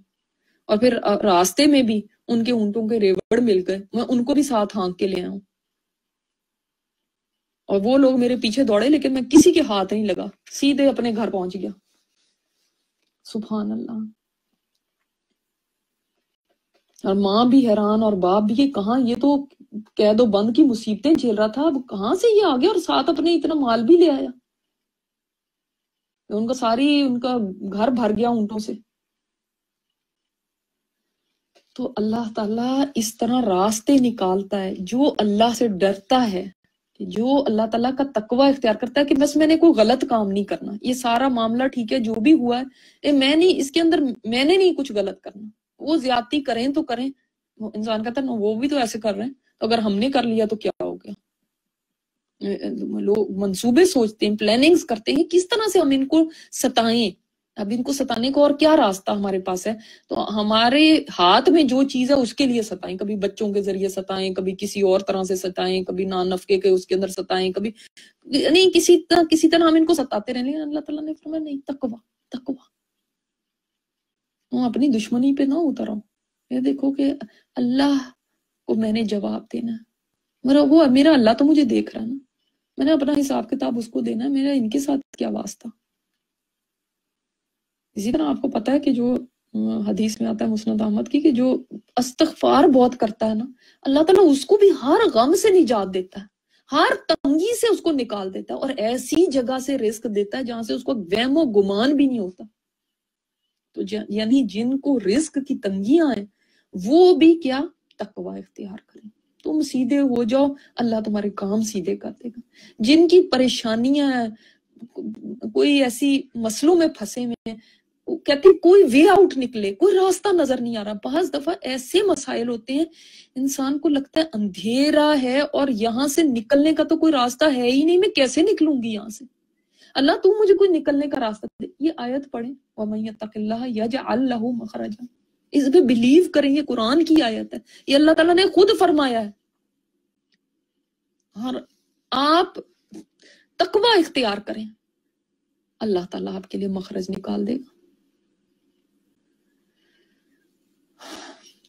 اور پھر راستے میں بھی ان کے اونٹوں کے ریوڑ مل گئے۔ میں ان کو بھی ساتھ ہانک کے لے آیا ہوں۔ اور وہ لوگ میرے پیچھے دوڑے، لیکن میں کسی کے ہاتھ نہیں لگا۔ سیدھے اپنے گھر پہنچ گیا۔ سبحان اللہ۔ اور ماں بھی حیران اور باپ بھی کہ کہاں یہ تو قید و بند کی مصیبتیں جھیل رہا تھا، اب کہاں سے یہ آگیا اور ساتھ اپنے اتنا مال بھی لے آیا۔ ان کا ساری، ان کا گھر بھر گیا اونٹوں سے۔ تو اللہ تعالیٰ اس طرح راستے نکالتا ہے، جو اللہ سے ڈرتا ہے۔ جو اللہ تعالیٰ کا تقوی اختیار کرتا ہے کہ بس میں نے کوئی غلط کام نہیں کرنا، یہ سارا معاملہ ٹھیک ہے، جو بھی ہوا ہے میں نہیں، اس کے اندر میں نے نہیں کچھ غلط کرنا۔ وہ زیادتی کریں تو کریں۔ انسان کہتا ہے وہ بھی تو ایسے کر رہے ہیں۔ تو اگر ہم نے کر لیا تو کیا ہو گیا؟ لوگ منصوبے سوچتے ہیں پلاننگز کرتے ہیں، کس طرح سے ہم ان کو ستائیں؟ اب ان کو ستانے کو اور کیا راستہ ہمارے پاس ہے؟ تو ہمارے ہاتھ میں جو چیز ہے اس کے لیے ستائیں، کبھی بچوں کے ذریعے ستائیں، کبھی کسی اور طرح سے ستائیں، کبھی نان نفقے کے اس کے اندر ستائیں، کبھی نہیں کسی طرح کسی طرح ہم ان کو ستاتے رہے لیکن اللہ تعالیٰ نے فرمایا نہیں تکوا تکوا اپنی دشمنی پہ نہ اتر آؤں یہ دیکھو کہ اللہ کو میں نے جواب دینا میرا وہ میرا اللہ تو مجھے دیکھ رہا نا۔ میں نے اپنا حساب کتاب اس کو دینا میرا ان کے ساتھ کیا واسطہ؟ اسی طرح آپ کو پتا ہے کہ جو حدیث میں آتا ہے مسند احمد کی کہ جو استغفار بہت کرتا ہے نا، اللہ تعالیٰ اس کو بھی ہر غم سے نجات دیتا ہے، ہر تنگی سے اس کو نکال دیتا ہے اور ایسی جگہ سے رزق دیتا ہے جہاں سے اس کو وہم و گمان بھی نہیں ہوتا۔ تو یعنی جن کو رزق کی تنگیاں ہیں، وہ بھی کیا؟ تقوی اختیار کریں۔ تم سیدھے ہو جاؤ، اللہ تمہارے کام سیدھے کر دے گا۔ جن کی پریشانیاں ہیں کوئی ایسی مسلوں میں پھنسے ہوئے ہیں کہتے کوئی وے آؤٹ نکلے، کوئی راستہ نظر نہیں آ رہا۔ بعض دفعہ ایسے مسائل ہوتے ہیں، انسان کو لگتا ہے اندھیرا ہے اور یہاں سے نکلنے کا تو کوئی راستہ ہے ہی نہیں، میں کیسے نکلوں گی یہاں سے؟ اللہ تم مجھے کوئی نکلنے کا راستہ دے۔ یہ آیت پڑھیں۔ وَمَن يَتَّقِ اللَّهَ يَجْعَلْ مَخْرَجًا۔ اس پہ بلیو کریں، یہ قرآن کی آیت ہے۔ یہ اللہ تعالیٰ نے خود فرمایا ہے۔ اور آپ تقوی اختیار کریں۔ اللہ تعالیٰ آپ کے لیے مخرج نکال دے گا۔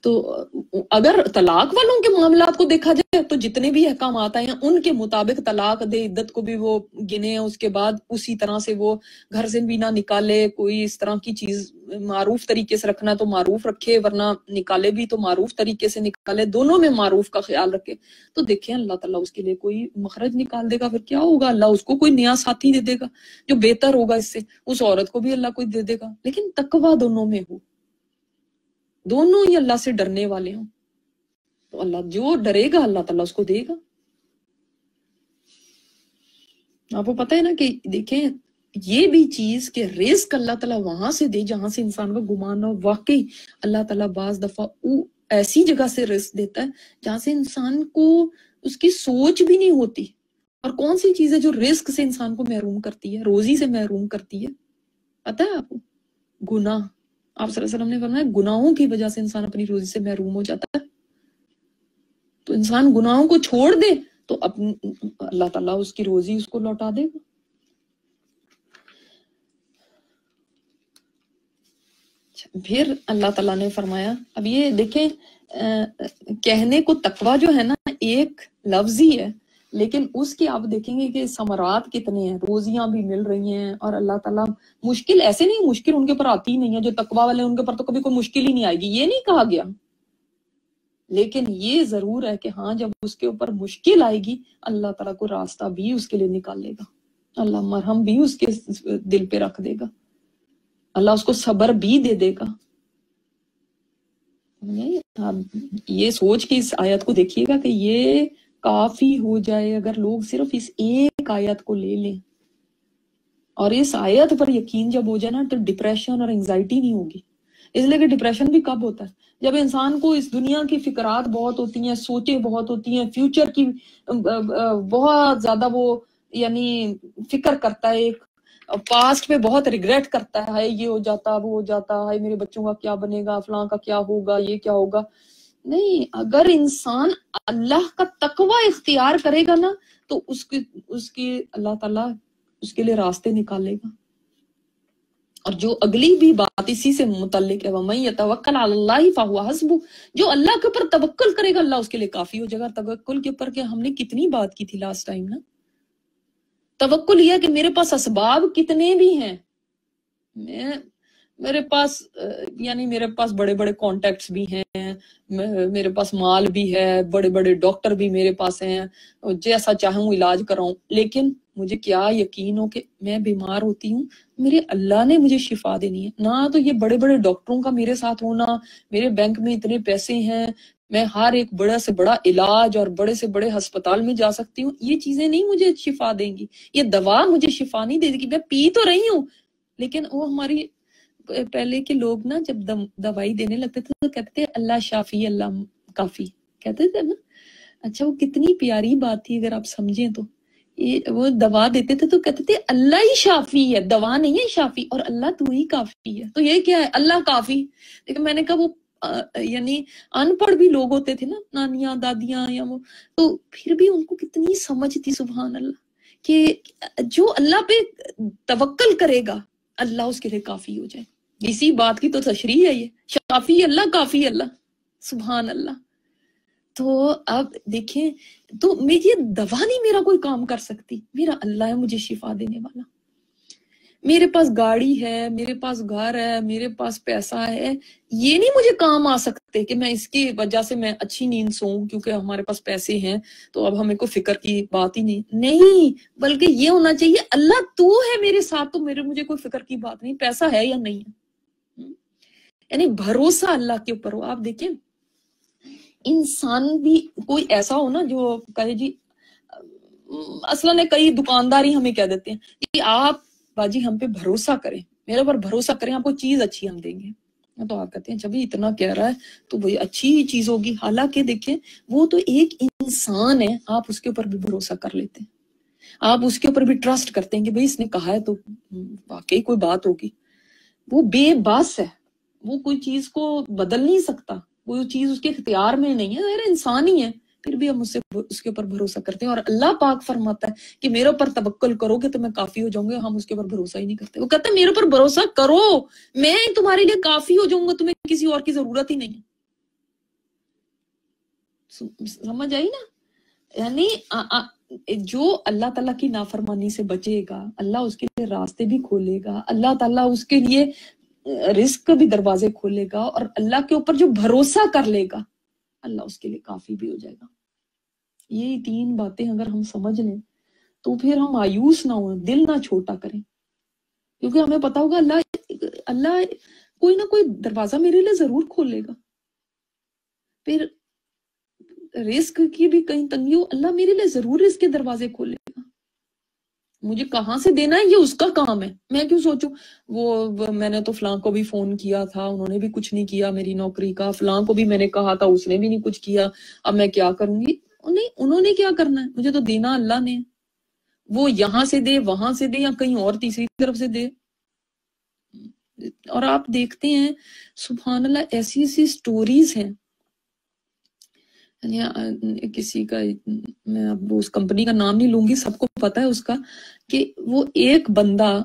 تو اگر طلاق والوں کے معاملات کو دیکھا جائے تو جتنے بھی احکامات آئے ہیں، ان کے مطابق طلاق دے، عدت کو بھی وہ گنے، اس کے بعد اسی طرح سے وہ گھر سے بھی نہ نکالے، کوئی اس طرح کی چیز معروف طریقے سے رکھنا تو معروف رکھے، ورنہ نکالے بھی تو معروف طریقے سے نکالے، دونوں میں معروف کا خیال رکھے۔ تو دیکھیں، اللہ تعالیٰ اس کے لیے کوئی مخرج نکال دے گا، پھر کیا ہوگا؟ اللہ اس کو کوئی نیا ساتھی دے دے گا جو بہتر ہوگا اس سے، اس عورت کو بھی اللہ کوئی دے دے گا۔ لیکن تقوی دونوں میں ہو۔ دونوں ہی اللہ سے ڈرنے والے ہوں۔ تو اللہ جو ڈرے گا، اللہ تعالیٰ اس کو دے گا۔ آپ کو پتا ہے نا کہ دیکھیں، یہ بھی چیز کہ رزق اللہ تعالیٰ وہاں سے دے، جہاں سے انسان کا گمان ہو، واقعی اللہ تعالیٰ بعض دفعہ ایسی جگہ سے رزق دیتا ہے جہاں سے انسان کو اس کی سوچ بھی نہیں ہوتی۔ اور کون سی چیز ہے جو رزق سے انسان کو محروم کرتی ہے، روزی سے محروم کرتی ہے؟ پتا ہے آپ کو؟ گناہ۔ آپ صلی اللہ علیہ وسلم نے فرمایا، گناہوں کی وجہ سے انسان اپنی روزی سے محروم ہو جاتا ہے۔ تو انسان گناہوں کو چھوڑ دے تو اللہ تعالیٰ اس کی روزی اس کو لوٹا دے گا۔ اچھا، پھر اللہ تعالیٰ نے فرمایا، اب یہ دیکھیں کہنے کو تقوی جو ہے نا، ایک لفظ ہی ہے۔ لیکن اس کی آپ دیکھیں گے کہ سمرات کتنے ہیں، روزیاں بھی مل رہی ہیں اور اللہ تعالیٰ مشکل ایسے نہیں، مشکل ان کے اوپر آتی ہی نہیں ہے، جو تقوا والے ان کے اوپر تو کبھی کوئی مشکل ہی نہیں آئے گی، یہ نہیں کہا گیا۔ لیکن یہ ضرور ہے کہ ہاں جب اس کے اوپر مشکل آئے گی، اللہ تعالیٰ کو راستہ بھی اس کے لیے نکال لے گا۔ اللہ مرہم بھی اس کے دل پہ رکھ دے گا۔ اللہ اس کو صبر بھی دے دے گا۔ یہ سوچ کے اس آیت کو دیکھیے گا کہ یہ کافی ہو جائے اگر لوگ صرف اس ایک آیت کو لے لیں۔ اور اس آیت پر یقین جب ہو جائے نا تو ڈپریشن اور انگزائٹی نہیں ہوگی۔ اس لیے کہ ڈپریشن بھی کب ہوتا ہے؟ جب انسان کو اس دنیا کی فکرات بہت ہوتی ہیں سوچیں بہت ہوتی ہیں فیوچر کی بہت زیادہ وہ یعنی فکر کرتا ہے، ایک پاسٹ پہ بہت ریگریٹ کرتا ہے، یہ ہو جاتا، وہ ہو جاتا ہے میرے بچوں کا کیا بنے گا، فلاں کا کیا ہوگا، یہ کیا ہوگا۔ نہیں، اگر انسان اللہ کا تقوی اختیار کرے گا نا، تو اس کی اس کی اللہ تعالیٰ اس کے لیے راستے نکالے گا۔ اور جو اگلی بھی بات اسی سے متعلق ہے، وَمَن يَتَوَكَّلْ عَلَى اللَّهِ فَهُوَ حَسْبُ جو اللہ کے اوپر توکل کرے گا، اللہ اس کے لیے کافی ہو جائے گا۔ توکل کے اوپر کہ ہم نے کتنی بات کی تھی لاسٹ ٹائم نا۔ توکل یہ کہ میرے پاس اسباب کتنے بھی ہیں، میں میرے پاس یعنی میرے پاس بڑے بڑے کانٹیکٹس بھی ہیں میرے پاس مال بھی ہے، بڑے بڑے ڈاکٹر بھی میرے پاس ہیں جیسا چاہوں علاج کراؤں۔ لیکن مجھے کیا یقین ہو کہ میں بیمار ہوتی ہوں؟ میرے اللہ نے مجھے شفا دینی ہے۔ نہ تو یہ بڑے بڑے ڈاکٹروں کا میرے ساتھ ہونا، میرے بینک میں اتنے پیسے ہیں، میں ہر ایک بڑا سے بڑا علاج اور بڑے سے بڑے ہسپتال میں جا سکتی ہوں۔ یہ چیزیں نہیں مجھے شفا دیں گی۔ یہ دوا مجھے شفا نہیں دے گی میں پی تو رہی ہوں، لیکن وہ ہماری پہلے کے لوگ نا جب دوائی دینے لگتے تھے تو کہتے تھے اللہ شافی، اللہ کافی۔ کہتے تھے نا اچھا وہ کتنی پیاری بات تھی اگر آپ سمجھیں تو۔ وہ دوا دیتے تھے تو کہتے تھے اللہ ہی شافی ہے، دوا نہیں ہے شافی اور اللہ تو ہی کافی ہے۔ تو یہ کیا ہے؟ اللہ کافی۔ لیکن میں نے کہا وہ یعنی ان پڑھ بھی لوگ ہوتے تھے نا، نانیاں، دادیاں یا وہ۔ تو پھر بھی ان کو کتنی سمجھ تھی، سبحان اللہ، کہ جو اللہ پہ توکل کرے گا، اللہ اس کے لیے کافی ہو جائے۔ اسی بات کی تو تشریح ہے یہ۔ شافی اللہ، کافی اللہ۔ سبحان اللہ۔ تو اب دیکھیں، تو میری دوا نہیں میرا کوئی کام کر سکتی۔ میرا اللہ ہے، مجھے شفا دینے والا۔ میرے پاس گاڑی ہے، میرے پاس گھر ہے، میرے پاس پیسہ ہے۔ یہ نہیں مجھے کام آ سکتے کہ میں اس کی وجہ سے میں اچھی نیند سوؤں کیونکہ ہمارے پاس پیسے ہیں۔ تو اب ہمیں کوئی فکر کی بات ہی نہیں۔ نہیں، بلکہ یہ ہونا چاہیے، اللہ تو ہے میرے ساتھ، تو میرے، مجھے کوئی فکر کی بات نہیں، پیسہ ہے یا نہیں ہے۔ یعنی بھروسہ اللہ کے اوپر ہو۔ آپ دیکھیں، انسان بھی کوئی ایسا ہو نا جو کہے جی اصلا نے کئی دکاندار ہی ہمیں کہہ دیتے ہیں کہ آپ باجی ہم پہ بھروسہ کریں، میرے پر بھروسہ کریں، آپ کو چیز اچھی ہم دیں گے۔ تو آپ کہتے ہیں، جب اتنا کہہ رہا ہے تو وہی اچھی چیز ہوگی۔ حالانکہ دیکھیں، وہ تو ایک انسان ہے، آپ اس کے اوپر بھی بھروسہ کر لیتے ہیں۔ آپ اس کے اوپر بھی ٹرسٹ کرتے ہیں کہ بھئی اس نے کہا ہے تو واقعی کوئی بات ہوگی۔ وہ بے باس ہے۔ وہ کوئی چیز کو بدل نہیں سکتا وہ چیز اس کے اختیار میں نہیں ہے، ظاہر انسان ہی ہے، پھر بھی ہم اس سے اس کے اوپر بھروسہ کرتے ہیں۔ اور اللہ پاک فرماتا ہے کہ میرے اوپر تبکل کرو گے تو میں کافی ہو جاؤں گا ہم اس کے اوپر بھروسہ ہی نہیں کرتے۔ وہ کہتے ہیں میرے اوپر بھروسہ کرو، میں تمہارے لیے کافی ہو جاؤں گا، تمہیں کسی اور کی ضرورت ہی نہیں ہے۔ سمجھ آئی نا؟ یعنی جو اللہ تعالیٰ کی نافرمانی سے بچے گا، اللہ اس کے لیے راستے بھی کھولے گا، اللہ تعالیٰ اس کے لیے رزق بھی دروازے کھولے گا اور اللہ کے اوپر جو بھروسہ کر لے گا، اللہ اس کے لیے کافی بھی ہو جائے گا۔ یہ تین باتیں اگر ہم سمجھ لیں تو پھر ہم آیوس نہ ہو دل نہ چھوٹا کریں۔ کیونکہ ہمیں پتا ہوگا اللہ اللہ کوئی نہ کوئی دروازہ میرے لیے ضرور کھولے گا۔ پھر رزق کی بھی کہیں تنگی ہو، اللہ میرے لیے ضرور رزق کے دروازے کھولے گا۔ مجھے کہاں سے دینا ہے؟ یہ اس کا کام ہے۔ میں کیوں سوچوں؟ وہ میں نے تو فلاں کو بھی فون کیا تھا، انہوں نے بھی کچھ نہیں کیا میری نوکری کا۔ فلاں کو بھی میں نے کہا تھا، اس نے بھی نہیں کچھ کیا۔ اب میں کیا کروں گی؟ نہیں، انہوں نے کیا کرنا ہے؟ مجھے تو دینا اللہ نے۔ وہ یہاں سے دے، وہاں سے دے یا کہیں اور تیسری طرف سے دے؟ اور آپ دیکھتے ہیں، سبحان اللہ، ایسی ایسی سٹوریز ہیں۔ کسی کا، میں اب اس کمپنی کا نام نہیں لوں گی، سب کو پتا ہے اس کا کہ وہ ایک بندہ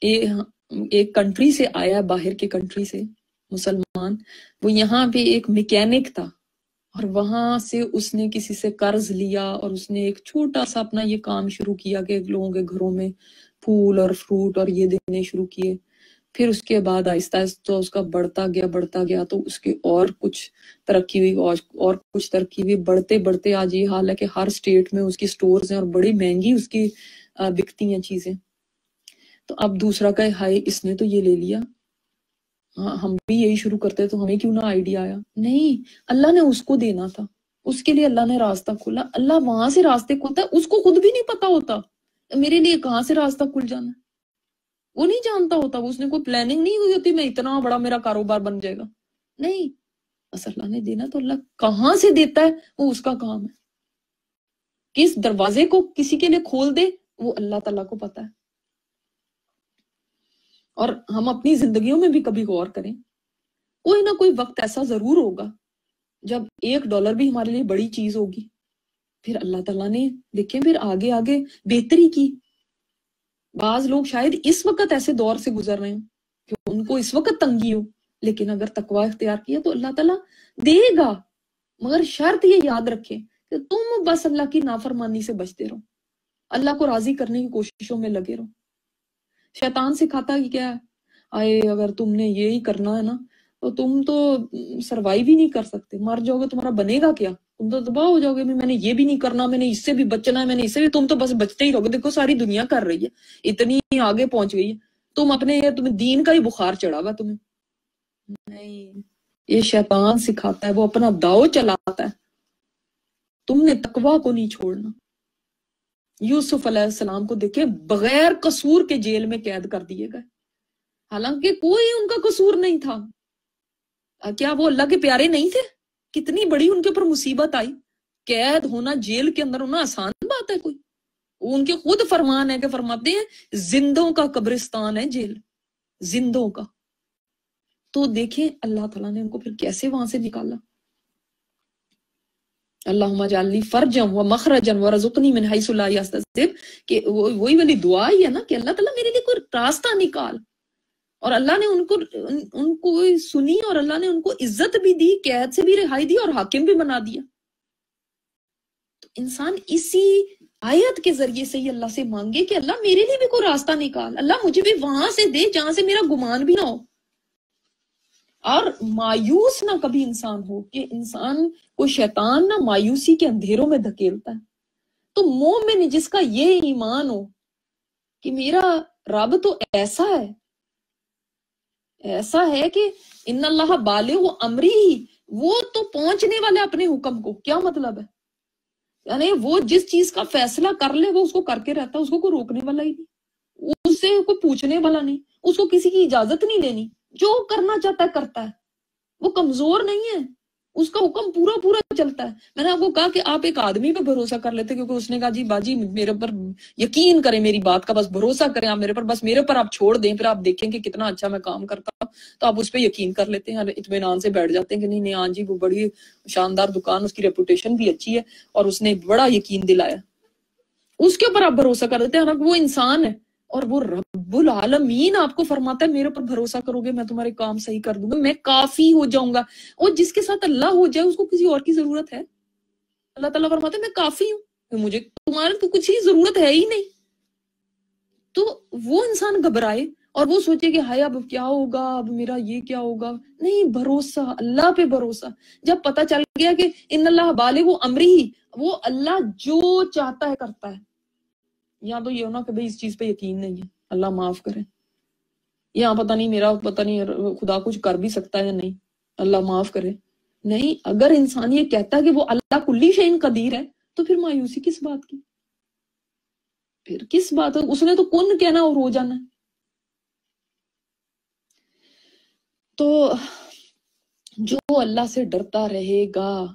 ایک کنٹری سے آیا، باہر کے کنٹری سے، مسلمان۔ وہ یہاں پہ ایک میکینک تھا اور وہاں سے اس نے کسی سے قرض لیا اور اس نے ایک چھوٹا سا اپنا یہ کام شروع کیا کہ لوگوں کے گھروں میں پھول اور فروٹ اور یہ دینے شروع کیے۔ پھر اس کے بعد آہستہ آہستہ اس کا بڑھتا گیا بڑھتا گیا تو اس کے اور کچھ ترقی ہوئی، اور کچھ ترقی ہوئی۔ بڑھتے بڑھتے آج یہ حال ہے کہ ہر سٹیٹ میں اس کی سٹورز ہیں اور بڑی مہنگی اس کی بکتی ہیں چیزیں۔ تو اب دوسرا کہ ہائی، اس نے تو یہ لے لیا۔ ہاں ہم بھی یہی شروع کرتے تو ہمیں کیوں نہ آئیڈیا آیا؟ نہیں، اللہ نے اس کو دینا تھا۔ اس کے لیے اللہ نے راستہ کھولا۔ اللہ وہاں سے راستے کھولتا ہے، اس کو خود بھی نہیں پتا ہوتا۔ میرے لیے کہاں سے راستہ کھل جانا؟ ہے وہ نہیں جانتا ہوتا اس نے کوئی پلاننگ نہیں ہوئی ہوتی، میں اتنا بڑا میرا کاروبار بن جائے گا۔ نہیں بس اللہ نے دینا تو اللہ کہاں سے دیتا ہے؟ وہ اس کا کام ہے۔ کس دروازے کو کسی کے لیے کھول دے، وہ اللہ تعالیٰ کو پتا ہے۔ اور ہم اپنی زندگیوں میں بھی کبھی غور کریں، کوئی نہ کوئی وقت ایسا ضرور ہوگا جب ایک ڈالر بھی ہمارے لیے بڑی چیز ہوگی۔ پھر اللہ تعالیٰ نے، دیکھیں پھر آگے آگے بہتری کی۔ بعض لوگ شاید اس وقت ایسے دور سے گزر رہے ہیں کہ ان کو اس وقت تنگی ہو، لیکن اگر تقوی اختیار کیا تو اللہ تعالیٰ دے گا۔ مگر شرط یہ یاد رکھے کہ تم بس اللہ کی نافرمانی سے بچتے رہو۔ اللہ کو راضی کرنے کی کوششوں میں لگے رہو۔ شیطان سکھاتا کہ کیا ہے؟ آئے، اگر تم نے یہی کرنا ہے نا، تو تم تو سروائیو بھی نہیں کر سکتے۔ مر جاؤ گے، تمہارا بنے گا کیا؟ تم تو تباہ ہو جاؤ گے میں نے یہ بھی نہیں کرنا میں نے اس سے بھی بچنا ہے میں نے اس سے بھی تم تو بس بچتے ہی رہو گے۔ دیکھو ساری دنیا کر رہی ہے اتنی آگے پہنچ گئی ہے۔ تم اپنے تمہیں دین کا ہی بخار چڑھا ہوا تمہیں۔ نہیں۔ یہ شیطان سکھاتا ہے وہ اپنا داؤ چلاتا ہے۔ تم نے تقوی کو نہیں چھوڑنا۔ یوسف علیہ السلام کو دیکھے بغیر قصور کے جیل میں قید کر دیے گئے۔ حالانکہ کوئی ان کا قصور نہیں تھا۔ کیا وہ اللہ کے پیارے نہیں تھے؟ کتنی بڑی ان کے اوپر مصیبت آئی۔ قید ہونا جیل کے اندر ہونا آسان بات ہے کوئی۔ ان کے خود فرمان ہے کہ فرماتے ہیں، زندوں کا قبرستان ہے جیل۔ زندوں کا۔ تو دیکھیں اللہ تعالیٰ نے ان کو پھر کیسے وہاں سے نکالا۔ اللہ جعلی فرجم و مخرجم و رزقنی من حیث لا یستذب کہ وہی والی دعا ہی ہے نا کہ اللہ تعالیٰ میرے لیے کوئی راستہ نکال۔ اور اللہ نے ان کو ان کو سنی اور اللہ نے ان کو عزت بھی دی، قید سے بھی رہائی دی اور حاکم بھی بنا دیا۔ تو انسان اسی آیت کے ذریعے سے ہی اللہ سے مانگے کہ اللہ میرے لیے بھی کوئی راستہ نکال، اللہ مجھے بھی وہاں سے دے جہاں سے میرا گمان بھی نہ ہو۔ اور مایوس نہ کبھی انسان ہو کہ انسان کو شیطان نہ مایوسی کے اندھیروں میں دھکیلتا ہے۔ تو مومن جس کا یہ ایمان ہو کہ میرا رب تو ایسا ہے ایسا ہے کہ ان اللہ بالغ امری ہی، وہ تو پہنچنے والے اپنے حکم کو۔ کیا مطلب ہے؟ یعنی وہ جس چیز کا فیصلہ کر لے، وہ اس کو کر کے رہتا ہے، اس کو کوئی روکنے والا ہی نہیں۔ اس سے کوئی پوچھنے والا نہیں، اس کو کسی کی اجازت نہیں لینی۔ جو کرنا چاہتا ہے، کرتا ہے۔ وہ کمزور نہیں ہے۔ اس کا حکم پورا پورا چلتا ہے۔ میں نے آپ کو کہا کہ آپ ایک آدمی پہ بھروسہ کر لیتے، کیونکہ اس نے کہا جی باجی، میرے پر یقین کریں، میری بات کا بس بھروسہ کریں آپ میرے پر بس میرے پر آپ چھوڑ دیں، پھر آپ دیکھیں کہ کتنا اچھا میں کام کرتا ہوں۔ تو آپ اس پہ یقین کر لیتے ہیں اطمینان سے بیٹھ جاتے ہیں کہ نہیں نہیں ہاں جی وہ بڑی شاندار دکان، اس کی ریپوٹیشن بھی اچھی ہے اور اس نے بڑا یقین دلایا۔ اس کے اوپر آپ بھروسہ کر دیتے ہیں وہ انسان ہے۔ اور وہ رب العالمین آپ کو فرماتا ہے، میرے پر بھروسہ کرو گے میں تمہارے کام صحیح کر دوں گا، میں کافی ہو جاؤں گا۔ اور جس کے ساتھ اللہ ہو جائے، اس کو کسی اور کی ضرورت ہے؟ اللہ تعالیٰ فرماتا ہے، میں کافی ہوں۔ مجھے تمہارے تو کچھ ہی ضرورت ہے ہی نہیں۔ تو وہ انسان گھبرائے اور وہ سوچے کہ ہائے، اب کیا ہوگا؟ اب میرا یہ کیا ہوگا؟ نہیں، بھروسہ، اللہ پہ بھروسہ۔ جب پتا چل گیا کہ ان اللہ بالے وہ امری ہی، وہ اللہ جو چاہتا ہے کرتا ہے۔ یا تو یہ ہونا کہ بھائی اس چیز پہ یقین نہیں ہے۔ اللہ معاف کرے۔ یہاں پتہ نہیں میرا پتہ نہیں خدا کچھ کر بھی سکتا ہے یا نہیں۔ اللہ معاف کرے۔ نہیں، اگر انسان یہ کہتا کہ وہ اللہ کلی شین قدیر ہے، تو پھر مایوسی کس بات کی؟ پھر کس بات؟ اس نے تو کن کہنا اور ہو جانا۔ ہے تو جو اللہ سے ڈرتا رہے گا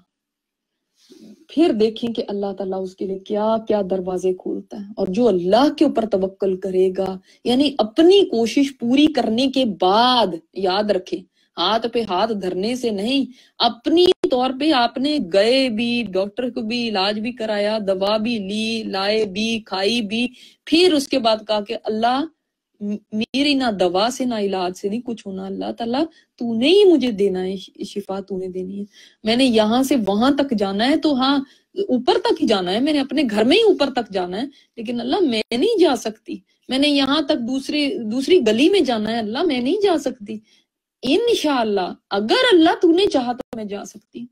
پھر دیکھیں کہ اللہ تعالیٰ اس کے لیے کیا کیا دروازے کھولتا ہے اور جو اللہ کے اوپر توکل کرے گا یعنی اپنی کوشش پوری کرنے کے بعد یاد رکھے ہاتھ پہ ہاتھ دھرنے سے نہیں، اپنی طور پہ آپ نے گئے بھی، ڈاکٹر کو بھی علاج بھی کرایا، دوا بھی لی، لائے بھی، کھائی بھی، پھر اس کے بعد کہا کہ اللہ میری نہ دوا سے نہ علاج سے نہیں، کچھ ہونا۔ اللہ تعالیٰ تو نے ہی مجھے دینا ہے، شفا تو نے دینی ہے۔ میں نے یہاں سے وہاں تک جانا ہے تو ہاں اوپر تک ہی جانا ہے۔ میں نے اپنے گھر میں ہی اوپر تک جانا ہے۔ لیکن اللہ، میں نہیں جا سکتی۔ میں نے یہاں تک دوسری دوسری گلی میں جانا ہے۔ اللہ، میں نہیں جا سکتی۔ انشاءاللہ، اگر اللہ تو نے چاہا تو میں جا سکتی۔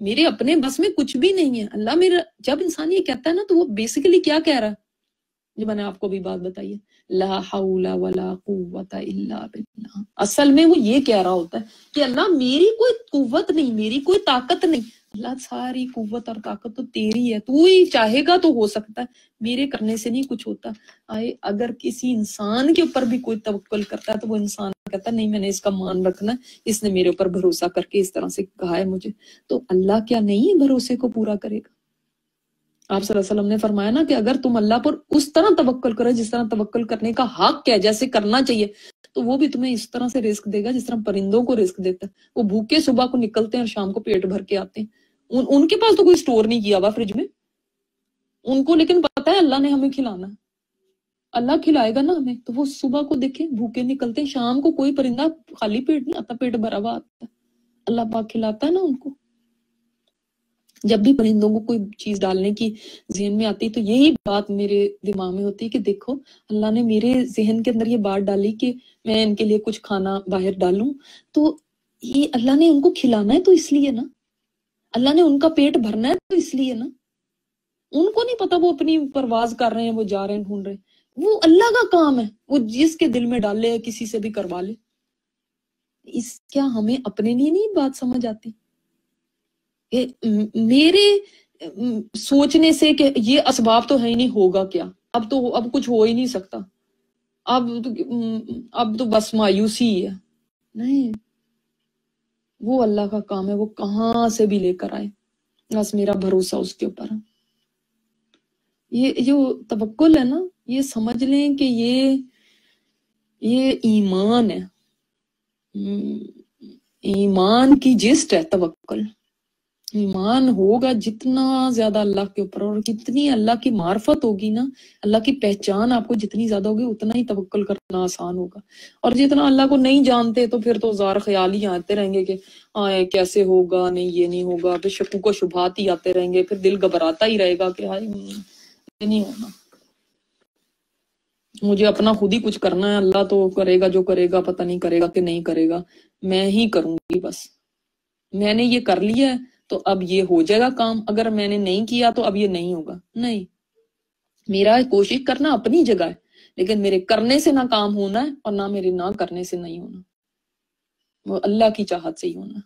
میرے اپنے بس میں کچھ بھی نہیں ہے۔ اللہ میرا، جب انسان یہ کہتا ہے نا تو وہ بیسیکلی کیا کہہ رہا ہے؟ جو میں نے آپ کو بھی بات بتائی ہے۔ لا حول ولا قوت الا باللہ۔ اصل میں وہ یہ کہہ رہا ہوتا ہے کہ اللہ میری کوئی قوت نہیں، میری کوئی طاقت نہیں۔ اللہ ساری قوت اور طاقت تو تیری ہے۔ تو ہی چاہے گا تو ہو سکتا ہے۔ میرے کرنے سے نہیں کچھ ہوتا۔ آئے، اگر کسی انسان کے اوپر بھی کوئی توکل کرتا ہے تو وہ انسان کہتا ہے، نہیں، میں نے اس کا مان رکھنا اس نے میرے اوپر بھروسہ کر کے اس طرح سے کہا ہے مجھے۔ تو اللہ کیا نہیں بھروسے کو پورا کرے گا؟ آپ صلی اللہ علیہ وسلم نے فرمایا نا کہ اگر تم اللہ پر اس طرح توکل کرو جس طرح توکل کرنے کا حق کیا جیسے کرنا چاہیے تو وہ بھی تمہیں اس طرح سے رزق دے گا جس طرح پرندوں کو رزق دیتا ہے۔ وہ بھوکے صبح کو نکلتے ہیں اور شام کو پیٹ بھر کے آتے ہیں۔ ان, ان کے پاس تو کوئی سٹور نہیں کیا ہوا فریج میں۔ ان کو لیکن پتا ہے اللہ نے ہمیں کھلانا۔ اللہ کھلائے گا نا ہمیں۔ تو وہ صبح کو دیکھیں بھوکے نکلتے ہیں شام کو کوئی پرندہ خالی پیٹ نہیں آتا پیٹ بھرا ہوا آتا۔ اللہ پاک کھلاتا ہے نا ان کو۔ جب بھی پرندوں کو کوئی چیز ڈالنے کی ذہن میں آتی تو یہی بات میرے دماغ میں ہوتی ہے کہ دیکھو، اللہ نے میرے ذہن کے اندر یہ بات ڈالی کہ میں ان کے لیے کچھ کھانا باہر ڈالوں۔ تو یہ اللہ نے ان کو کھلانا ہے تو اس لیے نا۔ اللہ نے ان کا پیٹ بھرنا ہے تو اس لیے نا۔ ان کو نہیں پتا وہ اپنی پرواز کر رہے ہیں، وہ جا رہے ہیں، ڈھونڈ رہے ہیں۔ وہ اللہ کا کام ہے، وہ جس کے دل میں ڈالے کسی سے بھی کروا لے۔ اس کیا ہمیں اپنے لیے نہیں بات سمجھ آتی؟ میرے سوچنے سے کہ یہ اسباب تو ہے ہی نہیں، ہوگا کیا؟ اب تو، اب کچھ ہو ہی نہیں سکتا۔ اب اب تو بس مایوسی ہے۔ نہیں۔ وہ اللہ کا کام ہے، وہ کہاں سے بھی لے کر آئے۔ بس میرا بھروسہ اس کے اوپر یہ جو توکل ہے نا، یہ سمجھ لیں کہ یہ یہ ایمان ہے۔ ایمان کی جسٹ ہے توکل۔ ایمان ہوگا جتنا زیادہ اللہ کے اوپر اور کتنی اللہ کی معرفت ہوگی نا، اللہ کی پہچان آپ کو جتنی زیادہ ہوگی اتنا ہی توکل کرنا آسان ہوگا۔ اور جتنا اللہ کو نہیں جانتے تو پھر تو زار خیال ہی آتے رہیں گے کہ، آئے کیسے ہوگا، نہیں یہ نہیں ہوگا پھر شکو کو شبہات ہی آتے رہیں گے، پھر دل گھبراتا ہی رہے گا کہ ہائی نہیں ہونا۔ مجھے اپنا خود ہی کچھ کرنا ہے، اللہ تو کرے گا جو کرے گا، پتہ نہیں کرے گا کہ نہیں کرے گا۔ میں ہی کروں گی بس۔ میں نے یہ کر لیا ہے۔ تو اب یہ ہو جائے گا کام۔ اگر میں نے نہیں کیا تو اب یہ نہیں ہوگا۔ نہیں۔ میرا کوشش کرنا اپنی جگہ ہے، لیکن میرے کرنے سے نہ کام ہونا ہے اور نہ میرے نہ کرنے سے نہیں ہونا۔ وہ اللہ کی چاہت سے ہی ہونا۔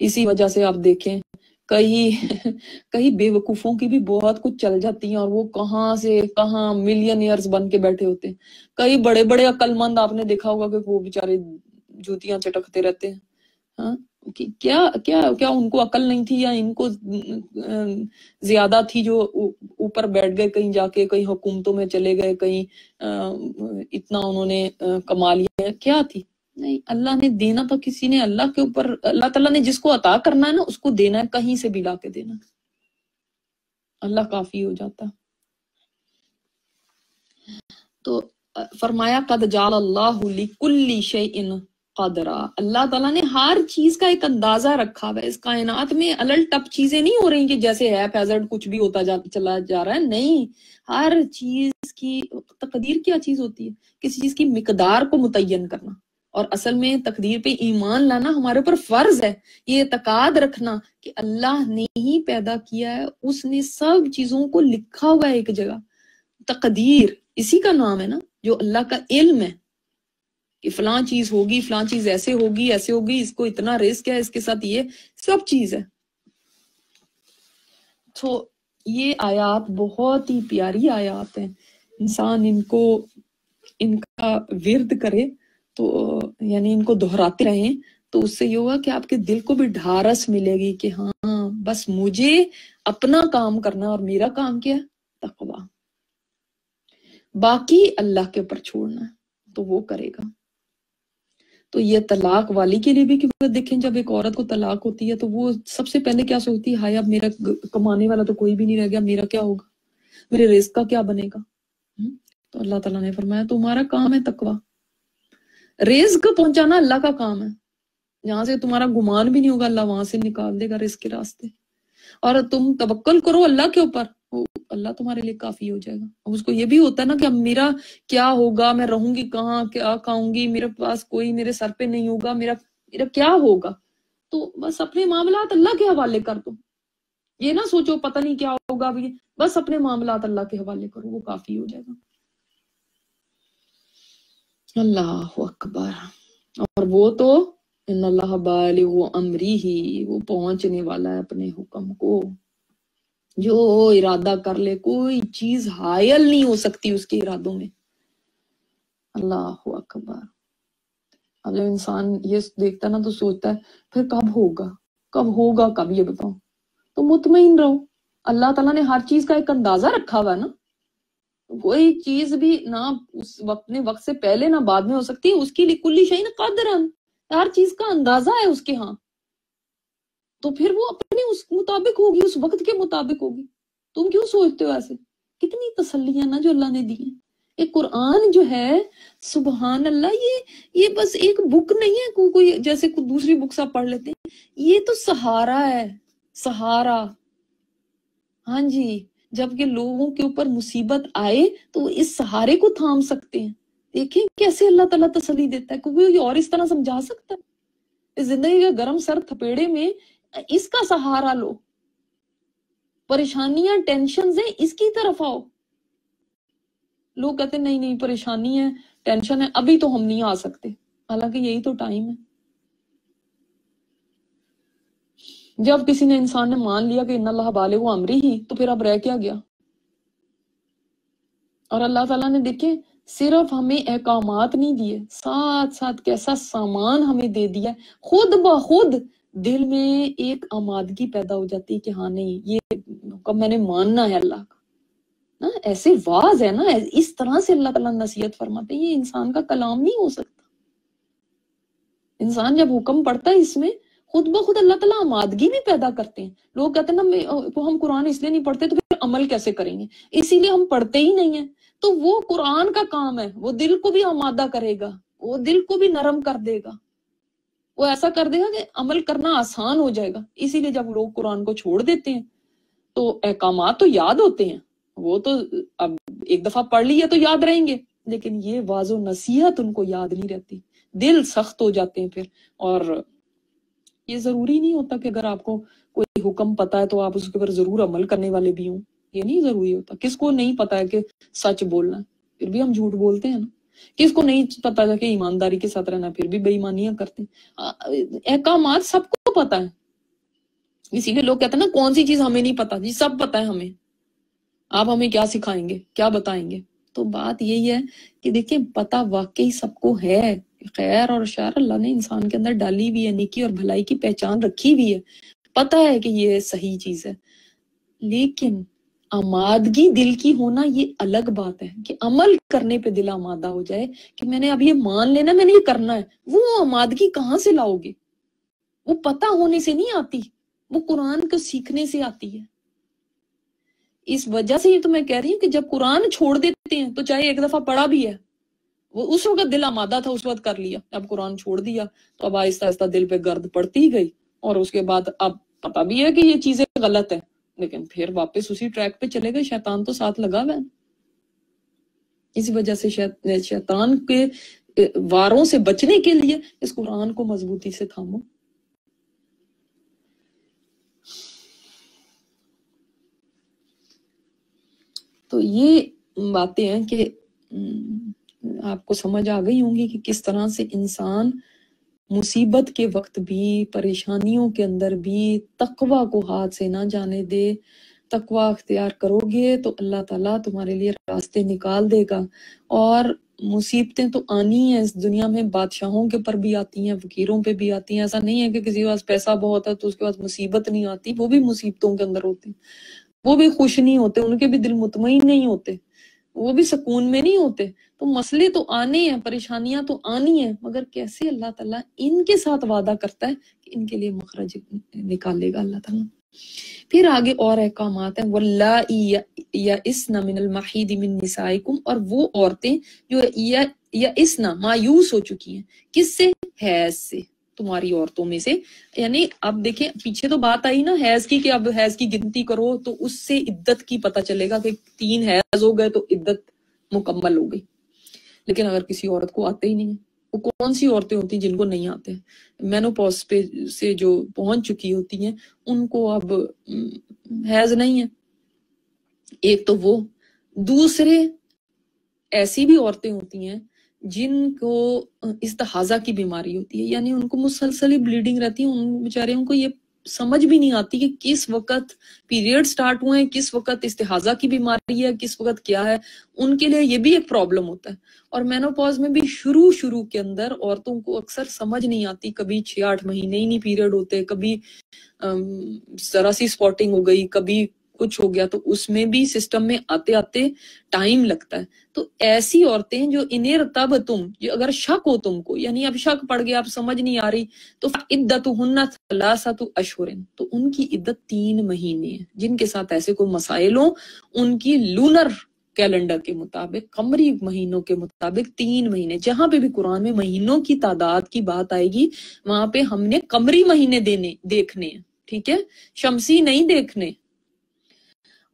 اسی وجہ سے آپ دیکھیں کئی کئی بے وقوفوں کی بھی بہت کچھ چل جاتی ہیں اور وہ کہاں سے کہاں ملین ایئرز بن کے بیٹھے ہوتے ہیں۔ کئی بڑے بڑے عقل مند آپ نے دیکھا ہوگا کہ وہ بےچارے جوتیاں چٹکتے رہتے ہیں۔ ہاں؟ کیا کیا کیا ان کو عقل نہیں تھی یا ان کو زیادہ تھی جو اوپر بیٹھ گئے، کہیں جا کے، کہیں حکومتوں میں چلے گئے، کہیں اتنا انہوں نے کما لیا کیا تھی؟ نہیں، اللہ نے دینا تو کسی نے، اللہ کے اوپر، اللہ تعالیٰ نے جس کو عطا کرنا ہے نا، اس کو دینا ہے، کہیں سے بھی لا کے دینا۔ اللہ کافی ہو جاتا۔ تو فرمایا، قد جال اللہ لکل شیئن قدرا اللہ تعالیٰ نے ہر چیز کا ایک اندازہ رکھا ہوا ہے۔ اس کائنات میں الل ٹپ چیزیں نہیں ہو رہی کہ جیسے ہے پیزرٹ کچھ بھی ہوتا جا چلا جا رہا ہے۔ نہیں، ہر چیز کی تقدیر کیا چیز ہوتی ہے؟ کسی چیز کی مقدار کو متعین کرنا۔ اور اصل میں تقدیر پہ ایمان لانا ہمارے اوپر فرض ہے۔ یہ اعتقاد رکھنا کہ اللہ نے ہی پیدا کیا ہے۔ اس نے سب چیزوں کو لکھا ہوا ہے ایک جگہ۔ تقدیر، اسی کا نام ہے نا، جو اللہ کا علم ہے۔ کہ فلاں چیز ہوگی، فلاں چیز ایسے ہوگی ایسے ہوگی، اس کو اتنا رسک ہے، اس کے ساتھ یہ سب چیز ہے۔ تو یہ آیات بہت ہی پیاری آیات ہیں۔ انسان ان کو، ان کا ورد کرے تو یعنی ان کو دہراتے رہیں تو اس سے یہ ہوگا کہ آپ کے دل کو بھی ڈھارس ملے گی کہ ہاں بس مجھے اپنا کام کرنا اور میرا کام کیا تقوی۔ باقی اللہ کے اوپر چھوڑنا تو وہ کرے گا۔ تو یہ طلاق والی کے لیے بھی دیکھیں جب ایک عورت کو طلاق ہوتی ہے تو وہ سب سے پہلے کیا سوچتی ہے، ہائے اب میرا کمانے والا تو کوئی بھی نہیں رہ گیا، میرا کیا ہوگا؟ میرے رزق کا کیا بنے گا؟ تو اللہ تعالیٰ نے فرمایا، تمہارا کام ہے تقوی۔ رزق پہنچانا اللہ کا کام ہے۔ جہاں سے تمہارا گمان بھی نہیں ہوگا، اللہ وہاں سے نکال دے گا رزق کے راستے۔ اور تم توکل کرو اللہ کے اوپر۔ اللہ تمہارے لیے کافی ہو جائے گا۔ اب اس کو یہ بھی ہوتا ہے نا کہ اب میرا کیا ہوگا، میں رہوں گی کہاں، کیا کھاؤں گی، میرے پاس کوئی میرے سر پہ نہیں ہوگا، میرا میرا کیا ہوگا؟ تو بس اپنے معاملات اللہ کے حوالے کر دو۔ یہ نہ سوچو پتہ نہیں کیا ہوگا بھی۔ بس اپنے معاملات اللہ کے حوالے کرو، وہ کافی ہو جائے گا۔ اللہ اکبر۔ اور وہ تو ان اللہ بالغ امری ہی وہ پہنچنے والا ہے اپنے حکم کو۔ جو ارادہ کر لے، کوئی چیز حائل نہیں ہو سکتی اس کے ارادوں میں۔ اللہ اکبر۔ اب جب انسان یہ دیکھتا نا تو سوچتا ہے، پھر کب ہوگا؟ کب ہوگا؟ کب؟ یہ بتاؤ۔ تو مطمئن رہو۔ اللہ تعالیٰ نے ہر چیز کا ایک اندازہ رکھا ہوا نا۔ کوئی چیز بھی نہ اس وقت نے وقت سے پہلے نہ بعد میں ہو سکتی، اس کی لیے کلی شہی قدر ہر چیز کا اندازہ ہے اس کے ہاں۔ تو پھر وہ اپنے اس مطابق ہوگی اس وقت کے مطابق ہوگی۔ تم کیوں سوچتے ہو ایسے؟ کتنی تسلیاں نا جو اللہ نے دی ہیں۔ یہ قرآن جو ہے سبحان اللہ یہ یہ بس ایک بک نہیں ہے کو, کوئی جیسے کوئی دوسری بکس آپ پڑھ لیتے ہیں۔ یہ تو سہارا ہے سہارا۔ ہاں جی جبکہ لوگوں کے اوپر مصیبت آئے تو وہ اس سہارے کو تھام سکتے ہیں۔ دیکھیں کیسے اللہ تعالیٰ تسلی دیتا ہے کوئی اور اس طرح سمجھا سکتا ہے۔ اس زندگی کے گرم سر تھپیڑے میں اس کا سہارا لو۔ پریشانیاں ٹینشن ہیں، اس کی طرف آؤ۔ لوگ کہتے نہیں نہیں، پریشانی ہے ٹینشن ہے، ابھی تو ہم نہیں آ سکتے۔ حالانکہ یہی تو ٹائم ہے۔ جب کسی نے انسان نے مان لیا کہ ان اللہ بالے وہ امری ہی، تو پھر اب رہ کیا گیا۔ اور اللہ تعالیٰ نے دیکھے صرف ہمیں احکامات نہیں دیے، ساتھ ساتھ کیسا سامان ہمیں دے دیا خود بخود دل میں ایک آمادگی پیدا ہو جاتی ہے کہ ہاں نہیں، یہ حکم میں نے ماننا ہے اللہ کا۔ نا، ایسے واز ہے نا، اس طرح سے اللہ تعالیٰ نصیحت فرماتے یہ انسان کا کلام نہیں ہو سکتا۔ انسان جب حکم پڑتا ہے اس میں، خود بخود اللہ تعالیٰ آمادگی بھی پیدا کرتے ہیں۔ لوگ کہتے ہیں نا ہم قرآن اس لیے نہیں پڑھتے تو پھر عمل کیسے کریں گے؟ اسی لیے ہم پڑھتے ہی نہیں ہیں۔ تو وہ قرآن کا کام ہے، وہ دل کو بھی آمادہ کرے گا، وہ دل کو بھی نرم کر دے گا۔ وہ ایسا کر دے گا کہ عمل کرنا آسان ہو جائے گا۔ اسی لیے جب لوگ قرآن کو چھوڑ دیتے ہیں، تو احکامات تو یاد ہوتے ہیں۔ وہ تو اب ایک دفعہ پڑھ لی ہے تو یاد رہیں گے، لیکن یہ واض و نصیحت ان کو یاد نہیں رہتی۔ دل سخت ہو جاتے ہیں پھر۔ اور یہ ضروری نہیں ہوتا کہ اگر آپ کو کوئی حکم پتا ہے تو آپ اس کے اوپر ضرور عمل کرنے والے بھی ہوں۔ یہ نہیں ضروری ہوتا۔ کس کو نہیں پتا ہے کہ سچ بولنا پھر بھی ہم جھوٹ بولتے ہیں نا۔ کس کو نہیں پتا کہ ایمانداری کے ساتھ رہنا، پھر بھی بے ایمانیاں کرتے ہیں۔ احکامات سب کو پتا ہے۔ اسی لیے لوگ کہتے ہیں نا، کون سی چیز ہمیں نہیں پتا؟ جی سب پتا ہے ہمیں۔ آپ ہمیں کیا سکھائیں گے؟ کیا بتائیں گے؟ تو بات یہی ہے کہ دیکھیں، پتا واقعی سب کو ہے۔ خیر اور شعر اللہ نے انسان کے اندر ڈالی ہوئی ہے، نیکی اور بھلائی کی پہچان رکھی ہوئی ہے۔ پتا ہے کہ یہ صحیح چیز ہے۔ لیکن آمادگی دل کی ہونا یہ الگ بات ہے کہ عمل کرنے پہ دل آمادہ ہو جائے کہ میں نے اب یہ مان لینا میں نے یہ کرنا ہے، وہ آمادگی کہاں سے لاؤ گے؟ وہ پتا ہونے سے نہیں آتی، وہ قرآن کو سیکھنے سے آتی ہے۔ اس وجہ سے یہ تو میں کہہ رہی ہوں کہ جب قرآن چھوڑ دیتے ہیں تو چاہے ایک دفعہ پڑھا بھی ہے۔ وہ اس وقت دل آمادہ تھا، اس وقت کر لیا۔ اب قرآن چھوڑ دیا تو اب آہستہ آہستہ دل پہ گرد پڑتی ہی گئی اور اس کے بعد اب پتا بھی ہے کہ یہ چیزیں غلط ہیں۔ لیکن پھر واپس اسی ٹریک پہ چلے گئے، شیطان تو ساتھ لگا ہوا اسی وجہ سے شیطان کے واروں سے بچنے کے لیے اس قرآن کو مضبوطی سے تھامو۔ تو یہ باتیں ہیں کہ آپ کو سمجھ آ گئی ہوں گی کہ کس طرح سے انسان مصیبت کے وقت بھی، پریشانیوں کے اندر بھی تقوی کو ہاتھ سے نہ جانے دے، تقوی اختیار کرو گے تو اللہ تعالیٰ تمہارے لیے راستے نکال دے گا۔ اور مصیبتیں تو آنی ہیں، اس دنیا میں بادشاہوں کے پر بھی آتی ہیں فقیروں پہ بھی آتی ہیں۔ ایسا نہیں ہے کہ کسی کے پاس پیسہ بہت ہے تو اس کے پاس مصیبت نہیں آتی، وہ بھی مصیبتوں کے اندر ہوتے وہ بھی خوش نہیں ہوتے، ان کے بھی دل مطمئن نہیں ہوتے۔ وہ بھی سکون میں نہیں ہوتے۔ تو مسئلے تو آنے ہیں، پریشانیاں تو آنی ہیں، مگر کیسے اللہ تعالیٰ ان کے ساتھ وعدہ کرتا ہے کہ ان کے لیے مخرج نکالے گا اللہ تعالیٰ۔ پھر آگے اور احکامات ہیں۔ واللہ یا اسنا من المحید من نسائکم اور وہ عورتیں جو یا اسنا مایوس ہو چکی ہیں، کس سے؟ حیض سے۔ تمہاری عورتوں میں سے۔ یعنی اب دیکھیں، پیچھے تو بات آئی نا حیض کی کہ اب حیض کی گنتی کرو تو اس سے عدت کی پتہ چلے گا کہ تین حیض ہو گئے تو عدت مکمل ہو گئی۔ لیکن اگر کسی عورت کو آتے ہی نہیں ہے وہ کون سی عورتیں ہوتی ہیں جن کو نہیں آتے؟ مینو پوس پہ سے جو پہنچ چکی ہوتی ہیں، ان کو اب حیض نہیں ہے۔ ایک تو وہ۔ دوسرے، ایسی بھی عورتیں ہوتی ہیں جن کو استحاضہ کی بیماری ہوتی ہے یعنی ان کو مسلسل بلیڈنگ رہتی ہے، ان بیچارے ان کو یہ سمجھ بھی نہیں آتی کہ کس وقت پیریڈ سٹارٹ ہوئے ہیں، کس وقت استحاضہ کی بیماری ہے، کس وقت کیا ہے۔ ان کے لیے یہ بھی ایک پرابلم ہوتا ہے۔ اور مینوپوز میں بھی شروع شروع کے اندر عورتوں کو اکثر سمجھ نہیں آتی، کبھی چھ آٹھ مہینے ہی نہیں پیریڈ ہوتے، کبھی ذرا سی سپوٹنگ ہو گئی، کبھی کچھ ہو گیا تو اس میں بھی سسٹم میں آتے آتے ٹائم لگتا ہے۔ تو ایسی عورتیں جو انیر تب تم، جو اگر شک ہو تم کو یعنی اب شک پڑ گیا، اب سمجھ نہیں آ رہی، تو عدت ثلاثت اشہرن تو ان کی عدت تین مہینے ہیں۔ جن کے ساتھ ایسے کوئی مسائل ہوں، ان کی لونر کیلنڈر کے مطابق، قمری مہینوں کے مطابق تین مہینے۔ جہاں پہ بھی قرآن میں مہینوں کی تعداد کی بات آئے گی، وہاں پہ ہم نے قمری مہینے دینے، دیکھنے ہیں۔ ٹھیک ہے؟ شمسی نہیں دیکھنے۔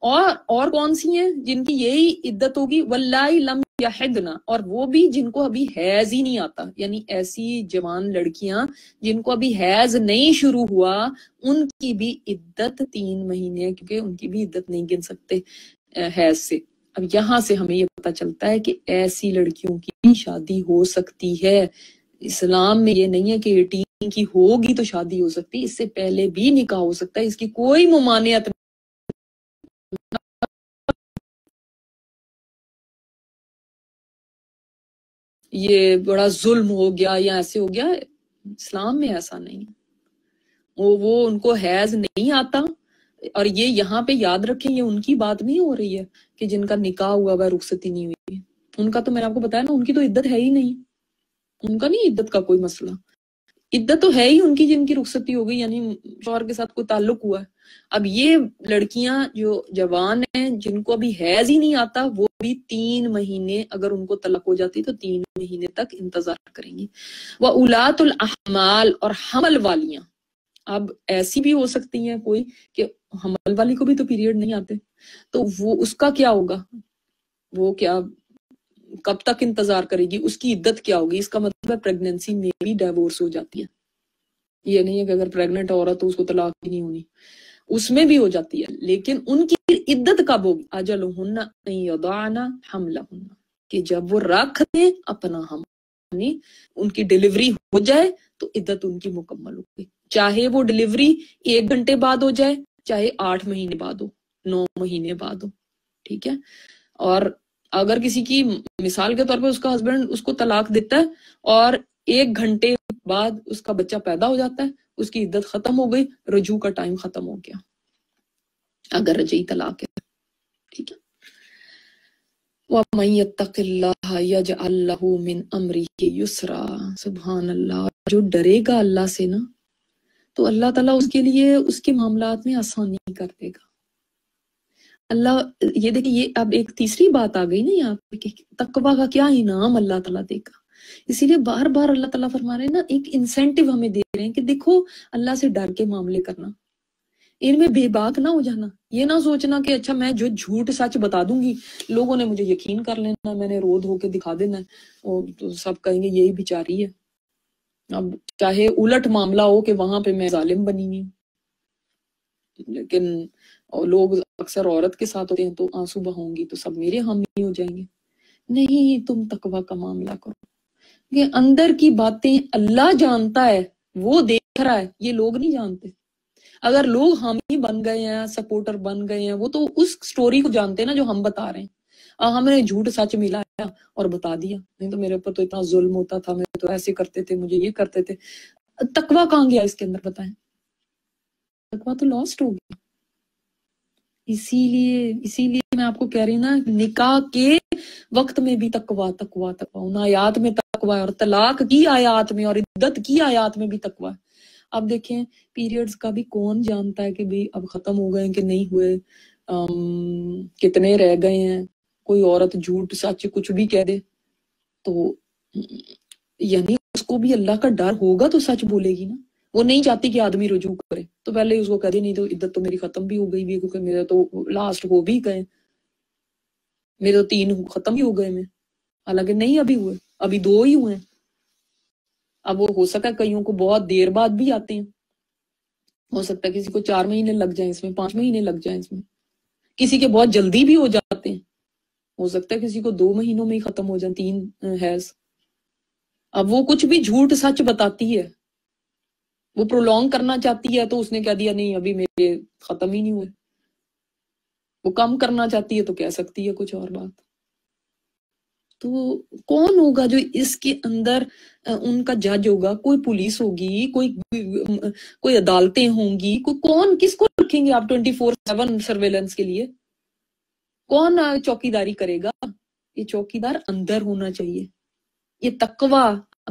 اور اور کون سی ہیں جن کی یہی عدت ہوگی؟ واللہ لم یحدنا اور وہ بھی جن کو ابھی حیض ہی نہیں آتا۔ یعنی ایسی جوان لڑکیاں جن کو ابھی حیض نہیں شروع ہوا، ان کی بھی عدت تین مہینے، کیونکہ ان کی بھی عدت نہیں گن سکتے حیض سے۔ اب یہاں سے ہمیں یہ پتا چلتا ہے کہ ایسی لڑکیوں کی شادی ہو سکتی ہے۔ اسلام میں یہ نہیں ہے کہ ایٹین کی ہوگی تو شادی ہو سکتی، اس سے پہلے بھی نکاح ہو سکتا ہے۔ اس کی کوئی ممانعت یہ بڑا ظلم ہو گیا یا ایسے ہو گیا، اسلام میں ایسا نہیں۔ وہ وہ ان کو حیض نہیں آتا۔ اور یہ یہاں پہ یاد رکھیں، یہ ان کی بات نہیں ہو رہی ہے کہ جن کا نکاح ہوا ہوا رخصتی نہیں ہوئی۔ ان کا تو میں نے آپ کو بتایا نا، ان کی تو عدت ہے ہی نہیں۔ ان کا نہیں عدت کا کوئی مسئلہ۔ عدت تو ہے ہی ان کی جن کی رخصتی ہو گئی یعنی شوہر کے ساتھ کوئی تعلق ہوا ہے۔ اب یہ لڑکیاں جو جوان ہیں، جن کو ابھی حیض ہی نہیں آتا، وہ بھی تین مہینے اگر ان کو طلق ہو جاتی تو تین مہینے تک انتظار کریں گی۔ وہ اولاد الحمال اور حمل والیاں۔ اب ایسی بھی ہو سکتی ہیں کوئی کہ حمل والی کو بھی تو پیریڈ نہیں آتے۔ تو وہ اس کا کیا ہوگا؟ وہ کیا کب تک انتظار کرے گی؟ اس کی عدت کیا ہوگی؟ اس کا مطلب ہے پریگنینسی میں بھی ڈائیورس ہو جاتی ہے۔ یہ نہیں ہے کہ اگر پریگنٹ عورت تو اس کو طلاق بھی نہیں ہونی۔ اس میں بھی ہو جاتی ہے۔ لیکن ان کی عدت کب ہوگی؟ اجل ہننا حملہ ہننا کہ جب وہ رکھ دیں اپنا ہم یعنی ان کی ڈیلیوری ہو جائے تو عدت ان کی مکمل ہوگی۔ چاہے وہ ڈیلیوری ایک گھنٹے بعد ہو جائے، چاہے آٹھ مہینے بعد ہو، نو مہینے بعد ہو، ٹھیک ہے؟ اور اگر کسی کی مثال کے طور پہ اس کا ہسبینڈ اس کو طلاق دیتا ہے اور ایک گھنٹے بعد اس کا بچہ پیدا ہو جاتا ہے، اس کی عدت ختم ہو گئی، رجوع کا ٹائم ختم ہو گیا۔ اگر رجعی طلاق ہے، ٹھیک ہے۔ وَمَن يَتَّقِ اللَّهَ يَجْعَلْ لَهُ مِنْ أَمْرِهِ يُسْرًا۔ سبحان اللہ، جو ڈرے گا اللہ سے نا، تو اللہ تعالیٰ اس کے لیے اس کے معاملات میں آسانی کر دے گا۔ اللہ، یہ دیکھیں، یہ اب ایک تیسری بات آ گئی نا یہاں پہ کہ تقوی کا کیا انعام اللہ تعالیٰ دے گا۔ اسی لیے بار بار اللہ تعالیٰ فرما رہے ہیں نا، ایک انسینٹیو ہمیں دے رہے ہیں کہ دیکھو، اللہ سے ڈر کے معاملے کرنا۔ ان میں بے باک نہ ہو جانا۔ یہ نہ سوچنا کہ اچھا میں جو جھوٹ سچ بتا دوں گی، لوگوں نے مجھے یقین کر لینا، میں نے رود ہو کے دکھا دینا اور تو سب کہیں گے یہی بیچاری ہے۔ اب چاہے الٹ معاملہ ہو کہ وہاں پہ میں ظالم بنی ہوئی لیکن لوگ اکثر عورت کے ساتھ ہوتے ہیں تو آنسو بہوں گی تو سب میرے حامی ہو جائیں گے۔ نہیں، تم تقوی کا معاملہ کرو۔ کہ اندر کی باتیں اللہ جانتا ہے، وہ دیکھ رہا ہے، یہ لوگ نہیں جانتے۔ اگر لوگ حامی بن گئے ہیں، سپورٹر بن گئے ہیں، وہ تو اس سٹوری کو جانتے ہیں نا جو ہم بتا رہے ہیں۔ ہم نے جھوٹ سچ ملایا اور بتا دیا۔ نہیں تو میرے اوپر تو اتنا ظلم ہوتا تھا، میں تو ایسے کرتے تھے، مجھے یہ کرتے تھے۔ تقوی کہاں گیا اس کے اندر، بتائیں؟ تقوی تو لاسٹ ہو گیا۔ اسی لیے اسی لیے میں آپ کو کہہ رہی نا نکاح کے وقت میں بھی تقوا تقوا تقوا ان آیات میں تقوا ہے اور طلاق کی آیات میں اور عدت کی آیات میں بھی تقوا ہے اب دیکھیں پیریڈز کا بھی کون جانتا ہے کہ بھی اب ختم ہو گئے کہ نہیں ہوئے؟ کتنے رہ گئے ہیں؟ کوئی عورت جھوٹ سچ کچھ بھی کہہ دے تو یعنی اس کو بھی اللہ کا ڈر ہوگا تو سچ بولے گی نا؟ وہ نہیں چاہتی کہ آدمی رجوع کرے۔ تو پہلے اس کو کہہ دی نہیں تو عدت تو میری ختم بھی ہو گئی بھی، کیونکہ میرے تو لاسٹ ہو بھی گئے۔ میرے تو تین ختم ہی ہو گئے میں۔ حالانکہ نہیں ابھی ہوئے، ابھی دو ہی ہوئے اب وہ ہو سکا کئیوں کو بہت دیر بعد بھی آتے ہیں۔ ہو سکتا ہے کسی کو چار مہینے لگ جائیں اس میں، پانچ مہینے لگ جائیں اس میں۔ کسی کے بہت جلدی بھی ہو جاتے ہیں۔ ہو سکتا ہے کسی کو دو مہینوں میں ہی ختم ہو جائیں، تین حیض اب وہ کچھ بھی جھوٹ سچ بتاتی ہے۔ وہ پرولونگ کرنا چاہتی ہے تو اس نے کہہ دیا، نہیں، ابھی میرے ختم ہی نہیں ہوئے۔ وہ کم کرنا چاہتی ہے تو کہہ سکتی ہے کچھ اور بات۔ تو کون ہوگا جو اس کے اندر ان کا جج ہوگا؟ کوئی پولیس ہوگی، کوئی کوئی عدالتیں ہوں گی کوئی کون، کس کو رکھیں گے آپ ٹوینٹی فور سیون سرویلنس کے لیے؟ کون چوکی داری کرے گا؟ یہ چوکی دار اندر ہونا چاہیے۔ یہ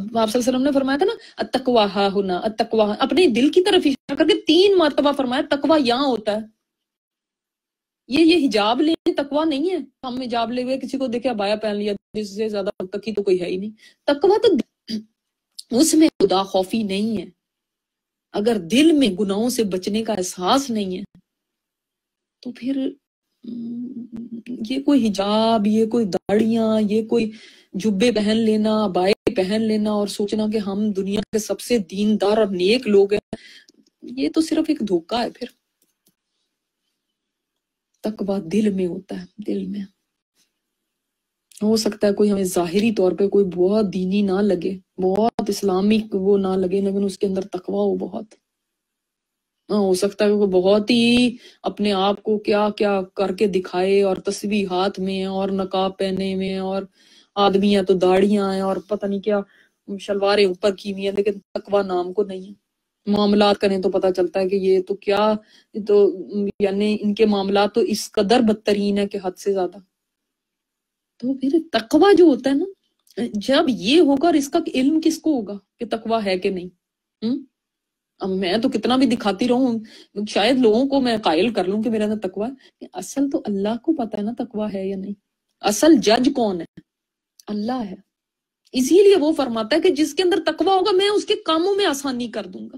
تقوا آپ صلی اللہ علیہ وسلم نے فرمایا تھا نا اتقوا ہا ہونا اتقوا اپنے دل کی طرف اشارہ کر کے تین مرتبہ فرمایا تقوا یہاں ہوتا ہے۔ یہ یہ حجاب لیں تقوا نہیں ہے۔ ہم حجاب لے ہوئے، کسی کو دیکھے ابایا پہن لیا، جس سے زیادہ تکی تو کوئی ہے ہی نہیں۔ تقوا تو اس میں خدا خوفی نہیں ہے۔ اگر دل میں گناہوں سے بچنے کا احساس نہیں ہے، تو پھر یہ کوئی حجاب، یہ کوئی داڑیاں، یہ کوئی جبے پہن لینا بائے پہن لینا اور سوچنا کہ ہم دنیا کے سب سے دیندار اور نیک لوگ ہیں، یہ تو صرف ایک دھوکہ ہے پھر۔ تقوی دل میں ہوتا ہے، دل میں۔ ہو سکتا ہے کوئی ہمیں ظاہری طور پہ کوئی بہت دینی نہ لگے، بہت اسلامک وہ نہ لگے، لیکن اس کے اندر تقوی ہو بہت۔ ہاں، ہو سکتا ہے کہ بہت ہی اپنے آپ کو کیا کیا کر کے دکھائے اور تصویر ہاتھ میں اور نقاب پہنے میں اور آدمی تو داڑیاں ہیں اور پتہ نہیں کیا شلواریں اوپر کی ہوئی ہیں لیکن تقوی نام کو نہیں ہے معاملات کریں تو پتہ چلتا ہے کہ یہ تو کیا تو یعنی ان کے معاملات تو اس قدر بدترین ہے کہ حد سے زیادہ تو پھر تقوی جو ہوتا ہے نا جب یہ ہوگا اور اس کا علم کس کو ہوگا کہ تقوی ہے کہ نہیں اب میں تو کتنا بھی دکھاتی رہوں شاید لوگوں کو میں قائل کر لوں کہ میرے اندر تقوی ہے اصل تو اللہ کو پتا ہے نا تقوی ہے یا نہیں اصل جج کون ہے اللہ ہے۔ اسی لیے وہ فرماتا ہے کہ جس کے اندر تقوی ہوگا، میں اس کے کاموں میں آسانی کر دوں گا۔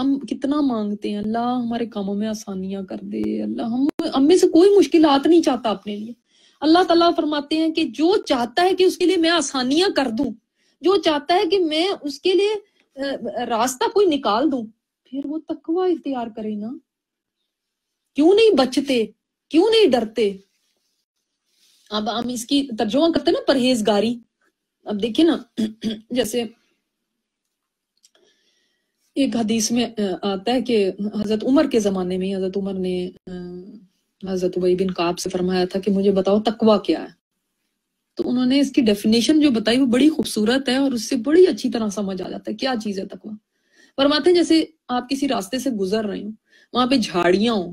ہم کتنا مانگتے ہیں، اللہ ہمارے کاموں میں آسانیاں کر دے۔ اللہ، ہم ہم میں سے کوئی مشکلات نہیں چاہتا اپنے لیے۔ اللہ تعالیٰ فرماتے ہیں کہ جو چاہتا ہے کہ اس کے لیے میں آسانیاں کر دوں، جو چاہتا ہے کہ میں اس کے لیے راستہ کوئی نکال دوں، پھر وہ تقوی اختیار کرے نا۔ کیوں نہیں بچتے؟ کیوں نہیں ڈرتے؟ اب ہم اس کی ترجمہ کرتے ہیں نا پرہیزگاری۔ اب دیکھیں نا، جیسے ایک حدیث میں آتا ہے کہ حضرت عمر کے زمانے میں، حضرت عمر نے حضرت عبی بن قاب سے فرمایا تھا کہ مجھے بتاؤ تقوی کیا ہے۔ تو انہوں نے اس کی ڈیفینیشن جو بتائی وہ بڑی خوبصورت ہے اور اس سے بڑی اچھی طرح سمجھ آ جاتا ہے کیا چیز ہے تقوی۔ فرماتے ہیں جیسے آپ کسی راستے سے گزر رہے ہوں، وہاں پہ جھاڑیاں ہوں،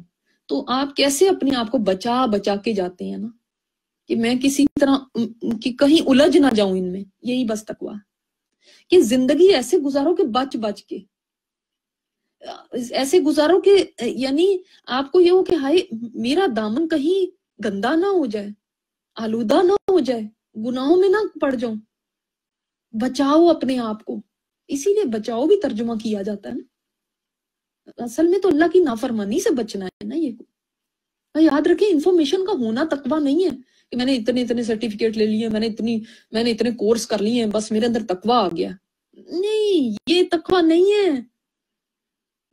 تو آپ کیسے اپنے آپ کو بچا بچا کے جاتے ہیں نا؟ کہ میں کسی طرح کہ کہیں الجھ نہ جاؤں ان میں، یہی بس تقوی۔ کہ زندگی ایسے گزارو کہ بچ بچ کے، ایسے گزارو کہ یعنی آپ کو یہ ہو کہ ہائی میرا دامن کہیں گندا نہ ہو جائے، آلودہ نہ ہو جائے، گناہوں میں نہ پڑ جاؤں۔ بچاؤ اپنے آپ کو۔ اسی لیے بچاؤ بھی ترجمہ کیا جاتا ہے نا۔ اصل میں تو اللہ کی نافرمانی سے بچنا ہے نا یہ۔ یاد رکھیں انفارمیشن کا ہونا تقوی نہیں ہے۔ کہ میں نے اتنے اتنے سرٹیفکیٹ لے لیے، میں نے اتنی، میں نے اتنے کورس کر لیے، بس میرے اندر تقوی آ گیا۔ نہیں، یہ تقوی نہیں ہے۔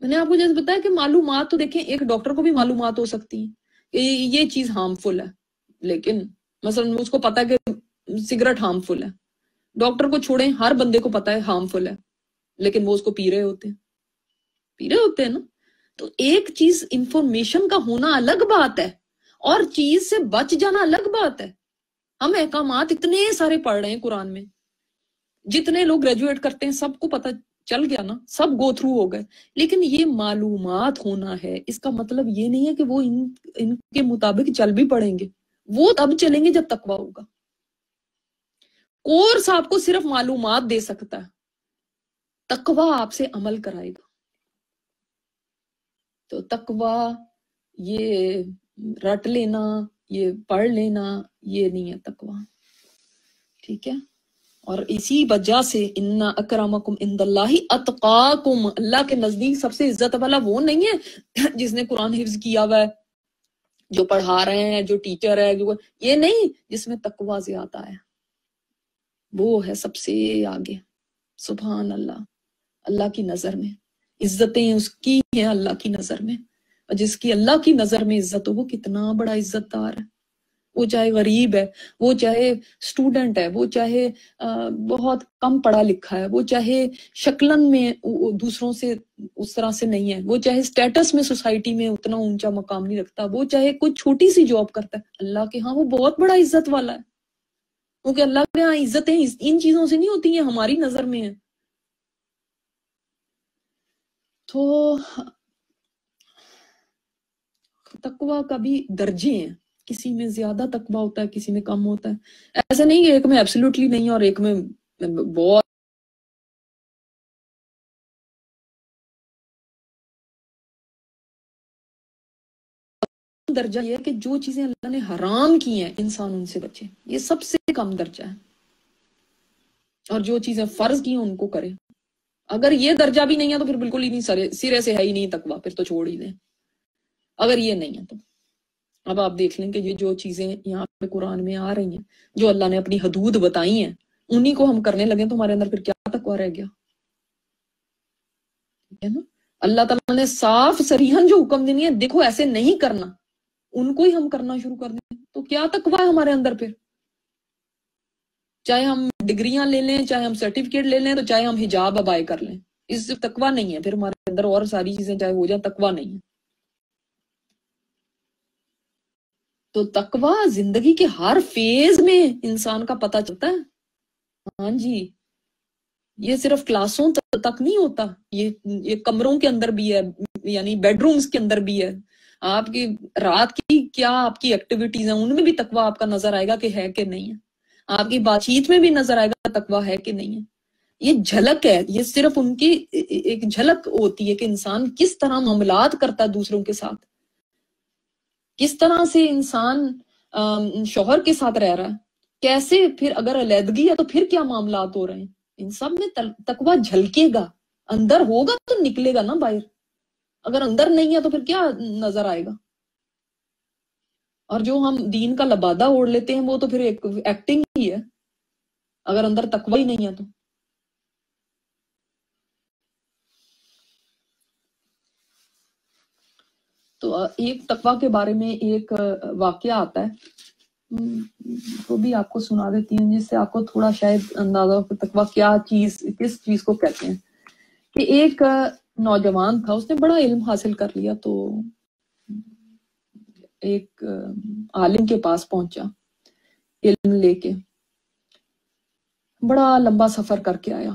میں نے آپ کو جیسے بتایا کہ معلومات تو دیکھیں، ایک ڈاکٹر کو بھی معلومات ہو سکتی ہیں کہ یہ چیز ہارمفل ہے۔ لیکن مثلا اس کو پتا کہ سگریٹ ہارمفل ہے۔ ڈاکٹر کو چھوڑیں، ہر بندے کو پتا ہے ہارمفل ہے۔ لیکن وہ اس کو پی رہے ہوتے ہیں۔ پی رہے ہوتے ہیں نا؟ تو ایک چیز انفارمیشن کا ہونا الگ بات ہے۔ اور چیز سے بچ جانا الگ بات ہے۔ ہم احکامات اتنے سارے پڑھ رہے ہیں قرآن میں۔ جتنے لوگ گریجویٹ کرتے ہیں سب کو پتا چل گیا نا سب گو تھرو ہو گئے۔ لیکن یہ معلومات ہونا ہے۔ اس کا مطلب یہ نہیں ہے کہ وہ ان, ان کے مطابق چل بھی پڑیں گے۔ وہ تب چلیں گے جب تقوی ہوگا۔ کورس آپ کو صرف معلومات دے سکتا ہے۔ تقوی آپ سے عمل کرائے گا۔ تو تقوی یہ رٹ لینا یہ پڑھ لینا، یہ نہیں ہے تقوی۔ ٹھیک ہے؟ اور اسی وجہ سے ان اکرامکم اند اللہ اتقاکم اللہ کے نزدیک سب سے عزت والا وہ نہیں ہے جس نے قرآن حفظ کیا ہوا ہے، جو پڑھا رہے ہیں، جو ٹیچر ہے، جو یہ نہیں، جس میں تقوی زیادہ ہے۔ وہ ہے سب سے آگے۔ سبحان اللہ۔ اللہ کی نظر میں۔ عزتیں اس کی ہیں، اللہ کی نظر میں۔ اور جس کی اللہ کی نظر میں عزت ہو، وہ کتنا بڑا عزت دار ہے۔ وہ چاہے غریب ہے، وہ چاہے اسٹوڈنٹ ہے، وہ چاہے بہت کم پڑھا لکھا ہے، وہ چاہے شکلن میں دوسروں سے اس طرح سے نہیں ہے۔ وہ چاہے اسٹیٹس میں سوسائٹی میں اتنا اونچا مقام نہیں رکھتا، وہ چاہے کوئی چھوٹی سی جاب کرتا ہے۔ اللہ کے ہاں وہ بہت بڑا عزت والا ہے۔ کیونکہ اللہ کے ہاں عزتیں ان چیزوں سے نہیں ہوتی ہیں، ہماری نظر میں ہے تو تقوی کا بھی درجے ہیں۔ کسی میں زیادہ تقبہ ہوتا ہے، کسی میں کم ہوتا ہے۔ ایسا نہیں کہ ایک میں ایبسلوٹلی نہیں اور ایک میں بہت درجہ یہ ہے کہ جو چیزیں اللہ نے حرام کی ہیں، انسان ان سے بچے۔ یہ سب سے کم درجہ ہے۔ اور جو چیزیں فرض کی ہیں، ان کو کرے۔ اگر یہ درجہ بھی نہیں ہے تو پھر بالکل ہی نہیں سرے سے ہے ہی نہیں تقوی، پھر تو چھوڑ ہی دیں۔ اگر یہ نہیں ہے تو۔ اب آپ دیکھ لیں کہ یہ جو چیزیں یہاں پہ قرآن میں آ رہی ہیں، جو اللہ نے اپنی حدود بتائی ہیں، انہی کو ہم کرنے لگے تو ہمارے اندر پھر کیا تقوی رہ گیا؟ نا؟ اللہ تعالیٰ نے صاف سریحن جو حکم دینی ہے، دیکھو ایسے نہیں کرنا۔ ان کو ہی ہم کرنا شروع کر دیں۔ تو کیا تقوی ہے ہمارے اندر پھر؟ چاہے ہم ڈگریاں لے لیں، چاہے ہم سرٹیفکیٹ لے لیں، تو چاہے ہم حجاب ابائے کر لیں۔ اس سے تقوی نہیں ہے۔ پھر ہمارے اندر اور ساری چیزیں، چاہے ہو جائیں تقوی نہیں ہے۔ تو تقوی زندگی کے ہر فیز میں انسان کا پتہ چلتا ہے۔ ہاں جی یہ صرف کلاسوں تک نہیں ہوتا، یہ یہ کمروں کے اندر بھی ہے یعنی بیڈ رومز کے اندر بھی ہے۔ آپ کی رات کی کیا آپ کی ایکٹیویٹیز ہیں، ان میں بھی تقوی آپ کا نظر آئے گا کہ ہے کہ نہیں ہے۔ آپ کی بات چیت میں بھی نظر آئے گا، تقوی ہے کہ نہیں ہے۔ یہ جھلک ہے، یہ صرف ان کی، ایک جھلک ہوتی ہے کہ انسان کس طرح معاملات کرتا ہے دوسروں کے ساتھ۔ کس طرح سے انسان شوہر کے ساتھ رہ رہا ہے؟ کیسے پھر اگر علیحدگی ہے تو پھر کیا معاملات ہو رہے ہیں؟ ان سب میں تقوی جھلکے گا۔ اندر ہوگا تو نکلے گا نا باہر۔ اگر اندر نہیں ہے تو پھر کیا نظر آئے گا؟ اور جو ہم دین کا لبادہ اوڑھ لیتے ہیں وہ تو پھر ایکٹنگ ہی ہے۔ اگر اندر تقوی ہی نہیں ہے تو۔ تو ایک تقوی کے بارے میں ایک واقعہ آتا ہے۔ وہ بھی آپ کو سنا دیتی ہوں، جس سے آپ کو تھوڑا شاید اندازہ تقوی کیا چیز، کس چیز کو کہتے ہیں۔ کہ ایک نوجوان تھا، اس نے بڑا علم حاصل کر لیا تو ایک عالم کے پاس پہنچا علم لے کے۔ بڑا لمبا سفر کر کے آیا۔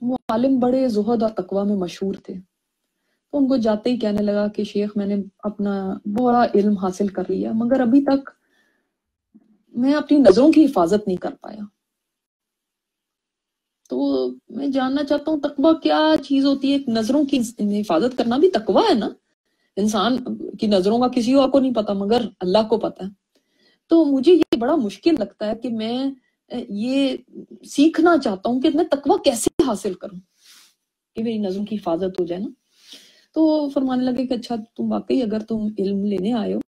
وہ عالم بڑے زہد اور تقوی میں مشہور تھے۔ تو ان کو جاتے ہی کہنے لگا کہ شیخ میں نے اپنا بڑا علم حاصل کر لیا، مگر ابھی تک میں اپنی نظروں کی حفاظت نہیں کر پایا۔ تو میں جاننا چاہتا ہوں تقوی کیا چیز ہوتی ہے؟ نظروں کی حفاظت کرنا بھی تقوی ہے نا؟ انسان کی نظروں کا کسی اور کو نہیں پتا، مگر اللہ کو پتا ہے۔ تو مجھے یہ بڑا مشکل لگتا ہے کہ میں یہ سیکھنا چاہتا ہوں کہ میں تقوی کیسے حاصل کروں کہ میری نظروں کی حفاظت ہو جائے نا؟ تو فرمانے لگے کہ اچھا تم واقعی اگر تم علم لینے آئے ہو،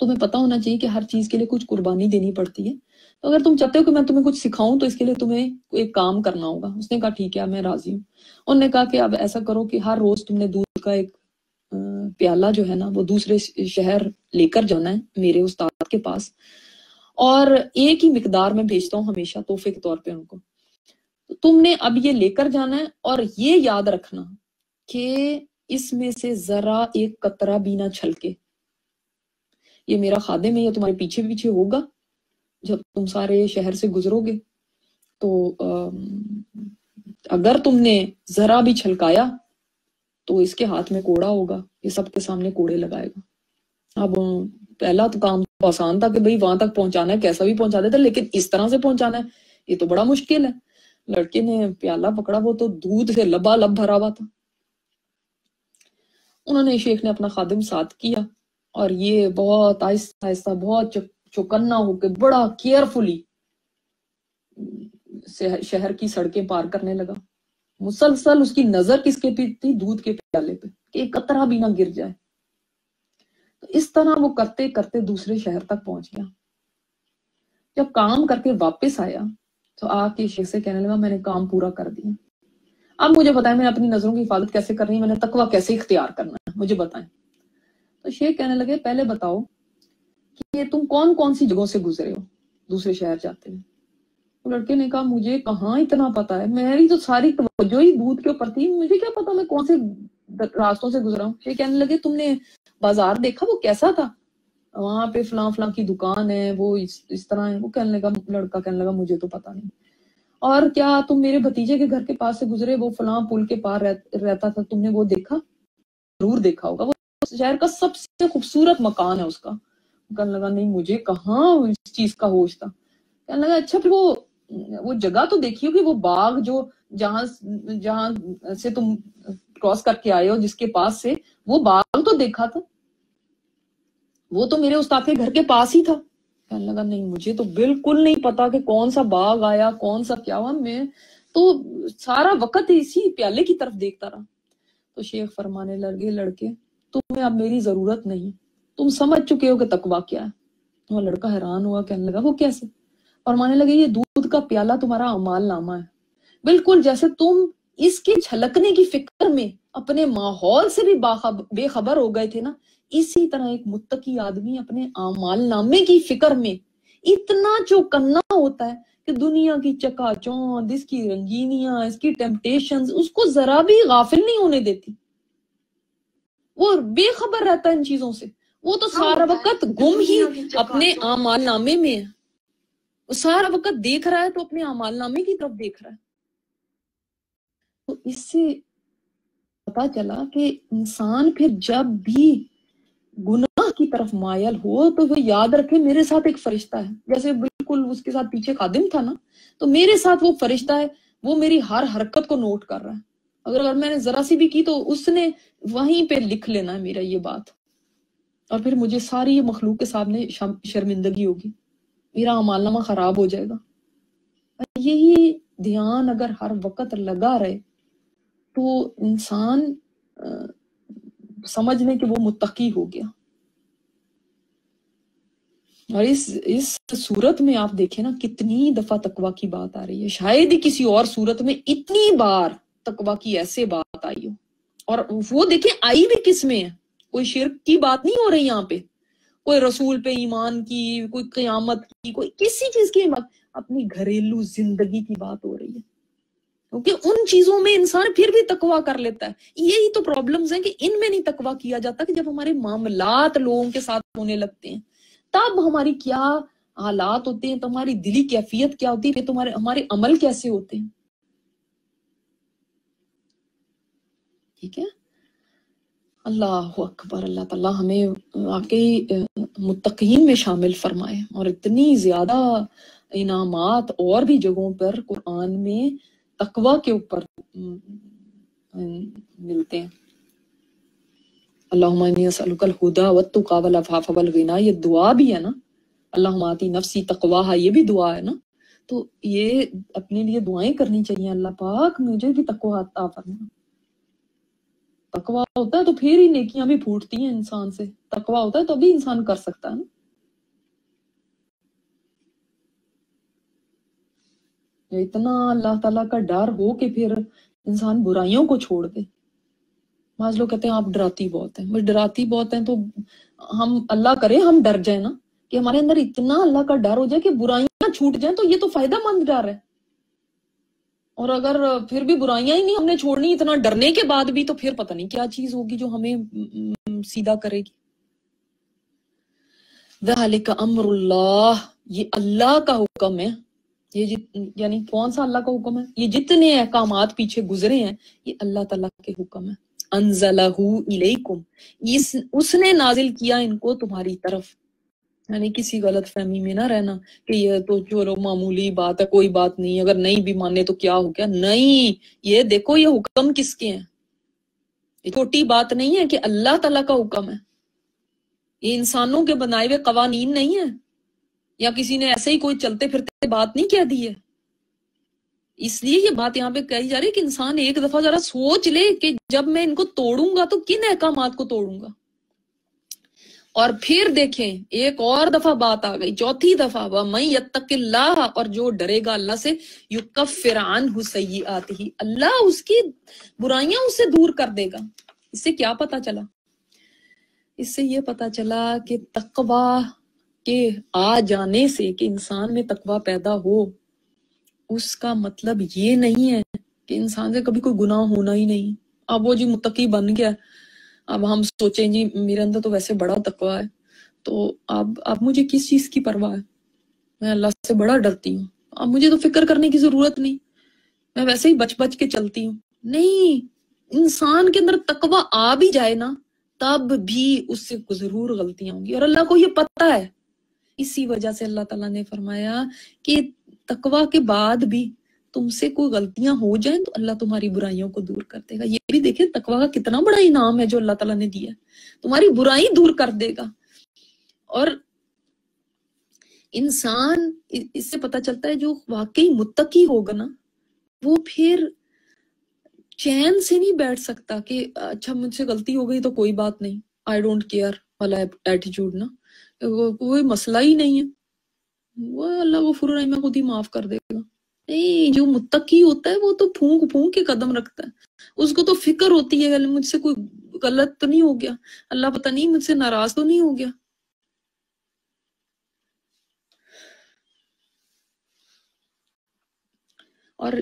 تمہیں پتا ہونا چاہیے کہ ہر چیز کے لیے کچھ قربانی دینی پڑتی ہے۔ تو اگر تم چاہتے ہو کہ میں تمہیں کچھ سکھاؤں، تو اس کے لیے تمہیں ایک کام کرنا ہوگا۔ اس نے کہا، ٹھیک ہے میں راضی ہوں۔ انہوں نے کہا کہ اب ایسا کرو کہ ہر روز تم نے دودھ کا ایک پیالہ جو ہے نا، وہ دوسرے شہر لے کر جانا ہے میرے استاد کے پاس۔ اور ایک ہی مقدار میں بھیجتا ہوں ہمیشہ تحفے کے طور پہ ان کو۔ تم نے اب یہ لے کر جانا ہے اور یہ یاد رکھنا۔ کہ اس میں سے ذرا ایک قطرہ بھی نہ چھلکے۔ یہ میرا خادم ہے، یہ تمہارے پیچھے پیچھے ہوگا۔ جب تم سارے شہر سے گزرو گے تو اگر تم نے ذرا بھی چھلکایا تو اس کے ہاتھ میں کوڑا ہوگا، یہ سب کے سامنے کوڑے لگائے گا۔ اب پہلا تو کام آسان تھا کہ بھئی وہاں تک پہنچانا ہے، کیسا بھی پہنچا دیتا، لیکن اس طرح سے پہنچانا ہے، یہ تو بڑا مشکل ہے۔ لڑکے نے پیالہ پکڑا، وہ تو دودھ سے لبا لب بھرا ہوا تھا۔ انہوں نے شیخ نے اپنا خادم ساتھ کیا اور یہ بہت آہستہ آہستہ بہت چکنا ہو کے بڑا کیئرفلی شہر کی سڑکیں پار کرنے لگا۔ مسلسل اس کی نظر کس کے تھی؟ دودھ کے پیالے پہ، کہ ایک قطرہ بھی نہ گر جائے۔ تو اس طرح وہ کرتے کرتے دوسرے شہر تک پہنچ گیا۔ جب کام کر کے واپس آیا تو آ کے شیخ سے کہنے لگا، میں نے کام پورا کر دیا۔ اب مجھے بتائیں میں نے اپنی نظروں کی حفاظت کیسے کرنی ہے؟ میں نے تقوی کیسے اختیار کرنا ہے؟ مجھے بتائیں تو شیخ کہنے لگے پہلے بتاؤ کہ تم کون کون سی جگہوں سے گزرے ہو؟ دوسرے شہر جاتے ہیں۔ لڑکے نے کہا مجھے کہاں اتنا پتا ہے؟ میری تو ساری توجہ ہی دودھ کے اوپر تھی۔ مجھے کیا پتا میں کون سے راستوں سے گزرا ہوں؟ یہ کہنے لگے تم نے بازار دیکھا؟ وہ کیسا تھا؟ وہاں پہ فلاں فلاں کی دکان ہے وہ اس, اس طرح ہے۔ وہ کہنے لگا لڑکا کہنے لگا مجھے تو پتا نہیں۔ اور کیا تم میرے بھتیجے کے گھر کے پاس سے گزرے وہ فلاں پل کے پار رہتا تھا؟ تم نے وہ دیکھا؟ ضرور دیکھا ہوگا۔ وہ شہر کا سب سے خوبصورت مکان ہے اس کا۔ کہنے لگا، نہیں، مجھے کہاں اس چیز کا ہوش تھا؟ کہنے لگا اچھا پھر وہ وہ جگہ تو دیکھی ہوگی، وہ باغ جو جہاں جہاں سے تم کراس کر کے آئے ہو، جس کے پاس سے، وہ باغ تو دیکھا تھا؟ وہ تو میرے استاد کے گھر کے پاس ہی تھا۔ کہنے لگا نہیں، مجھے تو بالکل نہیں پتا کہ کون سا باغ آیا، کون سا کیا ہوا۔ میں تو سارا وقت اسی پیالے کی طرف دیکھتا رہا۔ تو شیخ فرمانے لگے، لڑکے، تمہیں اب میری ضرورت نہیں۔ تم سمجھ چکے ہو کہ تقوا کیا ہے۔ وہ لڑکا حیران ہوا، کہنے لگا، وہ کیسے؟ فرمانے لگے، یہ دودھ کا پیالہ تمہارا امال نامہ ہے۔ بالکل جیسے تم اس کے جھلکنے کی فکر میں اپنے ماحول سے بھی بے خبر ہو گئے تھے نا۔ اسی طرح ایک متقی آدمی اپنے اعمال نامے کی فکر میں اتنا جو کرنا ہوتا ہے کہ دنیا کی چکا چوند اس کی رنگینیاں اس کی ٹیمپٹیشن اس کو ذرا بھی غافل نہیں ہونے دیتی۔ وہ بے خبر رہتا ہے ان چیزوں سے۔ وہ تو سارا وقت گم ہی اپنے اعمال نامے میں ہے۔ وہ سارا وقت دیکھ رہا ہے تو اپنے اعمال نامے کی طرف دیکھ رہا ہے۔ تو اس سے پتا چلا کہ انسان پھر جب بھی گناہ کی طرف مائل ہو تو وہ یاد رکھے میرے ساتھ ایک فرشتہ ہے۔ جیسے بالکل اس کے ساتھ پیچھے خادم تھا نا، تو میرے ساتھ وہ فرشتہ ہے، وہ میری ہر حرکت کو نوٹ کر رہا ہے۔ اگر اگر میں نے ذرا سی بھی کی تو اس نے وہیں پہ لکھ لینا ہے میرا یہ بات۔ اور پھر مجھے ساری یہ مخلوق کے سامنے شرمندگی ہوگی۔ میرا عمال نامہ خراب ہو جائے گا۔ یہی دھیان اگر ہر وقت لگا رہے تو انسان سمجھنے کہ وہ متقی ہو گیا۔ اور اس اس صورت میں آپ دیکھیں نا، کتنی دفعہ تقوا کی بات آ رہی ہے۔ شاید ہی کسی اور صورت میں اتنی بار تقوا کی ایسے بات آئی ہو۔ اور وہ دیکھیں، آئی بھی کس میں ہے؟ کوئی شرک کی بات نہیں ہو رہی یہاں پہ۔ کوئی رسول پہ ایمان کی، کوئی قیامت کی، کوئی کسی چیز کی بات۔ اپنی گھریلو زندگی کی بات ہو رہی ہے۔ کیونکہ ان چیزوں میں انسان پھر بھی تقوا کر لیتا ہے۔ یہی تو پرابلمز ہیں کہ ان میں نہیں تقوا کیا جاتا کہ جب ہمارے معاملات لوگوں کے ساتھ ہونے لگتے ہیں۔ تب ہماری کیا حالات ہوتے ہیں تمہاری دلی کیفیت کیا ہوتی ہے تمہارے ہمارے عمل کیسے ہوتے ہیں؟ ٹھیک ہے؟ اللہ اکبر، اللہ تعالیٰ ہمیں واقعی متقین میں شامل فرمائے۔ اور اتنی زیادہ انعامات اور بھی جگہوں پر قرآن میں تقوا کے اوپر ملتے ہیں اللہم انی اسألک الہدا والتقا والعفاف والغنا یہ دعا بھی ہے نا اللہم آتی نفسی تقواہا یہ بھی دعا ہے نا تو یہ اپنے لیے دعائیں کرنی چاہیے اللہ پاک مجھے بھی تقوی عطا فرما تقوی ہوتا ہے تو پھر ہی نیکیاں بھی پھوٹتی ہیں انسان سے تقوی ہوتا ہے تو بھی انسان کر سکتا ہے نا اتنا اللہ تعالیٰ کا ڈر ہو کہ پھر انسان برائیوں کو چھوڑ دے۔ بعض لوگ کہتے ہیں آپ ڈراتی بہت ہیں۔ بس ڈراتی بہت ہیں تو ہم اللہ کرے، ہم ڈر جائیں نا۔ کہ ہمارے اندر اتنا اللہ کا ڈر ہو جائے کہ برائیاں چھوٹ جائیں تو یہ تو فائدہ مند ڈر ہے۔ اور اگر پھر بھی برائیاں ہی نہیں ہم نے چھوڑنی، اتنا ڈرنے کے بعد بھی تو پھر پتہ نہیں کیا چیز ہوگی جو ہمیں سیدھا کرے گی۔ امر اللہ، یہ اللہ کا حکم ہے۔ یہ جت یعنی کون سا اللہ کا حکم ہے؟ یہ جتنے احکامات پیچھے گزرے ہیں، یہ اللہ تعالیٰ کے حکم ہے انزلہ الیکم، اس اس نے نازل کیا ان کو تمہاری طرف۔ یعنی کسی غلط فہمی میں نہ رہنا کہ یہ تو چلو معمولی بات ہے، کوئی بات نہیں، اگر نہیں بھی مانے تو کیا ہو گیا؟ نہیں، یہ دیکھو یہ حکم کس کے ہیں۔ یہ چھوٹی بات نہیں ہے کہ اللہ تعالیٰ کا حکم ہے۔ یہ انسانوں کے بنائے ہوئے قوانین نہیں ہے یا کسی نے ایسے ہی کوئی چلتے پھرتے بات نہیں کہہ دی ہے؟ اس لیے یہ بات یہاں پہ کہی جا رہی ہے کہ انسان ایک دفعہ ذرا سوچ لے کہ جب میں ان کو توڑوں گا تو کن احکامات کو توڑوں گا؟ اور پھر دیکھیں، ایک اور دفعہ بات آ گئی، چوتھی دفعہ وہ میں یتق اللہ اور جو ڈرے گا اللہ سے یو کب فران حسیح آتی ہی اللہ اس کی برائیاں اس سے دور کر دے گا۔ اس سے کیا پتا چلا؟ اس سے یہ پتا چلا کہ تقوی کے آ جانے سے کہ انسان میں تقوی پیدا ہو، اس کا مطلب یہ نہیں ہے کہ انسان سے کبھی کوئی گناہ ہونا ہی نہیں۔ اب وہ جی متقی بن گیا، اب ہم سوچیں جی میرے اندر تو ویسے بڑا تقوی ہے، تو اب اب مجھے کس چیز کی پرواہ ہے؟ میں اللہ سے بڑا ڈرتی ہوں۔ اب مجھے تو فکر کرنے کی ضرورت نہیں، میں ویسے ہی بچ بچ کے چلتی ہوں۔ نہیں، انسان کے اندر تقوی آ بھی جائے نا، تب بھی اس سے ضرور غلطیاں ہوں گی۔ اور اللہ کو یہ پتہ ہے اسی وجہ سے اللہ تعالیٰ نے فرمایا کہ تقوا کے بعد بھی تم سے کوئی غلطیاں ہو جائیں تو اللہ تمہاری برائیوں کو دور کر دے گا۔ یہ بھی دیکھیں تقوا کا کتنا بڑا انعام ہے جو اللہ تعالیٰ نے دیا۔ تمہاری برائی دور کر دے گا۔ اور انسان اس سے پتا چلتا ہے جو واقعی متقی ہوگا نا، وہ پھر چین سے نہیں بیٹھ سکتا کہ اچھا مجھ سے غلطی ہو گئی تو کوئی بات نہیں۔ آئی ڈونٹ کیئر والا ایٹیچیوڈ نا۔ کوئی مسئلہ ہی نہیں ہے۔ وہ اللہ کو فرو خود ہی معاف کر دے گا۔ نہیں، جو متقی ہوتا ہے، وہ تو پھونک پھونک کے قدم رکھتا ہے۔ اس کو تو فکر ہوتی ہے مجھ سے کوئی غلط تو نہیں ہو گیا؟ اللہ پتہ نہیں، مجھ سے ناراض تو نہیں ہو گیا؟ اور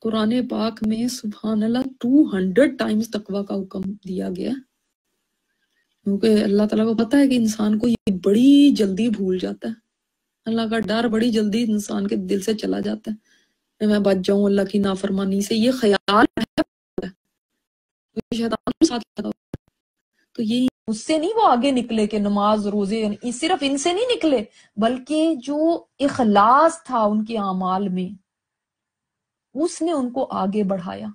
قرآن پاک میں سبحان اللہ ٹو ہنڈریڈ ٹائمز تقوی کا حکم دیا گیا۔ کیونکہ اللہ تعالیٰ کو پتا ہے کہ انسان کو یہ بڑی جلدی بھول جاتا ہے۔ اللہ کا ڈر بڑی جلدی انسان کے دل سے چلا جاتا ہے۔ میں بچ جاؤں اللہ کی نافرمانی سے۔ یہ خیال ہے۔ تو یہ اس سے نہیں وہ آگے نکلے کہ نماز، روزے یعنی صرف ان سے نہیں نکلے، بلکہ جو اخلاص تھا ان کے اعمال میں، اس نے ان کو آگے بڑھایا۔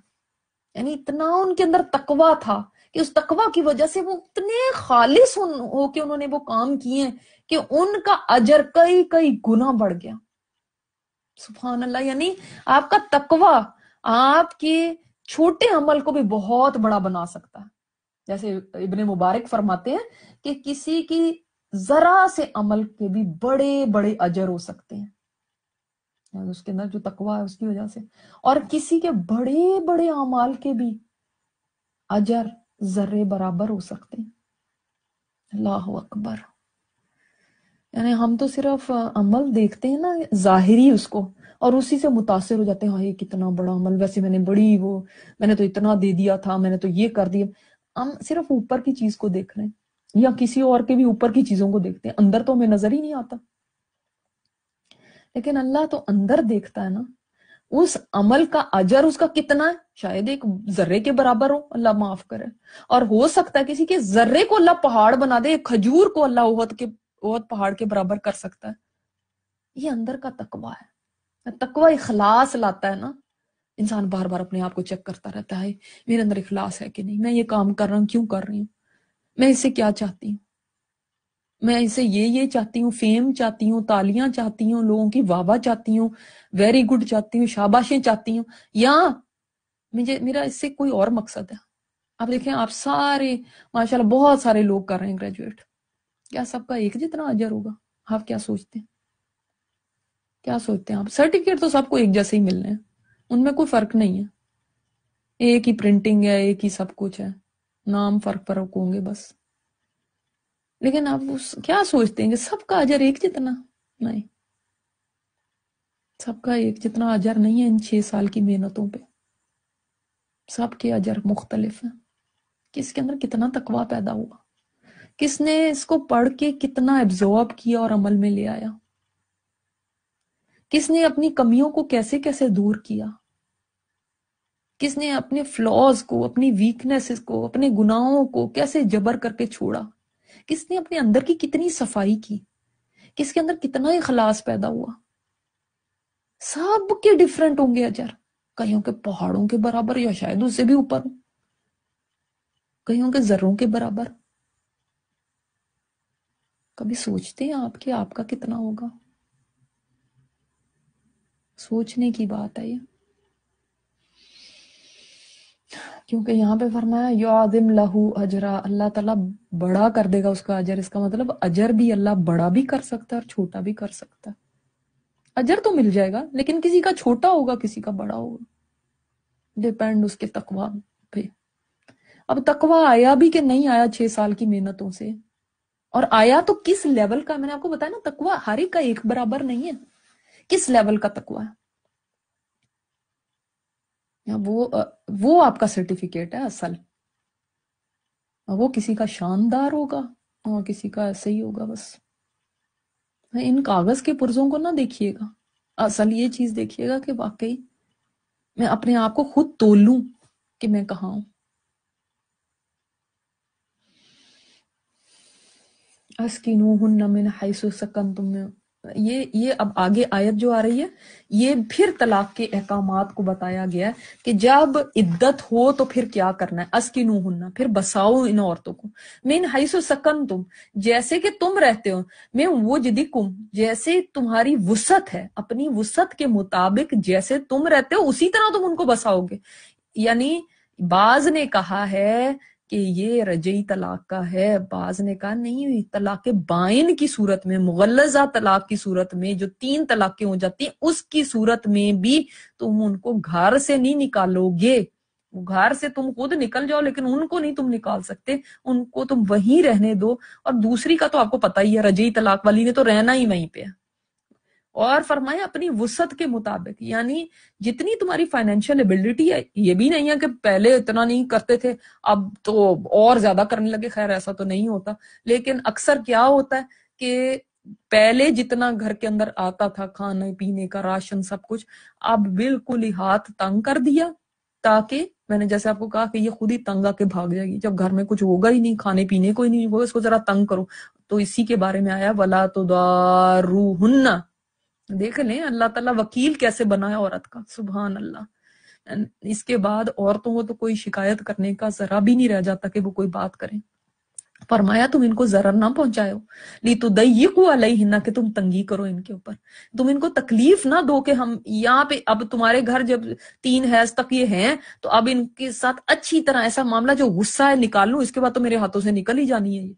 یعنی اتنا ان کے اندر تقوی تھا۔ کہ اس تقوی کی وجہ سے وہ اتنے خالص ہو کے انہوں نے وہ کام کیے کہ ان کا اجر کئی کئی گنا بڑھ گیا۔ سبحان اللہ یعنی آپ کا تقوی آپ کے چھوٹے عمل کو بھی بہت بڑا بنا سکتا ہے۔ جیسے ابن مبارک فرماتے ہیں کہ کسی کی ذرا سے عمل کے بھی بڑے بڑے اجر ہو سکتے ہیں۔ یعنی اس کے اندر جو تقوی ہے اس کی وجہ سے۔ اور کسی کے بڑے بڑے اعمال کے بھی اجر ذرے برابر ہو سکتے ہیں۔ اللہ اکبر۔ یعنی ہم تو صرف عمل دیکھتے ہیں نا، ظاہری اس کو، اور اسی سے متاثر ہو جاتے ہیں ہاں یہ کتنا بڑا عمل۔ ویسے میں نے بڑی وہ، میں نے تو اتنا دے دیا تھا، میں نے تو یہ کر دیا۔ ہم صرف اوپر کی چیز کو دیکھ رہے ہیں، یا کسی اور کے بھی اوپر کی چیزوں کو دیکھتے ہیں۔ اندر تو ہمیں نظر ہی نہیں آتا۔ لیکن اللہ تو اندر دیکھتا ہے نا۔ اس عمل کا اجر اس کا کتنا ہے؟ شاید ایک ذرے کے برابر ہو، اللہ معاف کرے۔ اور ہو سکتا ہے کسی کے ذرے کو اللہ پہاڑ بنا دے کھجور کو اللہ عہد کے عہد پہاڑ کے برابر کر سکتا ہے۔ یہ اندر کا تقوی ہے۔ تقوی اخلاص لاتا ہے نا۔ انسان بار بار اپنے آپ کو چیک کرتا رہتا ہے، میرے اندر اخلاص ہے کہ نہیں، میں یہ کام کر رہا ہوں، کیوں کر رہی ہوں؟ میں اس سے کیا چاہتی ہوں؟ میں اسے یہ یہ چاہتی ہوں فیم چاہتی ہوں، تالیاں چاہتی ہوں، لوگوں کی واہ چاہتی ہوں ویری گڈ چاہتی ہوں، شاباشیں چاہتی ہوں۔ یا مجھے، میرا اس سے کوئی اور مقصد ہے۔ آپ دیکھیں، آپ سارے ماشاء اللہ بہت سارے لوگ کر رہے ہیں گریجویٹ کیا سب کا ایک جتنا اجر ہوگا؟ آپ کیا سوچتے ہیں؟ کیا سوچتے ہیں آپ؟ سرٹیفکیٹ تو سب کو ایک جیسے ہی ملنے ہیں۔ ان میں کوئی فرق نہیں ہے۔ ایک ہی پرنٹنگ ہے، ایک ہی سب کچھ ہے۔ نام فرق فرق ہوں گے بس۔ لیکن آپ کیا سوچتے ہیں کہ سب کا اجر ایک جتنا؟ نہیں. سب کا ایک جتنا اجر نہیں ہے ان چھ سال کی محنتوں پہ. سب کے اجر مختلف ہیں. کس کے اندر کتنا تقوی پیدا ہوا؟ کس نے اس کو پڑھ کے کتنا ایبزورب کیا اور عمل میں لے آیا؟ کس نے اپنی کمیوں کو کیسے کیسے دور کیا؟ کس نے اپنے فلوز کو، اپنی ویکنیس کو، اپنے گناہوں کو کیسے جبر کر کے چھوڑا؟ کس نے اپنے اندر کی کتنی صفائی کی؟ کس کے اندر کتنا اخلاص پیدا ہوا؟ سب کے ڈفرنٹ ہوں گے اجر۔ کئیوں کے پہاڑوں کے برابر یا شاید اس سے بھی اوپر ہوں۔ کئیوں کے ذروں کے برابر۔ کبھی سوچتے ہیں آپ کہ آپ کا کتنا ہوگا؟ سوچنے کی بات ہے یہ۔ کیونکہ یہاں پہ فرمایا یعظم لہو اجرا، اللہ تعالیٰ بڑا کر دے گا اس کا اجر۔ اس کا مطلب اجر بھی اللہ بڑا بھی کر سکتا ہے اور چھوٹا بھی کر سکتا ہے۔ اجر تو مل جائے گا، لیکن کسی کا چھوٹا ہوگا، کسی کا بڑا ہوگا۔ ڈپینڈ اس کے تقوا پہ۔ اب تقوا آیا بھی کہ نہیں آیا چھ سال کی محنتوں سے؟ اور آیا تو کس لیول کا؟ میں نے آپ کو بتایا نا تقوا ہر ایک کا ایک برابر نہیں ہے۔ کس لیول کا تقوا ہے وہ وہ آپ کا سرٹیفکیٹ ہے اصل۔ وہ کسی کا شاندار ہوگا اور کسی کا ایسے ہی ہوگا بس۔ ان کاغذ کے پرزوں کو نہ دیکھیے گا۔ اصل یہ چیز دیکھیے گا کہ واقعی میں اپنے آپ کو خود تول لوں کہ میں کہاں ہوں۔ من حیث سکن تم یہ یہ اب آگے آیت جو آ رہی ہے، یہ پھر طلاق کے احکامات کو بتایا گیا ہے کہ جب عدت ہو تو پھر کیا کرنا ہے؟ اس کی نو ہننا پھر بساؤ ان عورتوں کو۔ میں ان حیث و سکن تم جیسے کہ تم رہتے ہو میں وہ جدی کم جیسے تمہاری وسط ہے، اپنی وسط کے مطابق جیسے تم رہتے ہو، اسی طرح تم ان کو بساؤ گے۔ یعنی بعض نے کہا ہے کہ یہ رجعی طلاق کا ہے۔ بعض نے کہا، نہیں ہوئی طلاق بائن کی صورت میں مغلزہ طلاق کی صورت میں، جو تین طلاقیں ہو جاتی ہیں، اس کی صورت میں بھی تم ان کو گھر سے نہیں نکالو گے۔ گھر سے تم خود نکل جاؤ، لیکن ان کو نہیں تم نکال سکتے۔ ان کو تم وہیں رہنے دو۔ اور دوسری کا تو آپ کو پتا ہی ہے، رجعی طلاق والی نے تو رہنا ہی وہیں پہ۔ ہے اور فرمایا اپنی وسط کے مطابق یعنی جتنی تمہاری فائنینشیل ایبلٹی ہے، یہ بھی نہیں ہے کہ پہلے اتنا نہیں کرتے تھے، اب تو اور زیادہ کرنے لگے، خیر ایسا تو نہیں ہوتا۔ لیکن اکثر کیا ہوتا ہے کہ پہلے جتنا گھر کے اندر آتا تھا، کھانے پینے کا راشن سب کچھ، اب بالکل ہی ہاتھ تنگ کر دیا، تاکہ میں نے جیسے آپ کو کہا کہ یہ خود ہی تنگ آ کے بھاگ جائے گی۔ جب گھر میں کچھ ہوگا ہی نہیں، کھانے پینے کو ہی نہیں ہوگا، اس کو ذرا تنگ کرو۔ تو اسی کے بارے میں آیا، ولا تو دارو دیکھ لیں، اللہ تعالیٰ وکیل کیسے بنا عورت کا؟ سبحان اللہ۔ اس کے بعد عورتوں کو تو کوئی شکایت کرنے کا ذرا بھی نہیں رہ جاتا کہ وہ کوئی بات کریں۔ فرمایا، تم ان کو ضرر نہ پہنچاؤ لی تو دئی علیہ کہ تم تنگی کرو ان کے اوپر۔ تم ان کو تکلیف نہ دو کہ ہم یہاں پہ، اب تمہارے گھر جب تین حیض تک یہ ہیں، تو اب ان کے ساتھ اچھی طرح ایسا معاملہ، جو غصہ ہے، نکال لوں۔ اس کے بعد تو میرے ہاتھوں سے نکل ہی جانی ہے یہ۔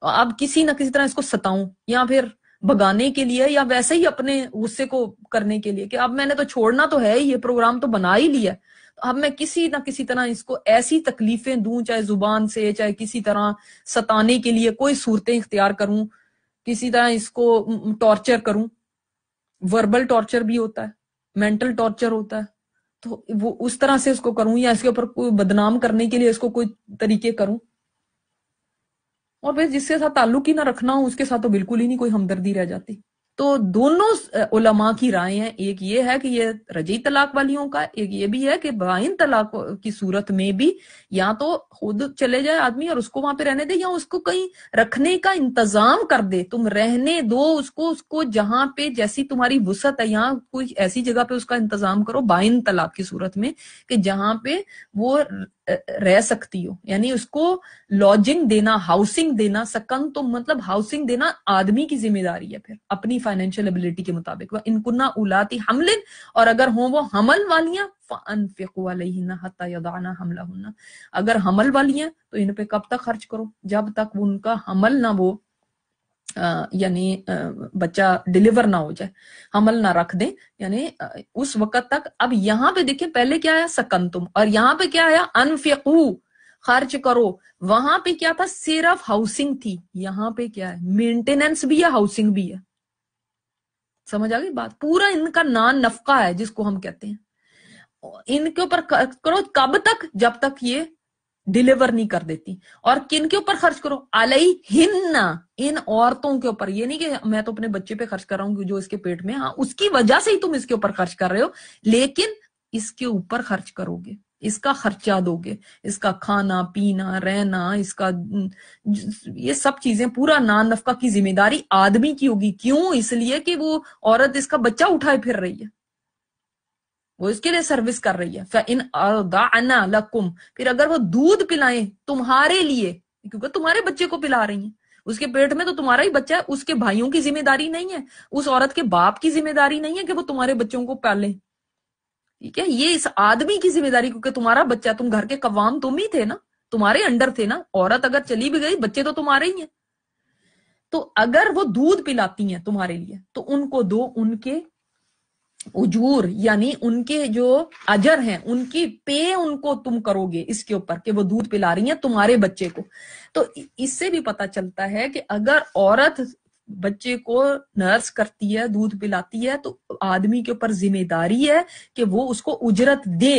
اب کسی نہ کسی طرح اس کو ستاؤں۔ یا پھر بگانے کے لیے یا ویسے ہی اپنے غصے کو کرنے کے لیے کہ اب میں نے تو چھوڑنا تو ہے یہ پروگرام تو بنا ہی لیا اب میں کسی نہ کسی طرح اس کو ایسی تکلیفیں دوں، چاہے زبان سے، چاہے کسی طرح ستانے کے لیے کوئی صورتیں اختیار کروں، کسی طرح اس کو ٹارچر کروں۔ وربل ٹارچر بھی ہوتا ہے، مینٹل ٹارچر ہوتا ہے۔ تو وہ اس طرح سے اس کو کروں یا اس کے اوپر کوئی بدنام کرنے کے لیے اس کو کوئی طریقے کروں۔ اور پھر جس کے ساتھ تعلق ہی نہ رکھنا ہو، اس کے ساتھ تو بالکل ہی نہیں کوئی ہمدردی رہ جاتی۔ تو دونوں علماء کی رائے ہیں۔ ایک یہ ہے کہ یہ رجی طلاق والیوں کا، ایک یہ بھی ہے کہ بائن طلاق کی صورت میں بھی یا تو خود چلے جائے آدمی اور اس کو وہاں پہ رہنے دے یا اس کو کہیں رکھنے کا انتظام کر دے۔ تم رہنے دو، اس کو اس کو جہاں پہ جیسی تمہاری وسط ہے، یہاں کوئی ایسی جگہ پہ اس کا انتظام کرو بائن طلاق کی صورت میں کہ جہاں پہ وہ رہ سکتی ہو۔ یعنی اس کو لاجنگ دینا ہاؤسنگ دینا سکن تو مطلب ہاؤسنگ دینا آدمی کی ذمہ داری ہے پھر، اپنی فائنینشیل ابلیٹی کے مطابق۔ ان کنہ اولاتی حمل اور اگر ہوں وہ حمل والیاں، فَأَنفِقُوا عَلَيْهِنَّ حَتَّى يَضَعْنَا حَمْلَهُنَّ۔ اگر حمل والی ہیں تو ان پہ کب تک خرچ کرو؟ جب تک ان کا حمل نہ وہ یعنی بچہ ڈلیور نہ ہو جائے، حمل نہ رکھ دیں یعنی اس وقت تک، اب یہاں پہ دیکھیں، پہلے کیا آیا؟ سکن تم اور یہاں پہ کیا آیا؟ انفقو، خرچ کرو، وہاں پہ کیا تھا؟ صرف ہاؤسنگ تھی، یہاں پہ کیا ہے؟ مینٹیننس بھی ہے ہاؤسنگ بھی ہے۔ سمجھ آ گئی بات؟ پورا ان کا نان نفقہ ہے، جس کو ہم کہتے ہیں۔ ان کے اوپر کرو، کب تک؟ جب تک یہ ڈیلیور نہیں کر دیتی۔ اور کن کے اوپر خرچ کرو؟ ہن ان عورتوں کے اوپر۔ یہ نہیں کہ میں تو اپنے بچے پہ خرچ کر رہا ہوں جو اس کے پیٹ میں ہاں اس کی وجہ سے ہی تم اس کے اوپر خرچ کر رہے ہو، لیکن اس کے اوپر خرچ کرو گے۔ اس کا خرچہ دو گے۔ اس کا کھانا، پینا، رہنا، اس کا یہ سب چیزیں، پورا نان نفقہ کی ذمہ داری آدمی کی ہوگی۔ کیوں؟ اس لیے کہ وہ عورت اس کا بچہ اٹھائے پھر رہی ہے۔ وہ اس کے لیے سروس کر رہی ہے۔ لَكُمْ۔ پھر اگر وہ دودھ پلائیں تمہارے لیے، کیونکہ تمہارے بچے کو پلا رہی ہیں۔ اس کے پیٹ میں تو تمہارا ہی بچہ ہے، اس کے بھائیوں کی ذمہ داری نہیں ہے، اس عورت کے باپ کی ذمہ داری نہیں ہے کہ وہ تمہارے بچوں کو پالیں ٹھیک ہے، یہ اس آدمی کی ذمہ داری، کیونکہ تمہارا بچہ، تم گھر کے قوام تم ہی تھے نا، تمہارے انڈر تھے نا، عورت اگر چلی بھی گئی، بچے تو تمہارے ہی ہیں۔ تو اگر وہ دودھ پلاتی ہیں تمہارے لیے، تو ان کو دو ان کے اجور یعنی ان کے جو اجر ہیں، ان کی پے ان کو تم کرو گے اس کے اوپر کہ وہ دودھ پلا رہی ہیں تمہارے بچے کو۔ تو اس سے بھی پتا چلتا ہے کہ اگر عورت بچے کو نرس کرتی ہے، دودھ پلاتی ہے، تو آدمی کے اوپر ذمہ داری ہے کہ وہ اس کو اجرت دے۔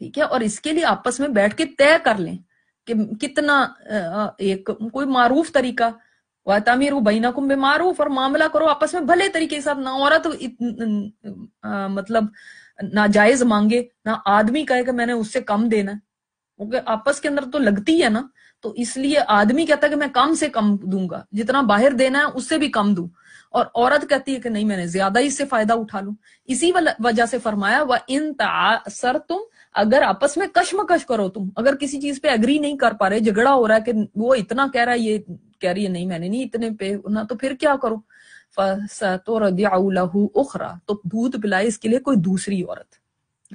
ٹھیک ہے؟ اور اس کے لیے آپس میں بیٹھ کے طے کر لیں کہ کتنا ایک کوئی معروف طریقہ تعمیر بہینہ کم معروف اور معاملہ کرو آپس میں بھلے طریقے کے ساتھ، نہ عورت مطلب نہ جائز مانگے، نہ آدمی کہے کہ میں نے اس سے کم دینا ہے۔ کیونکہ آپس کے اندر تو لگتی ہے نا، تو اس لیے آدمی کہتا ہے کہ میں کم سے کم دوں گا، جتنا باہر دینا ہے اس سے بھی کم دوں۔ اور عورت کہتی ہے کہ نہیں، میں نے زیادہ اس سے فائدہ اٹھا لوں۔ اسی وجہ سے فرمایا وہ ان سر تم اگر آپس میں کشمکش کرو تم، اگر کسی چیز پہ اگری نہیں کر پا رہے، جھگڑا ہو رہا ہے کہ وہ اتنا کہہ رہا ہے، یہ کہہ رہی ہے، نہیں، میں نے نہیں اتنے پہ نہ تو پھر کیا کرو اخرا تو دودھ پلائے اس کے لیے کوئی دوسری عورت،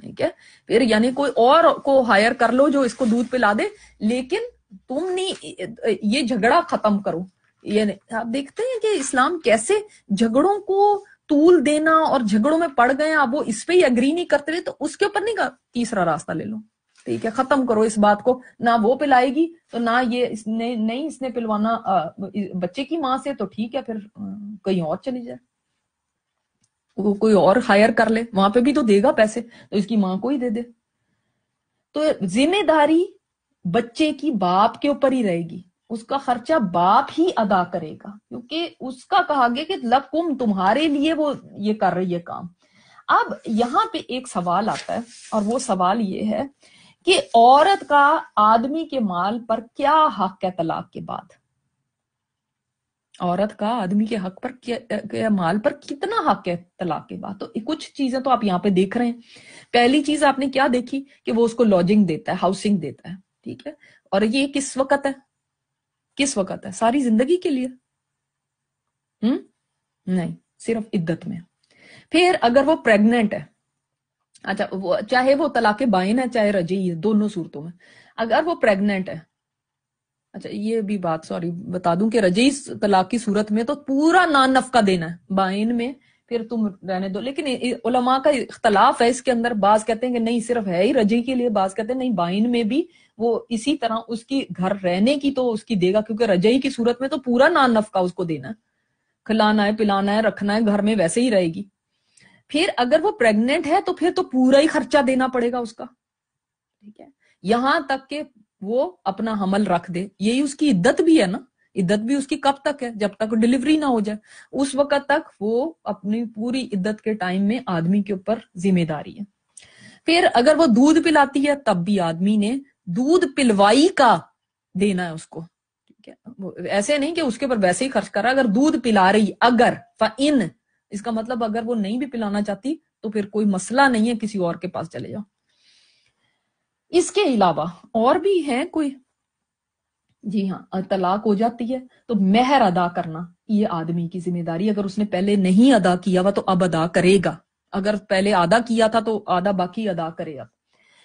ٹھیک ہے؟ پھر یعنی کوئی اور کو ہائر کر لو جو اس کو دودھ پلا دے، لیکن تم نہیں یہ جھگڑا ختم کرو۔ یعنی آپ دیکھتے ہیں کہ اسلام کیسے جھگڑوں کو طول دینا اور جھگڑوں میں پڑ گئے اب وہ اس پہ ہی اگری نہیں کرتے تو اس کے اوپر نہیں تیسرا راستہ لے لو۔ ٹھیک ہے، ختم کرو اس بات کو۔ نہ وہ پلائے گی تو نہ یہ اس نے، نہیں اس نے پلوانا بچے کی ماں سے تو ٹھیک ہے، پھر کہیں اور چلی جائے۔ وہ کوئی اور ہائر کر لے، وہاں پہ بھی تو دے گا پیسے، تو اس کی ماں کو ہی دے دے۔ تو ذمہ داری بچے کی باپ کے اوپر ہی رہے گی۔ اس کا خرچہ باپ ہی ادا کرے گا۔ کیونکہ اس کا کہا گیا کہ لکم، تمہارے لیے وہ یہ کر رہی ہے کام۔ اب یہاں پہ ایک سوال آتا ہے اور وہ سوال یہ ہے کہ عورت کا آدمی کے مال پر کیا حق ہے طلاق کے بعد؟ عورت کا آدمی کے حق پر مال پر کتنا حق ہے طلاق کے بعد؟ تو کچھ چیزیں تو آپ یہاں پہ دیکھ رہے ہیں۔ پہلی چیز آپ نے کیا دیکھی کہ وہ اس کو لاجنگ دیتا ہے ہاؤسنگ دیتا ہے، ٹھیک ہے؟ اور یہ کس وقت ہے؟ کس وقت ہے؟ ساری زندگی کے لیے؟ ہم؟ نہیں، صرف عدت میں۔ پھر اگر وہ پریگنٹ ہے اچھا وہ چاہے وہ طلاق بائن ہے چاہے رجی ہے دونوں صورتوں میں۔ اگر وہ پریگنٹ ہے اچھا یہ بھی بات سوری بتا دوں کہ رجی طلاق کی صورت میں تو پورا نان نفقہ دینا ہے۔ بائن میں پھر تم رہنے دو۔ لیکن علماء کا اختلاف ہے، اس کے اندر بعض کہتے ہیں کہ نہیں، صرف ہے ہی رجی کے لیے، بعض کہتے ہیں نہیں بائن میں بھی وہ اسی طرح اس کی گھر رہنے کی تو اس کی دے گا، کیونکہ رجئی کی صورت میں تو پورا نان نفقہ اس کو دینا ہے۔ کھلانا ہے، پلانا ہے، رکھنا ہے، گھر میں ویسے ہی رہے گی۔ پھر اگر وہ پریگنٹ ہے تو پھر تو پورا ہی خرچہ دینا پڑے گا اس کا۔ ٹھیک ہے۔ یہاں تک کہ وہ اپنا حمل رکھ دے۔ یہی اس کی عدت بھی ہے نا۔ عدت بھی اس کی کب تک ہے؟ جب تک ڈلیوری نہ ہو جائے۔ اس وقت تک وہ اپنی پوری عدت کے ٹائم میں آدمی کے اوپر ذمہ داری ہے۔ پھر اگر وہ دودھ پلاتی ہے تب بھی آدمی نے دودھ پلوائی کا دینا ہے اس کو۔ ٹھیک ہے۔ ایسے نہیں کہ اس کے اوپر ویسے ہی خرچ کر رہا اگر دودھ پلا رہی، اگر فن اس کا مطلب اگر وہ نہیں بھی پلانا چاہتی تو پھر کوئی مسئلہ نہیں ہے کسی اور کے پاس چلے جاؤ۔ اس کے علاوہ اور بھی ہے کوئی؟ جی ہاں طلاق ہو جاتی ہے تو مہر ادا کرنا یہ آدمی کی ذمہ داری۔ اگر اس نے پہلے نہیں ادا کیا ہوا تو اب ادا کرے گا۔ اگر پہلے آدھا کیا تھا تو آدھا باقی ادا کرے گا۔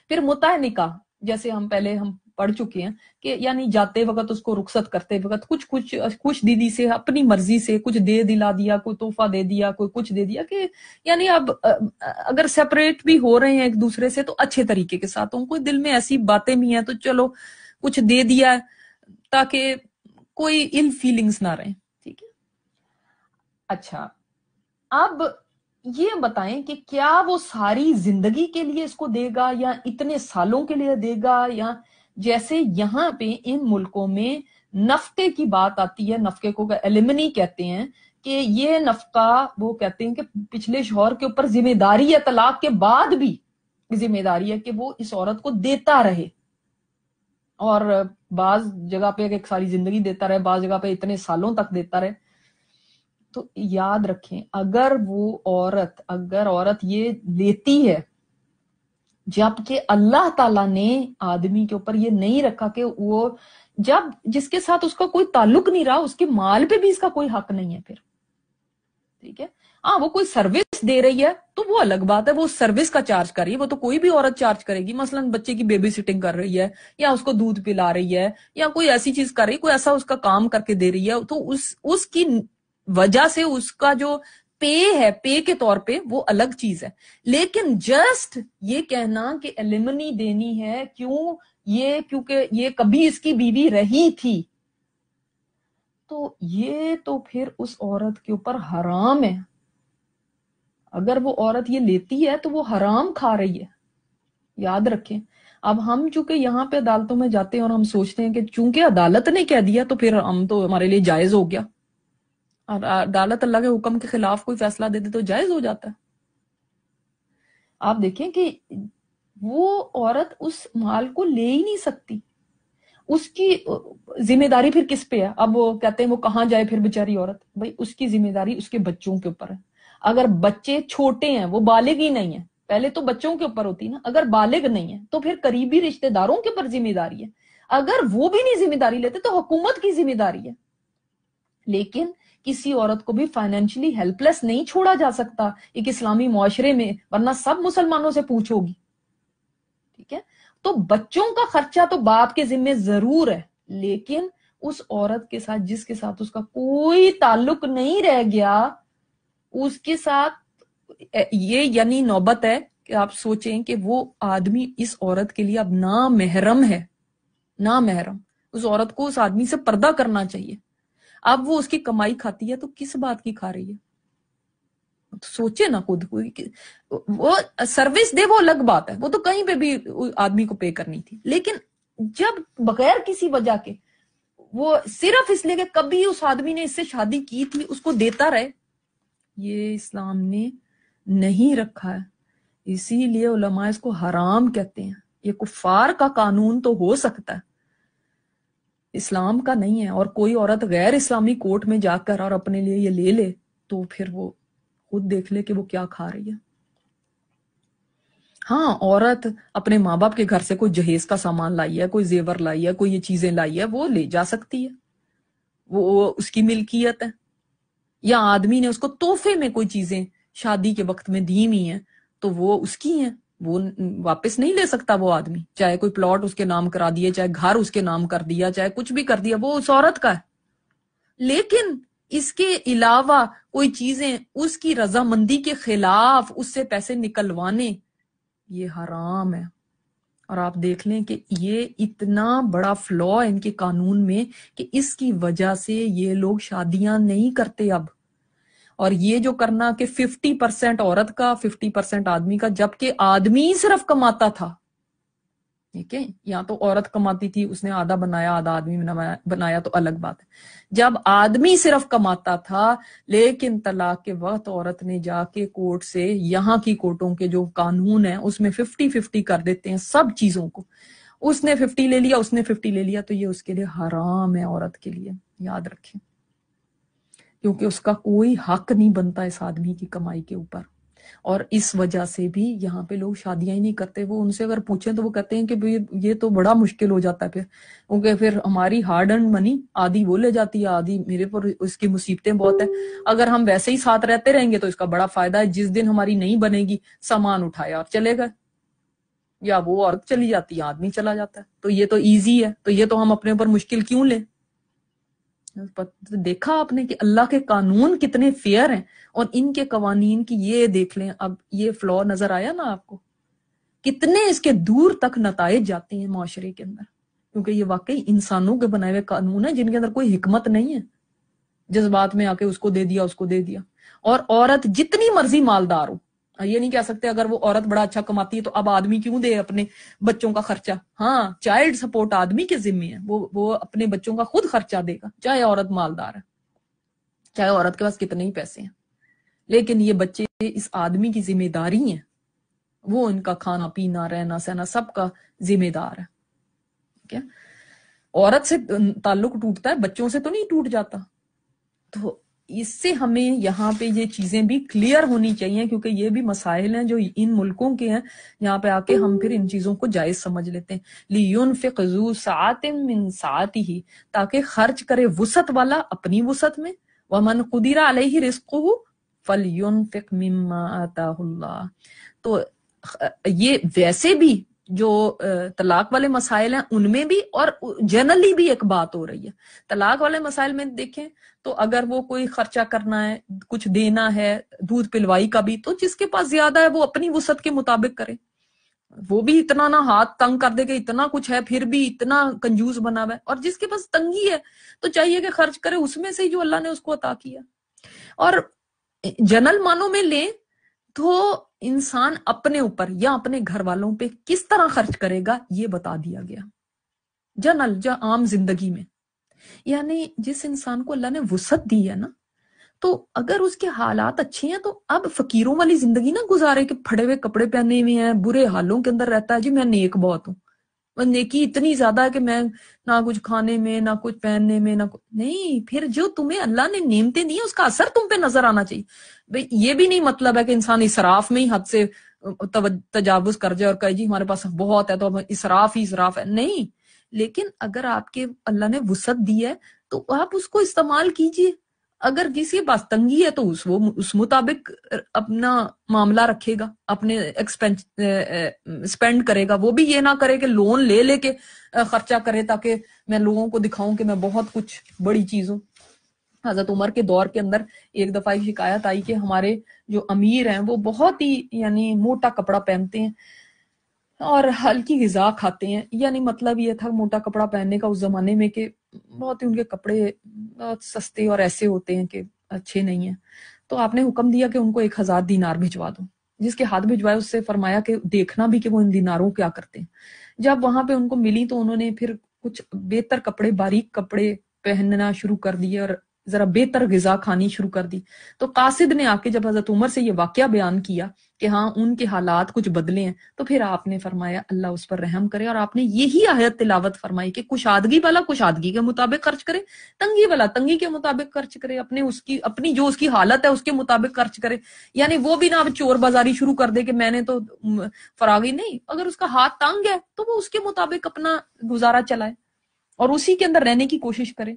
پھر متعلقہ، جیسے ہم پہلے ہم پڑھ چکے ہیں کہ یعنی جاتے وقت اس کو رخصت کرتے وقت کچھ کچھ کچھ دیدی سے اپنی مرضی سے کچھ دے دلا دیا، کوئی تحفہ دے دیا، کوئی کچھ دے دیا کہ یعنی اب، اگر سیپریٹ بھی ہو رہے ہیں ایک دوسرے سے تو اچھے طریقے کے ساتھ ہوں۔ کوئی دل میں ایسی باتیں بھی ہیں تو چلو کچھ دے دیا تاکہ کوئی ان فیلنگز نہ رہیں۔ ٹھیک ہے؟ اچھا اب یہ بتائیں کہ کیا وہ ساری زندگی کے لیے اس کو دے گا یا اتنے سالوں کے لیے دے گا یا جیسے یہاں پہ ان ملکوں میں نفقے کی بات آتی ہے، نفقے کو ایلیمنی کہتے ہیں، کہ یہ نفقہ وہ کہتے ہیں کہ پچھلے شوہر کے اوپر ذمہ داری ہے طلاق کے بعد بھی ذمہ داری ہے کہ وہ اس عورت کو دیتا رہے۔ اور بعض جگہ پہ ایک ساری زندگی دیتا رہے، بعض جگہ پہ اتنے سالوں تک دیتا رہے۔ تو یاد رکھیں، اگر وہ عورت، اگر عورت یہ لیتی ہے جبکہ اللہ تعالی نے آدمی کے اوپر یہ نہیں رکھا کہ وہ جب جس کے ساتھ اس کا کوئی تعلق نہیں رہا، اس کے مال پہ بھی اس کا کوئی حق نہیں ہے پھر۔ ٹھیک ہے؟ ہاں وہ کوئی سروس دے رہی ہے تو وہ الگ بات ہے، وہ سروس کا چارج کر رہی ہے، وہ تو کوئی بھی عورت چارج کرے گی۔ مثلا بچے کی بیبی سٹنگ کر رہی ہے، یا اس کو دودھ پلا رہی ہے، یا کوئی ایسی چیز کر رہی ہے، کوئی ایسا اس کا کام کر کے دے رہی ہے، تو اس اس کی وجہ سے اس کا جو پے ہے، پے کے طور پہ وہ الگ چیز ہے۔ لیکن جسٹ یہ کہنا کہ ایلیمنی دینی ہے، کیوں یہ، کیونکہ یہ کبھی اس کی بیوی رہی تھی۔ تو یہ تو پھر اس عورت کے اوپر حرام ہے۔ اگر وہ عورت یہ لیتی ہے تو وہ حرام کھا رہی ہے۔ یاد رکھیں، اب ہم چونکہ یہاں پہ عدالتوں میں جاتے ہیں اور ہم سوچتے ہیں کہ چونکہ عدالت نے کہہ دیا تو پھر ہم تو ہمارے لیے جائز ہو گیا۔ اور عدالت اللہ کے حکم کے خلاف کوئی فیصلہ دے دے تو جائز ہو جاتا ہے۔ آپ دیکھیں کہ وہ عورت اس مال کو لے ہی نہیں سکتی۔ اس کی ذمہ داری پھر کس پہ ہے؟ اب وہ کہتے ہیں وہ کہاں جائے پھر بیچاری عورت؟ بھائی، اس کی ذمہ داری اس کے بچوں کے اوپر ہے۔ اگر بچے چھوٹے ہیں، وہ بالغ ہی نہیں ہے پہلے تو بچوں کے اوپر ہوتی نا۔ اگر بالغ نہیں ہے تو پھر قریبی رشتہ داروں کے اوپر ذمہ داری ہے۔ اگر وہ بھی نہیں ذمہ داری لیتے، تو حکومت کی ذمہ داری ہے۔ لیکن کسی عورت کو بھی فائنینشلی ہیلپ لیس نہیں چھوڑا جا سکتا ایک اسلامی معاشرے میں، ورنہ سب مسلمانوں سے پوچھو گی۔ ٹھیک ہے؟ تو بچوں کا خرچہ تو باپ کے ذمے ضرور ہے، لیکن اس عورت کے ساتھ جس کے ساتھ اس کا کوئی تعلق نہیں رہ گیا، اس کے ساتھ یہ یعنی نوبت ہے کہ آپ سوچیں کہ وہ آدمی اس عورت کے لیے اب نامحرم ہے۔ نامحرم۔ اس عورت کو اس آدمی سے پردہ کرنا چاہیے۔ اب وہ اس کی کمائی کھاتی ہے تو کس بات کی کھا رہی ہے؟ سوچے نا خود، وہ سروس دے، وہ الگ بات ہے۔ وہ تو کہیں پہ بھی آدمی کو پے کرنی تھی۔ لیکن جب بغیر کسی وجہ کے وہ صرف اس لیے کہ کبھی اس آدمی نے اس سے شادی کی تھی، اس کو دیتا رہے، یہ اسلام نے نہیں رکھا ہے۔ اسی لیے علماء اس کو حرام کہتے ہیں۔ یہ کفار کا قانون تو ہو سکتا ہے۔ اسلام کا نہیں ہے اور کوئی عورت غیر اسلامی کورٹ میں جا کر اور اپنے لیے یہ لے لے، تو پھر وہ خود دیکھ لے کہ وہ کیا کھا رہی ہے۔ ہاں عورت اپنے ماں باپ کے گھر سے کوئی جہیز کا سامان لائی ہے، کوئی زیور لائی ہے، کوئی یہ چیزیں لائی ہے، وہ لے جا سکتی ہے۔ وہ اس کی ملکیت ہے۔ یا آدمی نے اس کو توحفے میں کوئی چیزیں شادی کے وقت میں دی ہوئی ہیں، تو وہ اس کی ہیں۔ وہ واپس نہیں لے سکتا وہ آدمی۔ چاہے کوئی پلاٹ اس کے نام کرا دیا چاہے گھر اس کے نام کر دیا، چاہے کچھ بھی کر دیا، وہ اس عورت کا ہے۔ لیکن اس کے علاوہ کوئی چیزیں اس کی رضامندی کے خلاف اس سے پیسے نکلوانے، یہ حرام ہے۔ اور آپ دیکھ لیں کہ یہ اتنا بڑا فلو ہے ان کے قانون میں کہ اس کی وجہ سے یہ لوگ شادیاں نہیں کرتے اب۔ اور یہ جو کرنا کہ ففٹی پرسینٹ عورت کا ففٹی پرسینٹ آدمی کا، جبکہ آدمی صرف کماتا تھا۔ ٹھیک ہے؟ یا تو عورت کماتی تھی، اس نے آدھا بنایا، آدھا آدمی بنایا تو الگ بات ہے۔ جب آدمی صرف کماتا تھا، لیکن طلاق کے وقت عورت نے جا کے کورٹ سے یہاں کی کورٹوں کے جو قانون ہیں، اس میں ففٹی ففٹی کر دیتے ہیں سب چیزوں کو۔ اس نے ففٹی لے لیا، اس نے ففٹی لے لیا، تو یہ اس کے لیے حرام ہے عورت کے لیے۔ یاد رکھیں۔ کیونکہ اس کا کوئی حق نہیں بنتا اس آدمی کی کمائی کے اوپر۔ اور اس وجہ سے بھی یہاں پہ لوگ شادیاں ہی نہیں کرتے۔ وہ ان سے اگر پوچھیں تو وہ کہتے ہیں کہ یہ تو بڑا مشکل ہو جاتا ہے۔ پھر کیونکہ پھر ہماری ہارڈ اینڈ منی آدھی وہ لے جاتی ہے، آدھی میرے پر اس کی مصیبتیں بہت ہیں۔ اگر ہم ویسے ہی ساتھ رہتے رہیں گے تو اس کا بڑا فائدہ ہے۔ جس دن ہماری نہیں بنے گی، سامان اٹھایا اور چلے گئے۔ یا وہ عورت چلی جاتی ہے، آدمی چلا جاتا ہے۔ تو یہ تو ایزی ہے۔ تو یہ تو ہم اپنے اوپر مشکل کیوں لیں؟ دیکھا آپ نے کہ اللہ کے قانون کتنے فیئر ہیں اور ان کے قوانین کی یہ دیکھ لیں، اب یہ فلو نظر آیا نا آپ کو؟ کتنے اس کے دور تک نتائج جاتے ہیں معاشرے کے اندر؟ کیونکہ یہ واقعی انسانوں کے بنائے ہوئے قانون ہیں جن کے اندر کوئی حکمت نہیں ہے۔ جذبات میں آ کے اس کو دے دیا، اس کو دے دیا۔ اور عورت جتنی مرضی مالدار ہو یہ نہیں کہہ سکتے اگر وہ عورت بڑا اچھا کماتی ہے تو اب آدمی کیوں دے اپنے بچوں کا خرچہ؟ ہاں چائلڈ سپورٹ آدمی کے ذمے ہے۔ وہ وہ اپنے بچوں کا خود خرچہ دے گا، چاہے عورت مالدار ہے، چاہے عورت کے پاس کتنے ہی پیسے ہیں۔ لیکن یہ بچے اس آدمی کی ذمہ داری ہیں۔ وہ ان کا کھانا، پینا، رہنا سہنا سب کا ذمہ دار ہے۔ ٹھیک ہے؟ عورت سے تعلق ٹوٹتا ہے، بچوں سے تو نہیں ٹوٹ جاتا۔ تو اس سے ہمیں یہاں پہ یہ چیزیں بھی کلیئر ہونی چاہیے، کیونکہ یہ بھی مسائل ہیں جو ان ملکوں کے ہیں۔ یہاں پہ آ کے ہم پھر ان چیزوں کو جائز سمجھ لیتے ہیں۔ لیون فکو سات من سات ہی تاکہ خرچ کرے وسط والا اپنی وسط میں۔ وہ من قدیرہ علیہ رسق ہو فل یون فک اللہ تو یہ ویسے بھی جو طلاق والے مسائل ہیں، ان میں بھی اور جنرلی بھی ایک بات ہو رہی ہے۔ طلاق والے مسائل میں دیکھیں تو اگر وہ کوئی خرچہ کرنا ہے، کچھ دینا ہے، دودھ پلوائی کا بھی، تو جس کے پاس زیادہ ہے، وہ اپنی وسعت کے مطابق کرے۔ وہ بھی اتنا نہ ہاتھ تنگ کر دے کہ اتنا کچھ ہے، پھر بھی اتنا کنجوس بنا ہوا ہے۔ اور جس کے پاس تنگی ہے، تو چاہیے کہ خرچ کرے، اس میں سے جو اللہ نے اس کو عطا کیا۔ اور جنرل مانوں میں لیں تو انسان اپنے اوپر یا اپنے گھر والوں پہ کس طرح خرچ کرے گا یہ بتا دیا گیا۔ جنرل جا عام زندگی میں۔ یعنی جس انسان کو اللہ نے وسعت دی ہے نا، تو اگر اس کے حالات اچھے ہیں تو اب فقیروں والی زندگی نہ گزارے کہ پھڑے ہوئے کپڑے پہنے ہوئے ہیں، برے حالوں کے اندر رہتا ہے۔ جی میں نیک بہت ہوں۔ نیکی اتنی زیادہ ہے کہ میں نہ کچھ کھانے میں، نہ کچھ پہننے میں، نہ کچھ نہیں، پھر جو تمہیں اللہ نے نعمتیں دی اس کا اثر تم پہ نظر آنا چاہیے۔ بھائی یہ بھی نہیں مطلب ہے کہ انسان اسراف میں ہی حد سے تجاوز کر جائے اور کہے جی ہمارے پاس بہت ہے تو اسراف ہی اسراف ہے۔ نہیں، لیکن اگر آپ کے اللہ نے وسعت دی ہے، تو آپ اس کو استعمال کیجیے۔ اگر کسی کے پاس تنگی ہے تو اس وہ اس مطابق اپنا معاملہ رکھے گا، اپنے اسپینڈ کرے گا۔ وہ بھی یہ نہ کرے کہ لون لے لے کے خرچہ کرے تاکہ میں لوگوں کو دکھاؤں کہ میں بہت کچھ بڑی چیز ہوں۔ حضرت عمر کے دور کے اندر ایک دفعہ یہ شکایت آئی کہ ہمارے جو امیر ہیں وہ بہت ہی یعنی موٹا کپڑا پہنتے ہیں اور ہلکی غذا کھاتے ہیں۔ یعنی مطلب یہ تھا موٹا کپڑا پہننے کا اس زمانے میں کہ بہت ہی ان کے کپڑے بہت سستے اور ایسے ہوتے ہیں کہ اچھے نہیں ہیں۔ تو آپ نے حکم دیا کہ ان کو ایک ہزار دینار بھجوا دو۔ جس کے ہاتھ بھجوائے، اس سے فرمایا کہ دیکھنا بھی کہ وہ ان دیناروں کیا کرتے ہیں۔ جب وہاں پہ ان کو ملی تو انہوں نے پھر کچھ بہتر کپڑے، باریک کپڑے پہننا شروع کر دیے اور ذرا بہتر غذا کھانی شروع کر دی۔ تو قاصد نے آ کے جب حضرت عمر سے یہ واقعہ بیان کیا کہ ہاں ان کے حالات کچھ بدلے ہیں، تو پھر آپ نے فرمایا، اللہ اس پر رحم کرے اور آپ نے یہی آیت تلاوت فرمائی کہ کشادگی والا کشادگی کے مطابق خرچ کرے، تنگی والا تنگی کے مطابق خرچ کرے، اپنے اس کی، اپنی جو اس کی حالت ہے اس کے مطابق خرچ کرے۔ یعنی وہ بھی نہ چور بازاری شروع کر دے کہ میں نے تو فراغی نہیں، اگر اس کا ہاتھ تنگ ہے تو وہ اس کے مطابق اپنا گزارا چلائے اور اسی کے اندر رہنے کی کوشش کرے۔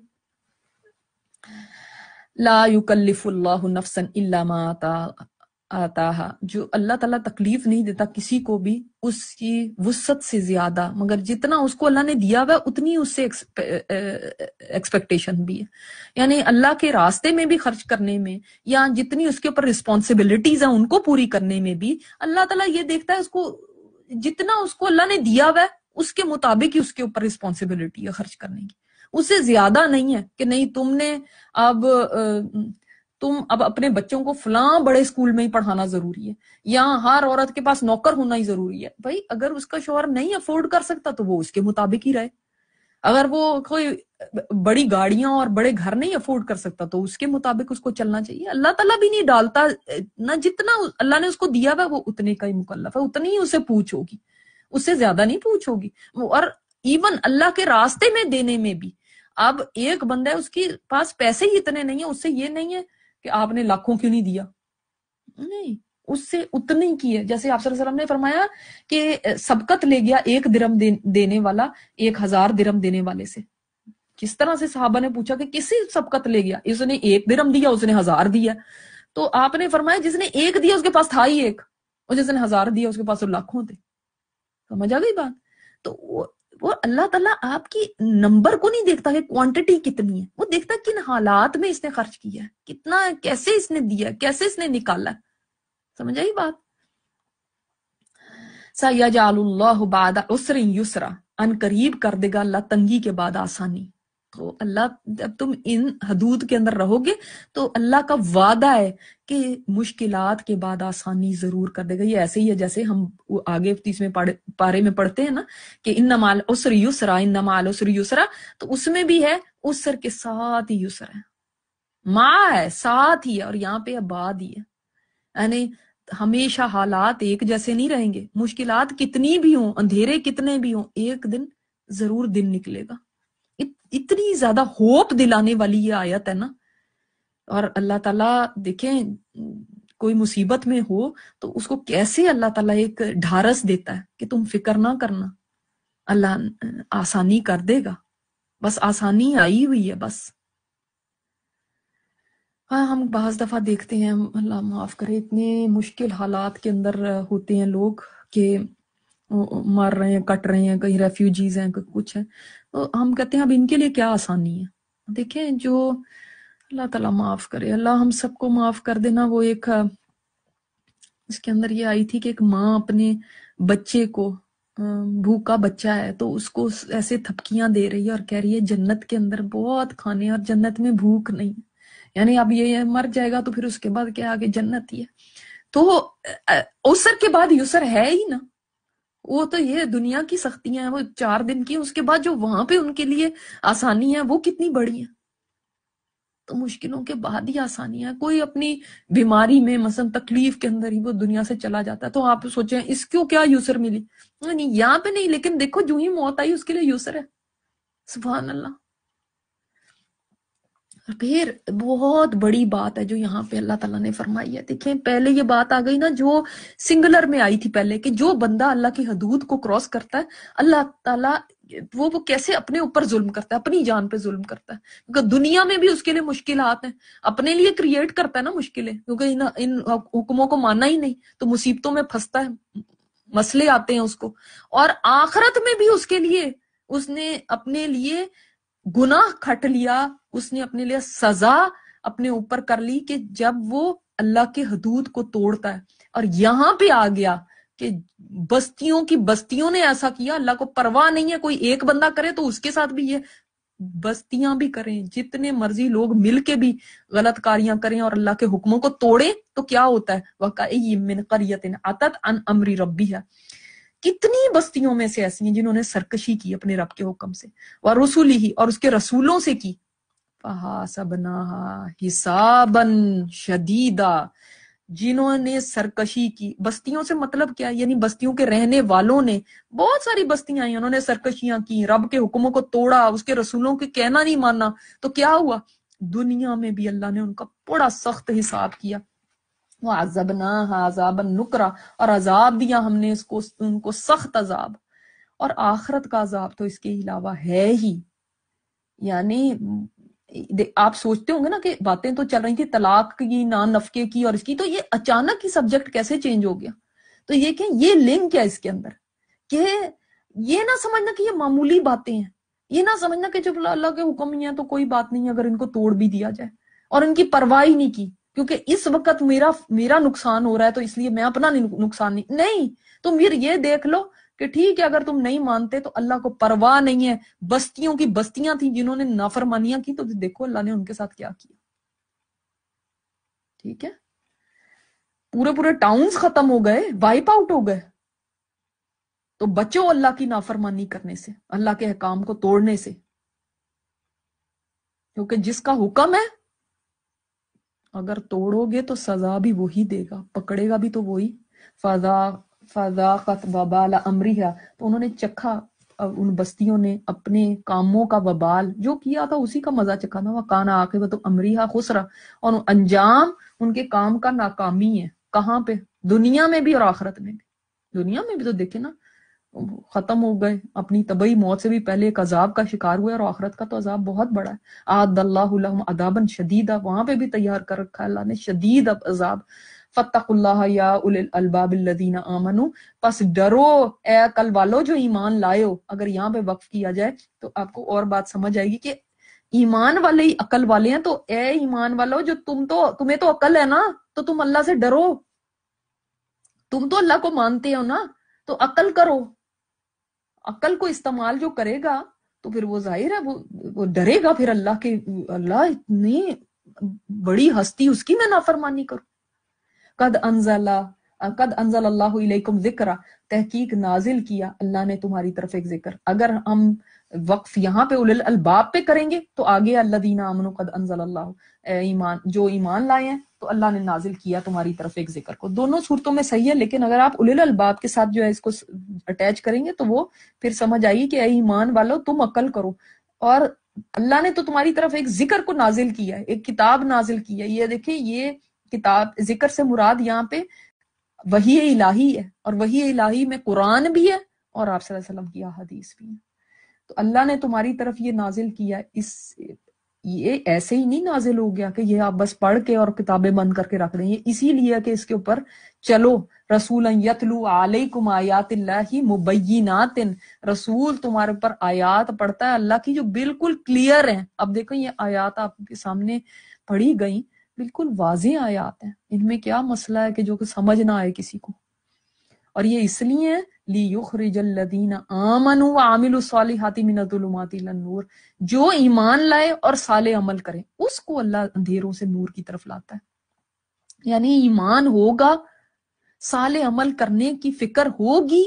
لا یکلف اللہ نفسا الا ما آتا جو اللہ تعالیٰ تکلیف نہیں دیتا کسی کو بھی، اس کی وسط سے زیادہ۔ مگر جتنا اس کو اللہ نے دیا ہوا اتنی اس سے ایکسپیکٹیشن بھی ہے۔ یعنی اللہ کے راستے میں بھی خرچ کرنے میں، یا جتنی اس کے اوپر رسپانسبلٹیز ہیں، ان کو پوری کرنے میں بھی اللہ تعالیٰ یہ دیکھتا ہے اس کو، جتنا اس کو اللہ نے دیا ہوا ہے، اس کے مطابق ہی اس کے اوپر رسپانسبلٹی ہے خرچ کرنے کی۔ اس سے زیادہ نہیں ہے کہ نہیں، تم نے اب تم اب اپنے بچوں کو فلاں بڑے اسکول میں ہی پڑھانا ضروری ہے، یا ہر عورت کے پاس نوکر ہونا ہی ضروری ہے۔ بھائی، اگر اس کا شوہر نہیں افورڈ کر سکتا تو وہ اس کے مطابق ہی رہے۔ اگر وہ کوئی بڑی گاڑیاں اور بڑے گھر نہیں افورڈ کر سکتا تو اس کے مطابق اس کو چلنا چاہیے۔ اللہ تعالیٰ بھی نہیں ڈالتا، نہ جتنا اللہ نے اس کو دیا ہوا وہ اتنے کا ہی مکلف ہے، اتنی ہی اسے پوچھ ہوگی اس سے زیادہ نہیں پوچھ ہوگی اور ایون اللہ کے راستے میں دینے میں بھی اب ایک بندہ ہے، اس کے پاس پیسے ہی اتنے نہیں ہیں، اس سے یہ نہیں ہے کہ آپ نے لاکھوں کیوں نہیں دیا۔ نہیں، اس سے اتنی کی ہے۔ جیسے آپ صلی اللہ علیہ وسلم نے فرمایا کہ سبقت لے گیا ایک درم دینے والا، ایک ہزار درم دینے والے سے۔ کس طرح سے صحابہ نے پوچھا کہ کسی سبقت لے گیا؟ اس نے ایک درم دیا، اس نے ہزار دیا۔ تو آپ نے فرمایا جس نے ایک دیا، اس کے پاس تھا ہی ایک۔ اور جس نے ہزار دیا، اس کے پاس لاکھوں تھے۔ سمجھ آ گئی بات؟ تو وہ اللہ تعالیٰ آپ کی نمبر کو نہیں دیکھتا کہ کوانٹٹی کتنی ہے۔ وہ دیکھتا کن حالات میں اس نے خرچ کیا ہے، کتنا، کیسے اس نے دیا، کیسے اس نے نکالا۔ سمجھ آئی بات؟ سیاج اللہ باد عسر یسرا ان قریب کر دے گا اللہ تنگی کے بعد آسانی۔ تو اللہ جب تم ان حدود کے اندر رہو گے تو اللہ کا وعدہ ہے کہ مشکلات کے بعد آسانی ضرور کر دے گا۔ یہ ایسے ہی ہے جیسے ہم آگے تیس میں پارے میں پڑھتے ہیں نا کہ ان نمال اسر یسرا ان نمال اسر یسرا، تو اس میں بھی ہے اسر کے ساتھ ہی یسر ہے۔ ماں ہے، ساتھ ہی ہے اور یہاں پہ بعد ہی ہے۔ یعنی ہمیشہ حالات ایک جیسے نہیں رہیں گے۔ مشکلات کتنی بھی ہوں، اندھیرے کتنے بھی ہوں، ایک دن ضرور دن نکلے گا۔ اتنی زیادہ ہوپ دلانے والی یہ آیت ہے نا۔ اور اللہ تعالیٰ دیکھیں، کوئی مصیبت میں ہو تو اس کو کیسے اللہ تعالیٰ ایک ڈھارس دیتا ہے کہ تم فکر نہ کرنا۔ اللہ آسانی کر دے گا۔ بس آسانی آئی ہوئی ہے بس۔ ہاں ہم بعض دفعہ دیکھتے ہیں، اللہ معاف کرے، اتنے مشکل حالات کے اندر ہوتے ہیں لوگ کہ مر رہے ہیں، کٹ رہے ہیں، کہیں ریفیوجیز ہیں کچھ ہے تو ہم کہتے ہیں، اب ان کے لیے کیا آسانی ہے؟ دیکھیں جو اللہ تعالیٰ معاف کرے۔ اللہ ہم سب کو معاف کر دینا۔ وہ ایک، اس کے اندر یہ آئی تھی کہ ایک ماں اپنے بچے کو بھوکا بچہ ہے تو اس کو ایسے تھپکیاں دے رہی ہے اور کہہ رہی ہے، جنت کے اندر بہت کھانے اور جنت میں بھوک نہیں۔ یعنی اب یہ مر جائے گا تو پھر اس کے بعد کیا؟ آگے جنت ہی ہے۔ تو اسر کے بعد یسر ہے ہی نا۔ وہ تو یہ دنیا کی سختیاں ہیں، وہ چار دن کی اس کے بعد جو وہاں پہ ان کے لیے آسانی ہے، وہ کتنی بڑی ہے تو مشکلوں کے بعد ہی آسانی ہے۔ کوئی اپنی بیماری میں مثلا تکلیف کے اندر ہی وہ دنیا سے چلا جاتا ہے، تو آپ سوچیں اس کو کیا یوسر ملی؟ یعنی یہاں پہ نہیں، لیکن دیکھو جو ہی موت آئی، اس کے لیے یوسر ہے۔ سبحان اللہ۔ پھر بہت بڑی بات ہے جو یہاں پہ اللہ تعالیٰ نے فرمائی ہے۔ دیکھیں، پہلے یہ بات آ گئی نا جو سنگلر میں آئی تھی پہلے کہ جو بندہ اللہ کی حدود کو کراس کرتا ہے، اللہ تعالیٰ وہ وہ کیسے اپنے اوپر ظلم کرتا ہے، اپنی جان پہ ظلم کرتا ہے۔ کیونکہ دنیا میں بھی اس کے لیے مشکلات ہیں۔ اپنے لیے کریٹ کرتا ہے نا مشکلیں، کیونکہ ان حکموں کو ماننا ہی نہیں۔ تو مصیبتوں میں پھنستا ہے، مسئلے آتے ہیں اس کو۔ اور آخرت میں بھی اس کے لیے، اس نے اپنے لیے گناہ کھٹ لیا۔ اس نے اپنے لیے سزا اپنے اوپر کر لی کہ جب وہ اللہ کے حدود کو توڑتا ہے اور یہاں پہ آ گیا کہ بستیوں کی بستیوں نے ایسا کیا، اللہ کو پرواہ نہیں ہے، کوئی ایک بندہ کرے تو اس کے ساتھ بھی یہ بستیاں بھی کریں، جتنے مرضی لوگ مل کے بھی غلط کاریاں کریں اور اللہ کے حکموں کو توڑے تو کیا ہوتا ہے؟ من قریت عطت ان امری ربی ہے کتنی بستیوں میں سے ایسی ہیں جنہوں نے سرکشی کی اپنے رب کے حکم سے اور رسولی ہی اور اس کے رسولوں سے کی۔ حسابن شدیدہ۔ جنہوں نے سرکشی کی، بستیوں سے مطلب کیا؟ یعنی بستیوں کے رہنے والوں نے بہت ساری بستیاں آئی انہوں نے سرکشیاں کی، رب کے حکموں کو توڑا، اس کے رسولوں کے کہنا نہیں ماننا۔ تو کیا ہوا؟ دنیا میں بھی اللہ نے ان کا بڑا سخت حساب کیا۔ وہ عذاب نکرا اور عذاب دیا ہم نے اس کو، ان کو سخت عذاب۔ اور آخرت کا عذاب تو اس کے علاوہ ہے ہی۔ یعنی آپ سوچتے ہوں گے نا کہ باتیں تو چل رہی تھی طلاق کی، نان نفقے کی اور اس کی، تو یہ اچانک ہی سبجیکٹ کیسے چینج ہو گیا؟ تو یہ کہ یہ لنک ہے اس کے اندر؟ کہ یہ نہ سمجھنا کہ یہ معمولی باتیں ہیں۔ یہ نہ سمجھنا کہ جب اللہ کے حکم ہی ہیں تو کوئی بات نہیں، اگر ان کو توڑ بھی دیا جائے۔ اور ان کی پرواہ نہیں کی، کیونکہ اس وقت میرا میرا نقصان ہو رہا ہے تو اس لیے میں اپنا نقصان نہیں نہیں تم پھر یہ دیکھ لو کہ ٹھیک ہے اگر تم نہیں مانتے تو اللہ کو پرواہ نہیں ہے۔ بستیوں کی بستیاں تھیں جنہوں نے نافرمانیاں کی تو دیکھو اللہ نے ان کے ساتھ کیا کیا۔ ٹھیک ہے؟ پورے پورے ٹاؤنز ختم ہو گئے وائپ آؤٹ ہو گئے۔ تو بچو اللہ کی نافرمانی کرنے سے، اللہ کے حکام کو توڑنے سے۔ کیونکہ جس کا حکم ہے، اگر توڑو گے تو سزا بھی وہی دے گا، پکڑے گا بھی تو وہی۔ فضا فضاقت وبال امریہ تو انہوں نے چکھا ان بستیوں نے اپنے کاموں کا وبال، جو کیا تھا اسی کا مزہ چکھا تھا۔ وہ کانا آخر تو امریہ خسرا۔ اور انجام ان کے کام کا ناکامی ہے۔ کہاں پہ؟ دنیا میں بھی اور آخرت میں بھی۔ دنیا میں بھی تو دیکھیں نا، ختم ہو گئے۔ اپنی طبعی موت سے بھی پہلے ایک عذاب کا شکار ہوئے اور آخرت کا تو عذاب بہت بڑا ہے۔ آد اللہ ادابن شدید وہاں پہ بھی تیار کر رکھا اللہ نے شدید عذاب۔ فتق اللہ یا الباب الذین آمنو پس ڈرو، اے عقل والو جو ایمان لائے ہو، اگر یہاں پہ وقف کیا جائے تو آپ کو اور بات سمجھ آئے گی کہ ایمان والے ہی عقل والے ہیں تو اے ایمان والو جو تم تو، تمہیں تو عقل ہے نا، تو تم اللہ سے ڈرو۔ تم تو اللہ کو مانتے ہو نا، تو عقل کرو۔ عقل کو استعمال جو کرے گا تو پھر وہ ظاہر ہے وہ ڈرے گا۔ پھر اللہ کے، اللہ اتنی بڑی ہستی، اس کی میں نافرمانی کروں۔ قد انزل قد انزل اللہ علیکم ذکر تحقیق نازل کیا، اللہ نے تمہاری طرف ایک ذکر۔ اگر ہم وقف یہاں پہ اول الباب پہ کریں گے، تو آگے اللہ دینا امن قد انزل اللہ ایمان جو ایمان لائے ہیں، تو اللہ نے نازل کیا تمہاری طرف ایک ذکر کو۔ دونوں صورتوں میں صحیح ہے، لیکن اگر آپ اول الباب کے ساتھ جو ہے اس کو اٹیچ کریں گے، تو وہ پھر سمجھ آئیے کہ اے ایمان والو، تم عقل کرو۔ اور اللہ نے تو تمہاری طرف ایک ذکر کو نازل کیا ہے، ایک کتاب نازل کی ہے۔ یہ دیکھیں، یہ کتاب ذکر سے مراد یہاں پہ وہی الہی ہے اور وہی الہی میں قرآن بھی ہے اور آپ صلی اللہ علیہ وسلم کی حدیث بھی ہے تو اللہ نے تمہاری طرف یہ نازل کیا اس یہ ایسے ہی نہیں نازل ہو گیا کہ یہ آپ بس پڑھ کے اور کتابیں بند کر کے رکھ دیں۔ یہ اسی لیے کہ اس کے اوپر چلو رسول یتلو علیکم آیات اللہ مبینات رسول تمہارے اوپر آیات پڑھتا ہے۔ اللہ کی جو بالکل کلیئر ہیں۔ اب دیکھو یہ آیات آپ کے سامنے پڑھی گئیں۔ بالکل واضح آیات ہیں۔ ان میں کیا مسئلہ ہے کہ جو کہ سمجھ نہ آئے کسی کو۔ اور یہ اس لیے لی یخرج الذین آمنوا وعملوا الصالحات من الظلمات الى النور۔ جو ایمان لائے اور صالح عمل کریں اس کو اللہ اندھیروں سے نور کی طرف لاتا ہے۔ یعنی ایمان ہوگا، صالح عمل کرنے کی فکر ہوگی،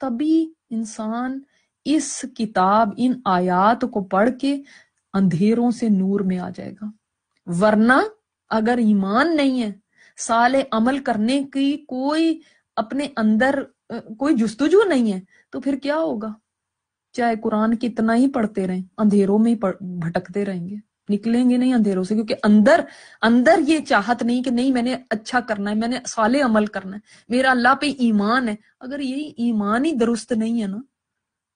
تبھی انسان اس کتاب، ان آیات کو پڑھ کے اندھیروں سے نور میں آ جائے گا۔ ورنہ اگر ایمان نہیں ہے سال عمل کرنے کی کوئی اپنے اندر، کوئی جستجو نہیں ہے، تو پھر کیا ہوگا؟ چاہے قرآن کتنا ہی پڑھتے رہیں، اندھیروں میں ہی بھٹکتے رہیں گے۔ نکلیں گے نہیں اندھیروں سے، کیونکہ اندر اندر یہ چاہت نہیں کہ نہیں، میں نے اچھا کرنا ہے، میں نے سال عمل کرنا ہے، میرا اللہ پہ ایمان ہے۔ اگر یہی ایمان ہی درست نہیں ہے نا،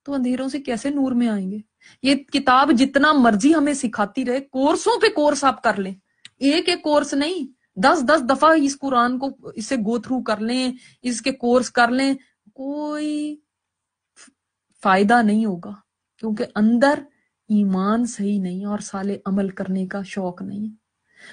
تو اندھیروں سے کیسے نور میں آئیں گے؟ یہ کتاب جتنا مرضی ہمیں سکھاتی رہے، کورسوں پہ کورس آپ کر لیں۔ ایک ایک کورس نہیں، دس دس دفعہ اس قرآن کو اسے گو تھرو کر لیں، اس کے کورس کر لیں، کوئی فائدہ نہیں ہوگا، کیونکہ اندر ایمان صحیح نہیں اور سالے عمل کرنے کا شوق نہیں۔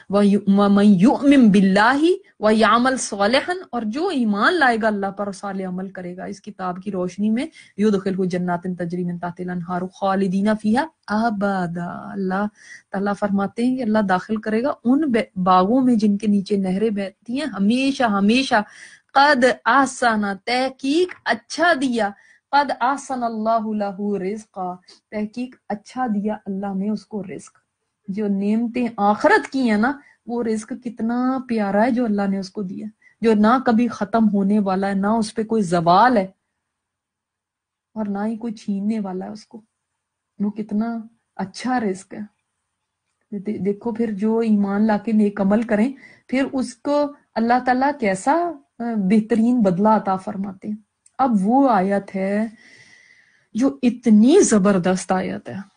وَيُؤْمِن بِاللَّهِ وَيَعْمَلْ صَالِحًا اور جو ایمان لائے گا اللہ پر سال عمل کرے گا، اس کتاب کی روشنی میں يُدْخِلْهُ جَنَّاتٍ تَجْرِي مِن تَحْتِهَا الْأَنْهَارُ خَالِدِينَ فِيهَا أَبَدًا۔ اللہ تعالیٰ فرماتے ہیں کہ اللہ داخل کرے گا ان باغوں میں جن کے نیچے نہریں بہتی ہیں۔ ہمیشہ ہمیشہ۔ قد آسانہ تحقیق اچھا دیا۔ قد آسن اللہ له رزقا۔ تحقیق اچھا دیا اللہ نے اس کو رزق۔ جو نعمتیں آخرت کی ہیں نا، وہ رزق کتنا پیارا ہے جو اللہ نے اس کو دیا جو نہ کبھی ختم ہونے والا ہے، نہ اس پہ کوئی زوال ہے اور نہ ہی کوئی چھیننے والا ہے اس کو۔ وہ کتنا اچھا رزق ہے۔ دیکھو پھر جو ایمان لا کے نیک عمل کریں، پھر اس کو اللہ تعالیٰ کیسا بہترین بدلہ عطا فرماتے ہیں۔ اب وہ آیت ہے جو اتنی زبردست آیت ہے۔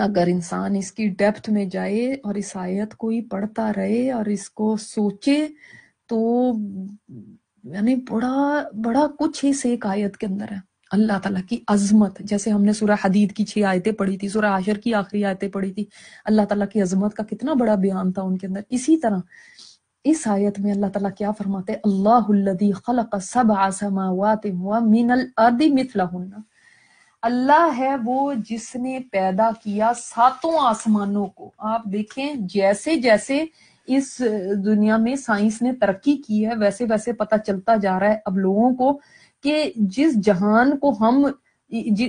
اگر انسان اس کی ڈیپتھ میں جائے اور اس آیت کو ہی پڑھتا رہے اور اس کو سوچے تو یعنی بڑا بڑا کچھ اس ایک آیت کے اندر ہے۔ اللہ تعالیٰ کی عظمت، جیسے ہم نے سورہ حدید کی چھ آیتیں پڑھی تھی، سورہ عاشر کی آخری آیتیں پڑھی تھی، اللہ تعالیٰ کی عظمت کا کتنا بڑا بیان تھا ان کے اندر۔ اسی طرح اس آیت میں اللہ تعالیٰ کیا فرماتے اللہ الذي خلق سبع سماوات ومن الارض مثلهن اللہ ہے وہ جس نے پیدا کیا ساتوں آسمانوں کو۔ آپ دیکھیں جیسے جیسے اس دنیا میں سائنس نے ترقی کی ہے، ویسے ویسے پتہ چلتا جا رہا ہے اب لوگوں کو کہ جس جہان کو ہم،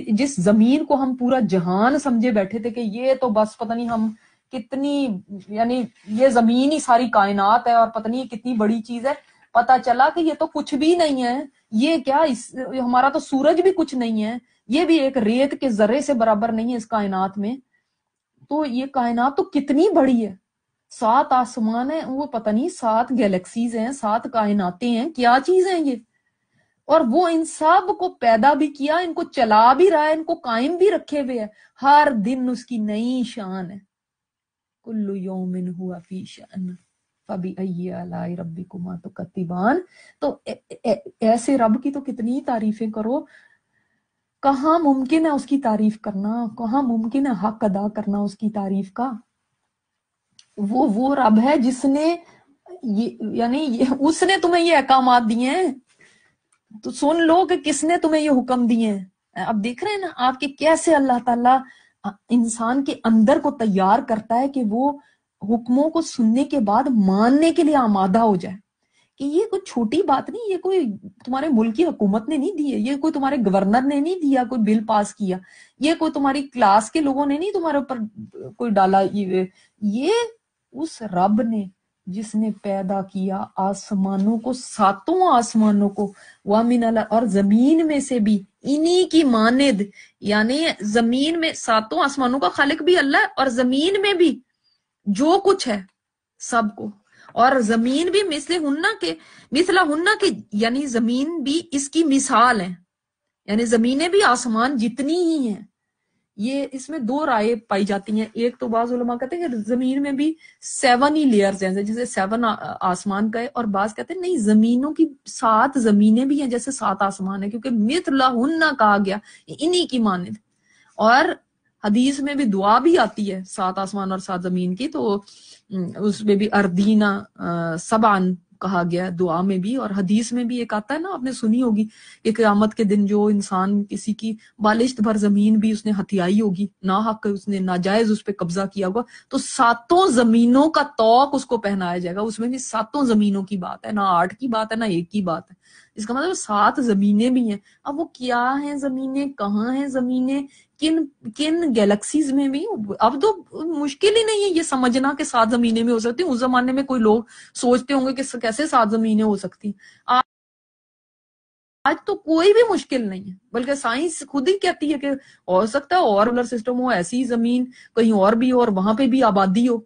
جس زمین کو ہم پورا جہان سمجھے بیٹھے تھے کہ یہ تو بس پتہ نہیں ہم کتنی یعنی یہ زمین ہی ساری کائنات ہے اور پتہ نہیں کتنی بڑی چیز ہے۔ پتا چلا کہ یہ تو کچھ بھی نہیں ہے۔ یہ کیا اس، ہمارا تو سورج بھی کچھ نہیں ہے۔ یہ بھی ایک ریت کے ذرے سے برابر نہیں ہے اس کائنات میں۔ تو یہ کائنات تو کتنی بڑی ہے۔ سات آسمان ہیں، وہ پتہ نہیں سات گیلیکسیز ہیں، سات کائناتیں ہیں، کیا چیز ہیں یہ؟ اور وہ ان سب کو پیدا بھی کیا، ان کو چلا بھی رہا ہے، ان کو قائم بھی رکھے ہوئے ہے ہر دن اس کی نئی شان ہے۔ کلو یوم ہوا فی شان فبی ائی ربکما تکتبان تو ایسے رب کی تو کتنی تعریفیں کرو۔ کہاں ممکن ہے اس کی تعریف کرنا؟ کہاں ممکن ہے حق ادا کرنا اس کی تعریف کا؟ وہ وہ رب ہے جس نے یعنی اس نے تمہیں یہ احکامات دیے ہیں۔ تو سن لو کہ کس نے تمہیں یہ حکم دیے ہیں۔ اب دیکھ رہے ہیں نا آپ کے کیسے اللہ تعالیٰ انسان کے اندر کو تیار کرتا ہے کہ وہ حکموں کو سننے کے بعد ماننے کے لیے آمادہ ہو جائے۔ کہ یہ کوئی چھوٹی بات نہیں، یہ کوئی تمہارے ملک کی حکومت نے نہیں دی ہے، یہ کوئی تمہارے گورنر نے نہیں دیا، کوئی بل پاس کیا، یہ کوئی تمہاری کلاس کے لوگوں نے نہیں تمہارے اوپر کوئی ڈالا، یہ اس رب نے جس نے پیدا کیا آسمانوں کو، ساتوں آسمانوں کو وامن اللہ اور زمین میں سے بھی، انہی کی ماند یعنی زمین میں ساتوں آسمانوں کا خالق بھی اللہ ہے اور زمین میں بھی جو کچھ ہے، سب کو۔ اور زمین بھی مثل ہننا کے مثلا ہننا کے یعنی زمین بھی اس کی مثال ہے۔ یعنی زمینیں بھی آسمان جتنی ہی ہیں۔ یہ اس میں دو رائے پائی جاتی ہیں۔ ایک تو بعض علماء کہتے ہیں کہ زمین میں بھی سیون ہی لیئرز ہیں، جیسے سیون آسمان کا ہے۔ اور بعض کہتے ہیں نہیں، زمینوں کی سات زمینیں بھی ہیں جیسے سات آسمان ہیں، کیونکہ مت اللہ کہا گیا، انہی کی مانند۔ اور حدیث میں بھی دعا بھی آتی ہے سات آسمان اور سات زمین کی، تو اس میں بھی اردینا سبان کہا گیا ہے دعا میں بھی، اور حدیث میں بھی ایک آتا ہے نا، آپ نے سنی ہوگی کہ قیامت کے دن جو انسان کسی کی بالشت بھر زمین بھی اس نے ہتھیائی ہوگی نہ حق اس نے ناجائز اس پہ قبضہ کیا ہوگا، تو ساتوں زمینوں کا توق اس کو پہنایا جائے گا۔ اس میں بھی ساتوں زمینوں کی بات ہے نہ آٹھ کی بات ہے نہ ایک کی بات ہے۔ اس کا مطلب سات زمینیں بھی ہیں۔ اب وہ کیا ہیں زمینیں؟ کہاں ہیں زمینیں؟ کن کن گیلیکسیز میں بھی، اب تو مشکل ہی نہیں ہے یہ سمجھنا کہ سات زمینیں میں ہو سکتی اس زمانے میں کوئی لوگ سوچتے ہوں گے کہ کیسے سات زمینیں ہو سکتی آج تو کوئی بھی مشکل نہیں ہے، بلکہ سائنس خود ہی کہتی ہے کہ ہو سکتا ہے اور سسٹم ہو، ایسی زمین کہیں اور بھی ہو اور وہاں پہ بھی آبادی ہو۔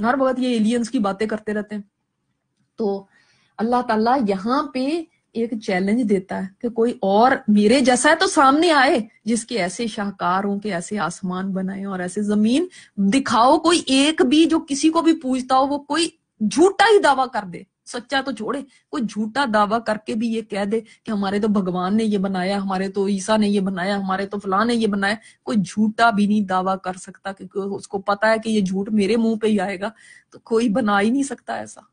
ہر وقت یہ ایلینز کی باتیں کرتے رہتے ہیں۔ تو اللہ تعالیٰ یہاں پہ ایک چیلنج دیتا ہے کہ کوئی اور میرے جیسا ہے تو سامنے آئے، جس کے ایسے شاہکار ہوں کہ ایسے آسمان بنائے اور ایسے زمین دکھاؤ، کوئی ایک بھی جو کسی کو بھی پوچھتا ہو، وہ کوئی جھوٹا ہی دعویٰ کر دے۔ سچا تو چھوڑے، کوئی جھوٹا دعویٰ کر کے بھی یہ کہہ دے کہ ہمارے تو بھگوان نے یہ بنایا، ہمارے تو عیسیٰ نے یہ بنایا، ہمارے تو فلاں نے یہ بنایا۔ کوئی جھوٹا بھی نہیں دعویٰ کر سکتا کیونکہ اس کو پتا ہے کہ یہ جھوٹ میرے منہ پہ ہی آئے گا۔ تو کوئی بنا ہی نہیں سکتا ایسا۔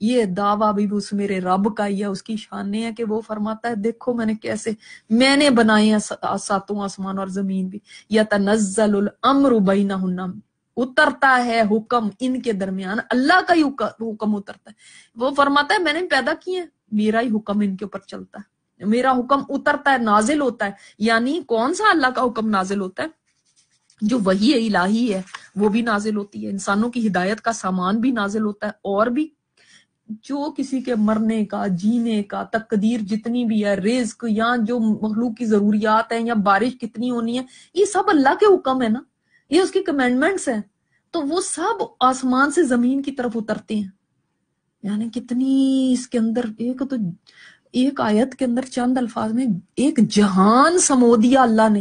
یہ دعویٰ بھی اس میرے رب کا ہی ہے، اس کی شان ہے کہ وہ فرماتا ہے، دیکھو میں نے کیسے، میں نے بنائے ہیں ساتوں آسمان اور زمین بھی۔ یا تنزل الامر بینہن، اترتا ہے حکم ان کے درمیان۔ اللہ کا ہی حکم اترتا ہے۔ وہ فرماتا ہے، میں نے پیدا کیے میرا ہی حکم ان کے اوپر چلتا ہے۔ میرا حکم اترتا ہے، نازل ہوتا ہے۔ یعنی کون سا اللہ کا حکم نازل ہوتا ہے؟ جو وہی الہی ہے، وہ بھی نازل ہوتی ہے۔ انسانوں کی ہدایت کا سامان بھی نازل ہوتا ہے اور بھی۔ جو کسی کے مرنے کا، جینے کا، تقدیر جتنی بھی ہے، رزق یا جو مخلوق کی ضروریات ہیں یا بارش کتنی ہونی ہے، یہ سب اللہ کے حکم ہے نا؟ یہ اس کی کمینڈمنٹس ہیں۔ تو وہ سب آسمان سے زمین کی طرف اترتے ہیں۔ یعنی کتنی اس کے اندر ایک تو ایک آیت کے اندر چند الفاظ میں ایک جہان سمو دیا اللہ نے۔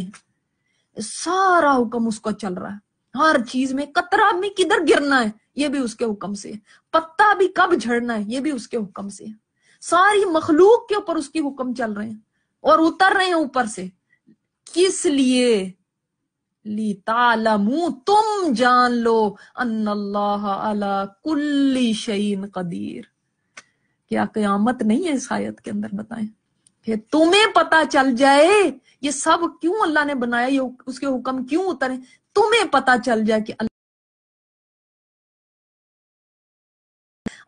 سارا حکم اس کا چل رہا ہے۔ ہر چیز میں قطرہ میں کدھر گرنا ہے؟ یہ بھی اس کے حکم سے۔ پتا بھی کب جھڑنا ہے، یہ بھی اس کے حکم سے ساری مخلوق کے اوپر اس کی حکم چل رہے ہیں اور اتر رہے ہیں اوپر سے۔ کس لیے؟ لی تالمو تم جان لو۔ ان اللہ علا کل شعین قدیر کیا قیامت نہیں ہے اس آیت کے اندر بتائیں؟ کہ تمہیں پتا چل جائے، یہ سب کیوں اللہ نے بنایا، یہ اس کے حکم کیوں اترے؟ تمہیں پتا چل جائے کہ اللہ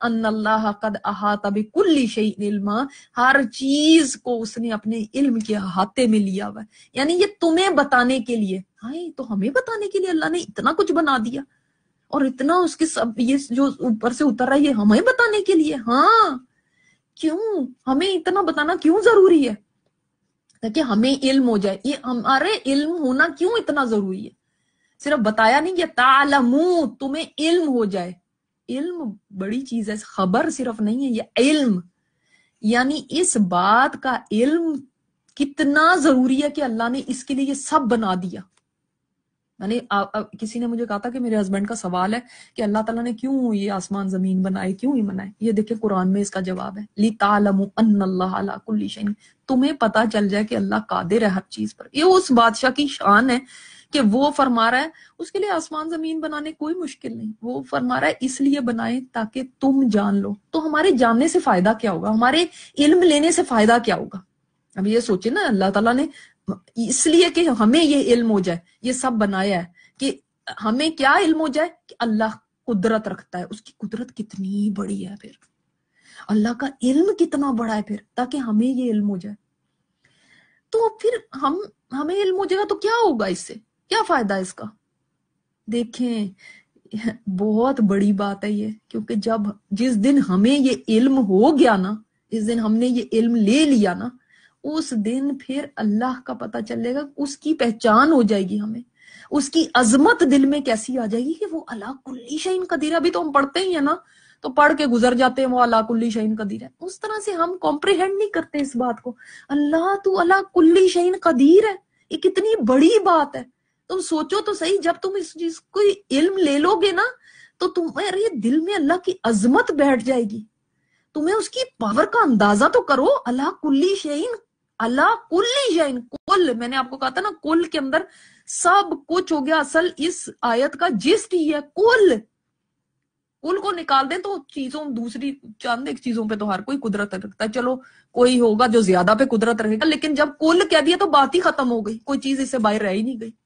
ان اللہ قد احاطہ بکل شیء علما۔ ہر چیز کو اس نے اپنے علم کے احاطے میں لیا ہوا ہے۔ یعنی یہ تمہیں بتانے کے لیے۔ ہائے، تو ہمیں بتانے کے لیے اللہ نے اتنا کچھ بنا دیا۔ اور اتنا اس کے سب یہ جو اوپر سے اتر رہا ہے، یہ ہمیں بتانے کے لیے۔ ہاں کیوں؟ ہمیں اتنا بتانا کیوں ضروری ہے؟ تاکہ ہمیں علم ہو جائے۔ یہ ہمارے علم ہونا کیوں اتنا ضروری ہے؟ صرف بتایا نہیں، یہ تعلمو، تمہیں علم ہو جائے۔ علم بڑی چیز ہے، خبر صرف نہیں ہے، یہ علم۔ یعنی اس بات کا علم کتنا ضروری ہے کہ اللہ نے اس کے لیے یہ سب بنا دیا۔ یعنی کسی نے مجھے کہا تھا کہ میرے ہسبینڈ کا سوال ہے کہ اللہ تعالیٰ نے کیوں یہ آسمان زمین بنائے کیوں ہی بنائے یہ دیکھیں قرآن میں اس کا جواب ہے۔ لی تعلم ان اللہ علی کل شین تمہیں پتا چل جائے کہ اللہ قادر ہے ہر چیز پر۔ یہ اس بادشاہ کی شان ہے۔ کہ وہ فرما رہا ہے، اس کے لیے آسمان زمین بنانے کوئی مشکل نہیں۔ وہ فرما رہا ہے، اس لیے بنائے تاکہ تم جان لو۔ تو ہمارے جاننے سے فائدہ کیا ہوگا؟ ہمارے علم لینے سے فائدہ کیا ہوگا؟ اب یہ سوچے نا، اللہ تعالیٰ نے اس لیے کہ ہمیں یہ علم ہو جائے، یہ سب بنایا ہے کہ ہمیں کیا علم ہو جائے؟ کہ اللہ قدرت رکھتا ہے۔ اس کی قدرت کتنی بڑی ہے پھر۔ اللہ کا علم کتنا بڑا ہے پھر، تاکہ ہمیں یہ علم ہو جائے۔ تو پھر ہم، ہمیں علم ہو جائے گا تو کیا ہوگا اس سے؟ کیا فائدہ اس کا؟ دیکھیں، بہت بڑی بات ہے یہ، کیونکہ جب جس دن ہمیں یہ علم ہو گیا نا، جس دن ہم نے یہ علم لے لیا نا، اس دن پھر اللہ کا پتہ چلے گا، اس کی پہچان ہو جائے گی ہمیں۔ اس کی عظمت دل میں کیسی آ جائے گی کہ وہ اللہ کلی شہین قدیر ابھی تو ہم پڑھتے ہی ہیں نا، تو پڑھ کے گزر جاتے ہیں وہ اللہ کلی شہین قدیر ہے۔ اس طرح سے ہم کمپریہنڈ نہیں کرتے اس بات کو۔ اللہ تو اللہ کلی شہین قدیر ہے۔ یہ کتنی بڑی بات ہے۔ تم سوچو تو صحیح، جب تم اس چیز کو علم لے لو گے نا، تو تمہارے دل میں اللہ کی عظمت بیٹھ جائے گی۔ تمہیں اس کی پاور کا اندازہ تو کرو۔ اللہ کلی شعین اللہ کلی شعین کل۔ میں نے آپ کو کہا تھا نا، کل کے اندر سب کچھ ہو گیا۔ اصل اس آیت کا جسٹ ہی ہے، کل۔ کل کو نکال دیں تو چیزوں، دوسری چند ایک چیزوں پہ تو ہر کوئی قدرت رکھتا ہے۔ چلو، کوئی ہوگا جو زیادہ پہ قدرت رکھے گا، لیکن جب کل کہہ دیا تو بات ہی ختم ہو گئی۔ کوئی چیز اس سے باہر رہ ہی نہیں گئی۔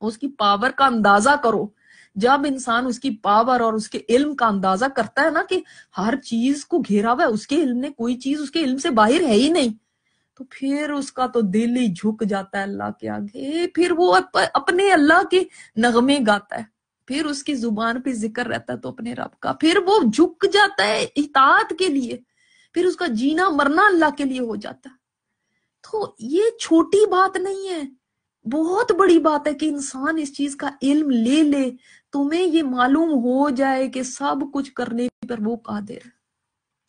اس کی پاور کا اندازہ کرو۔ جب انسان اس کی پاور اور اس کے علم کا اندازہ کرتا ہے نا کہ ہر چیز کو گھیرا ہوا ہے، اس کے علم نے کوئی چیز اس کے علم سے باہر ہے ہی نہیں۔ تو پھر اس کا تو دل ہی جھک جاتا ہے اللہ کے آگے۔ پھر وہ اپنے اللہ کے نغمے گاتا ہے۔ پھر اس کی زبان پہ ذکر رہتا ہے تو اپنے رب کا۔ پھر وہ جھک جاتا ہے اطاعت کے لیے۔ پھر اس کا جینا مرنا اللہ کے لیے ہو جاتا ہے۔ تو یہ چھوٹی بات نہیں ہے۔ بہت بڑی بات ہے کہ انسان اس چیز کا علم لے لے، تمہیں یہ معلوم ہو جائے کہ سب کچھ کرنے پر وہ قادر ہے۔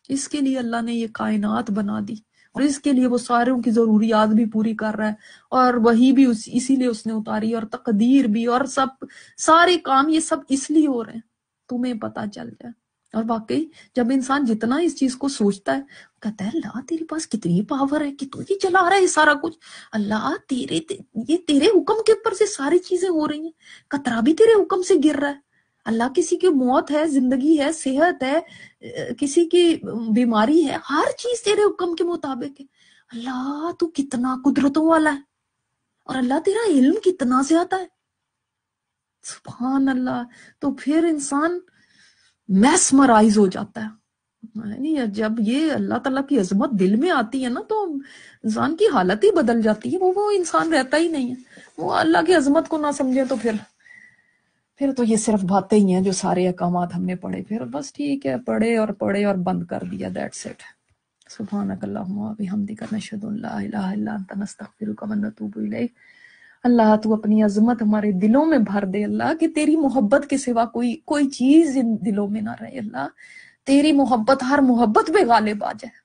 اس کے لیے اللہ نے یہ کائنات بنا دی اور اس کے لیے وہ ساروں کی ضروریات بھی پوری کر رہا ہے اور وہی بھی اسی لیے اس نے اتاری اور تقدیر بھی اور سب، سارے کام یہ سب اس لیے ہو رہے ہیں۔ تمہیں پتا چل جائے۔ اور واقعی جب انسان جتنا اس چیز کو سوچتا ہے کہتا ہے، اللہ تیرے پاس کتنی پاور ہے کہ تو یہ چلا رہا ہے سارا کچھ۔ اللہ، تیرے یہ تیرے حکم کے اوپر سے ساری چیزیں ہو رہی ہیں۔ کترا بھی تیرے حکم سے گر رہا ہے۔ اللہ کسی کی موت ہے، زندگی ہے، صحت ہے، کسی کی بیماری ہے، ہر چیز تیرے حکم کے مطابق ہے۔ اللہ، تو کتنا قدرتوں والا ہے۔ اور اللہ، تیرا علم کتنا زیادہ ہے۔ سبحان اللہ، تو پھر انسان میسمرائز ہو جاتا ہے۔ جب یہ اللہ تعالیٰ کی عظمت دل میں آتی ہے نا، تو انسان کی حالت ہی بدل جاتی ہے، وہ وہ انسان رہتا ہی نہیں ہے۔ وہ اللہ کی عظمت کو نہ سمجھے تو پھر پھر تو یہ صرف باتیں ہی ہیں جو سارے احکامات ہم نے پڑھے۔ پھر بس ٹھیک ہے، پڑھے اور پڑھے اور بند کر دیا دیٹ سیٹ سبحانک اللہم و بحمدک، نشہد لا الہ الا انت، نستغفرک و نتوب الیک۔ اللہ، تو اپنی عظمت ہمارے دلوں میں بھر دے۔ اللہ، کہ تیری محبت کے سوا کوئی کوئی چیز ان دلوں میں نہ رہے۔ اللہ تیری محبت ہر محبت پہ غالب آ جائے۔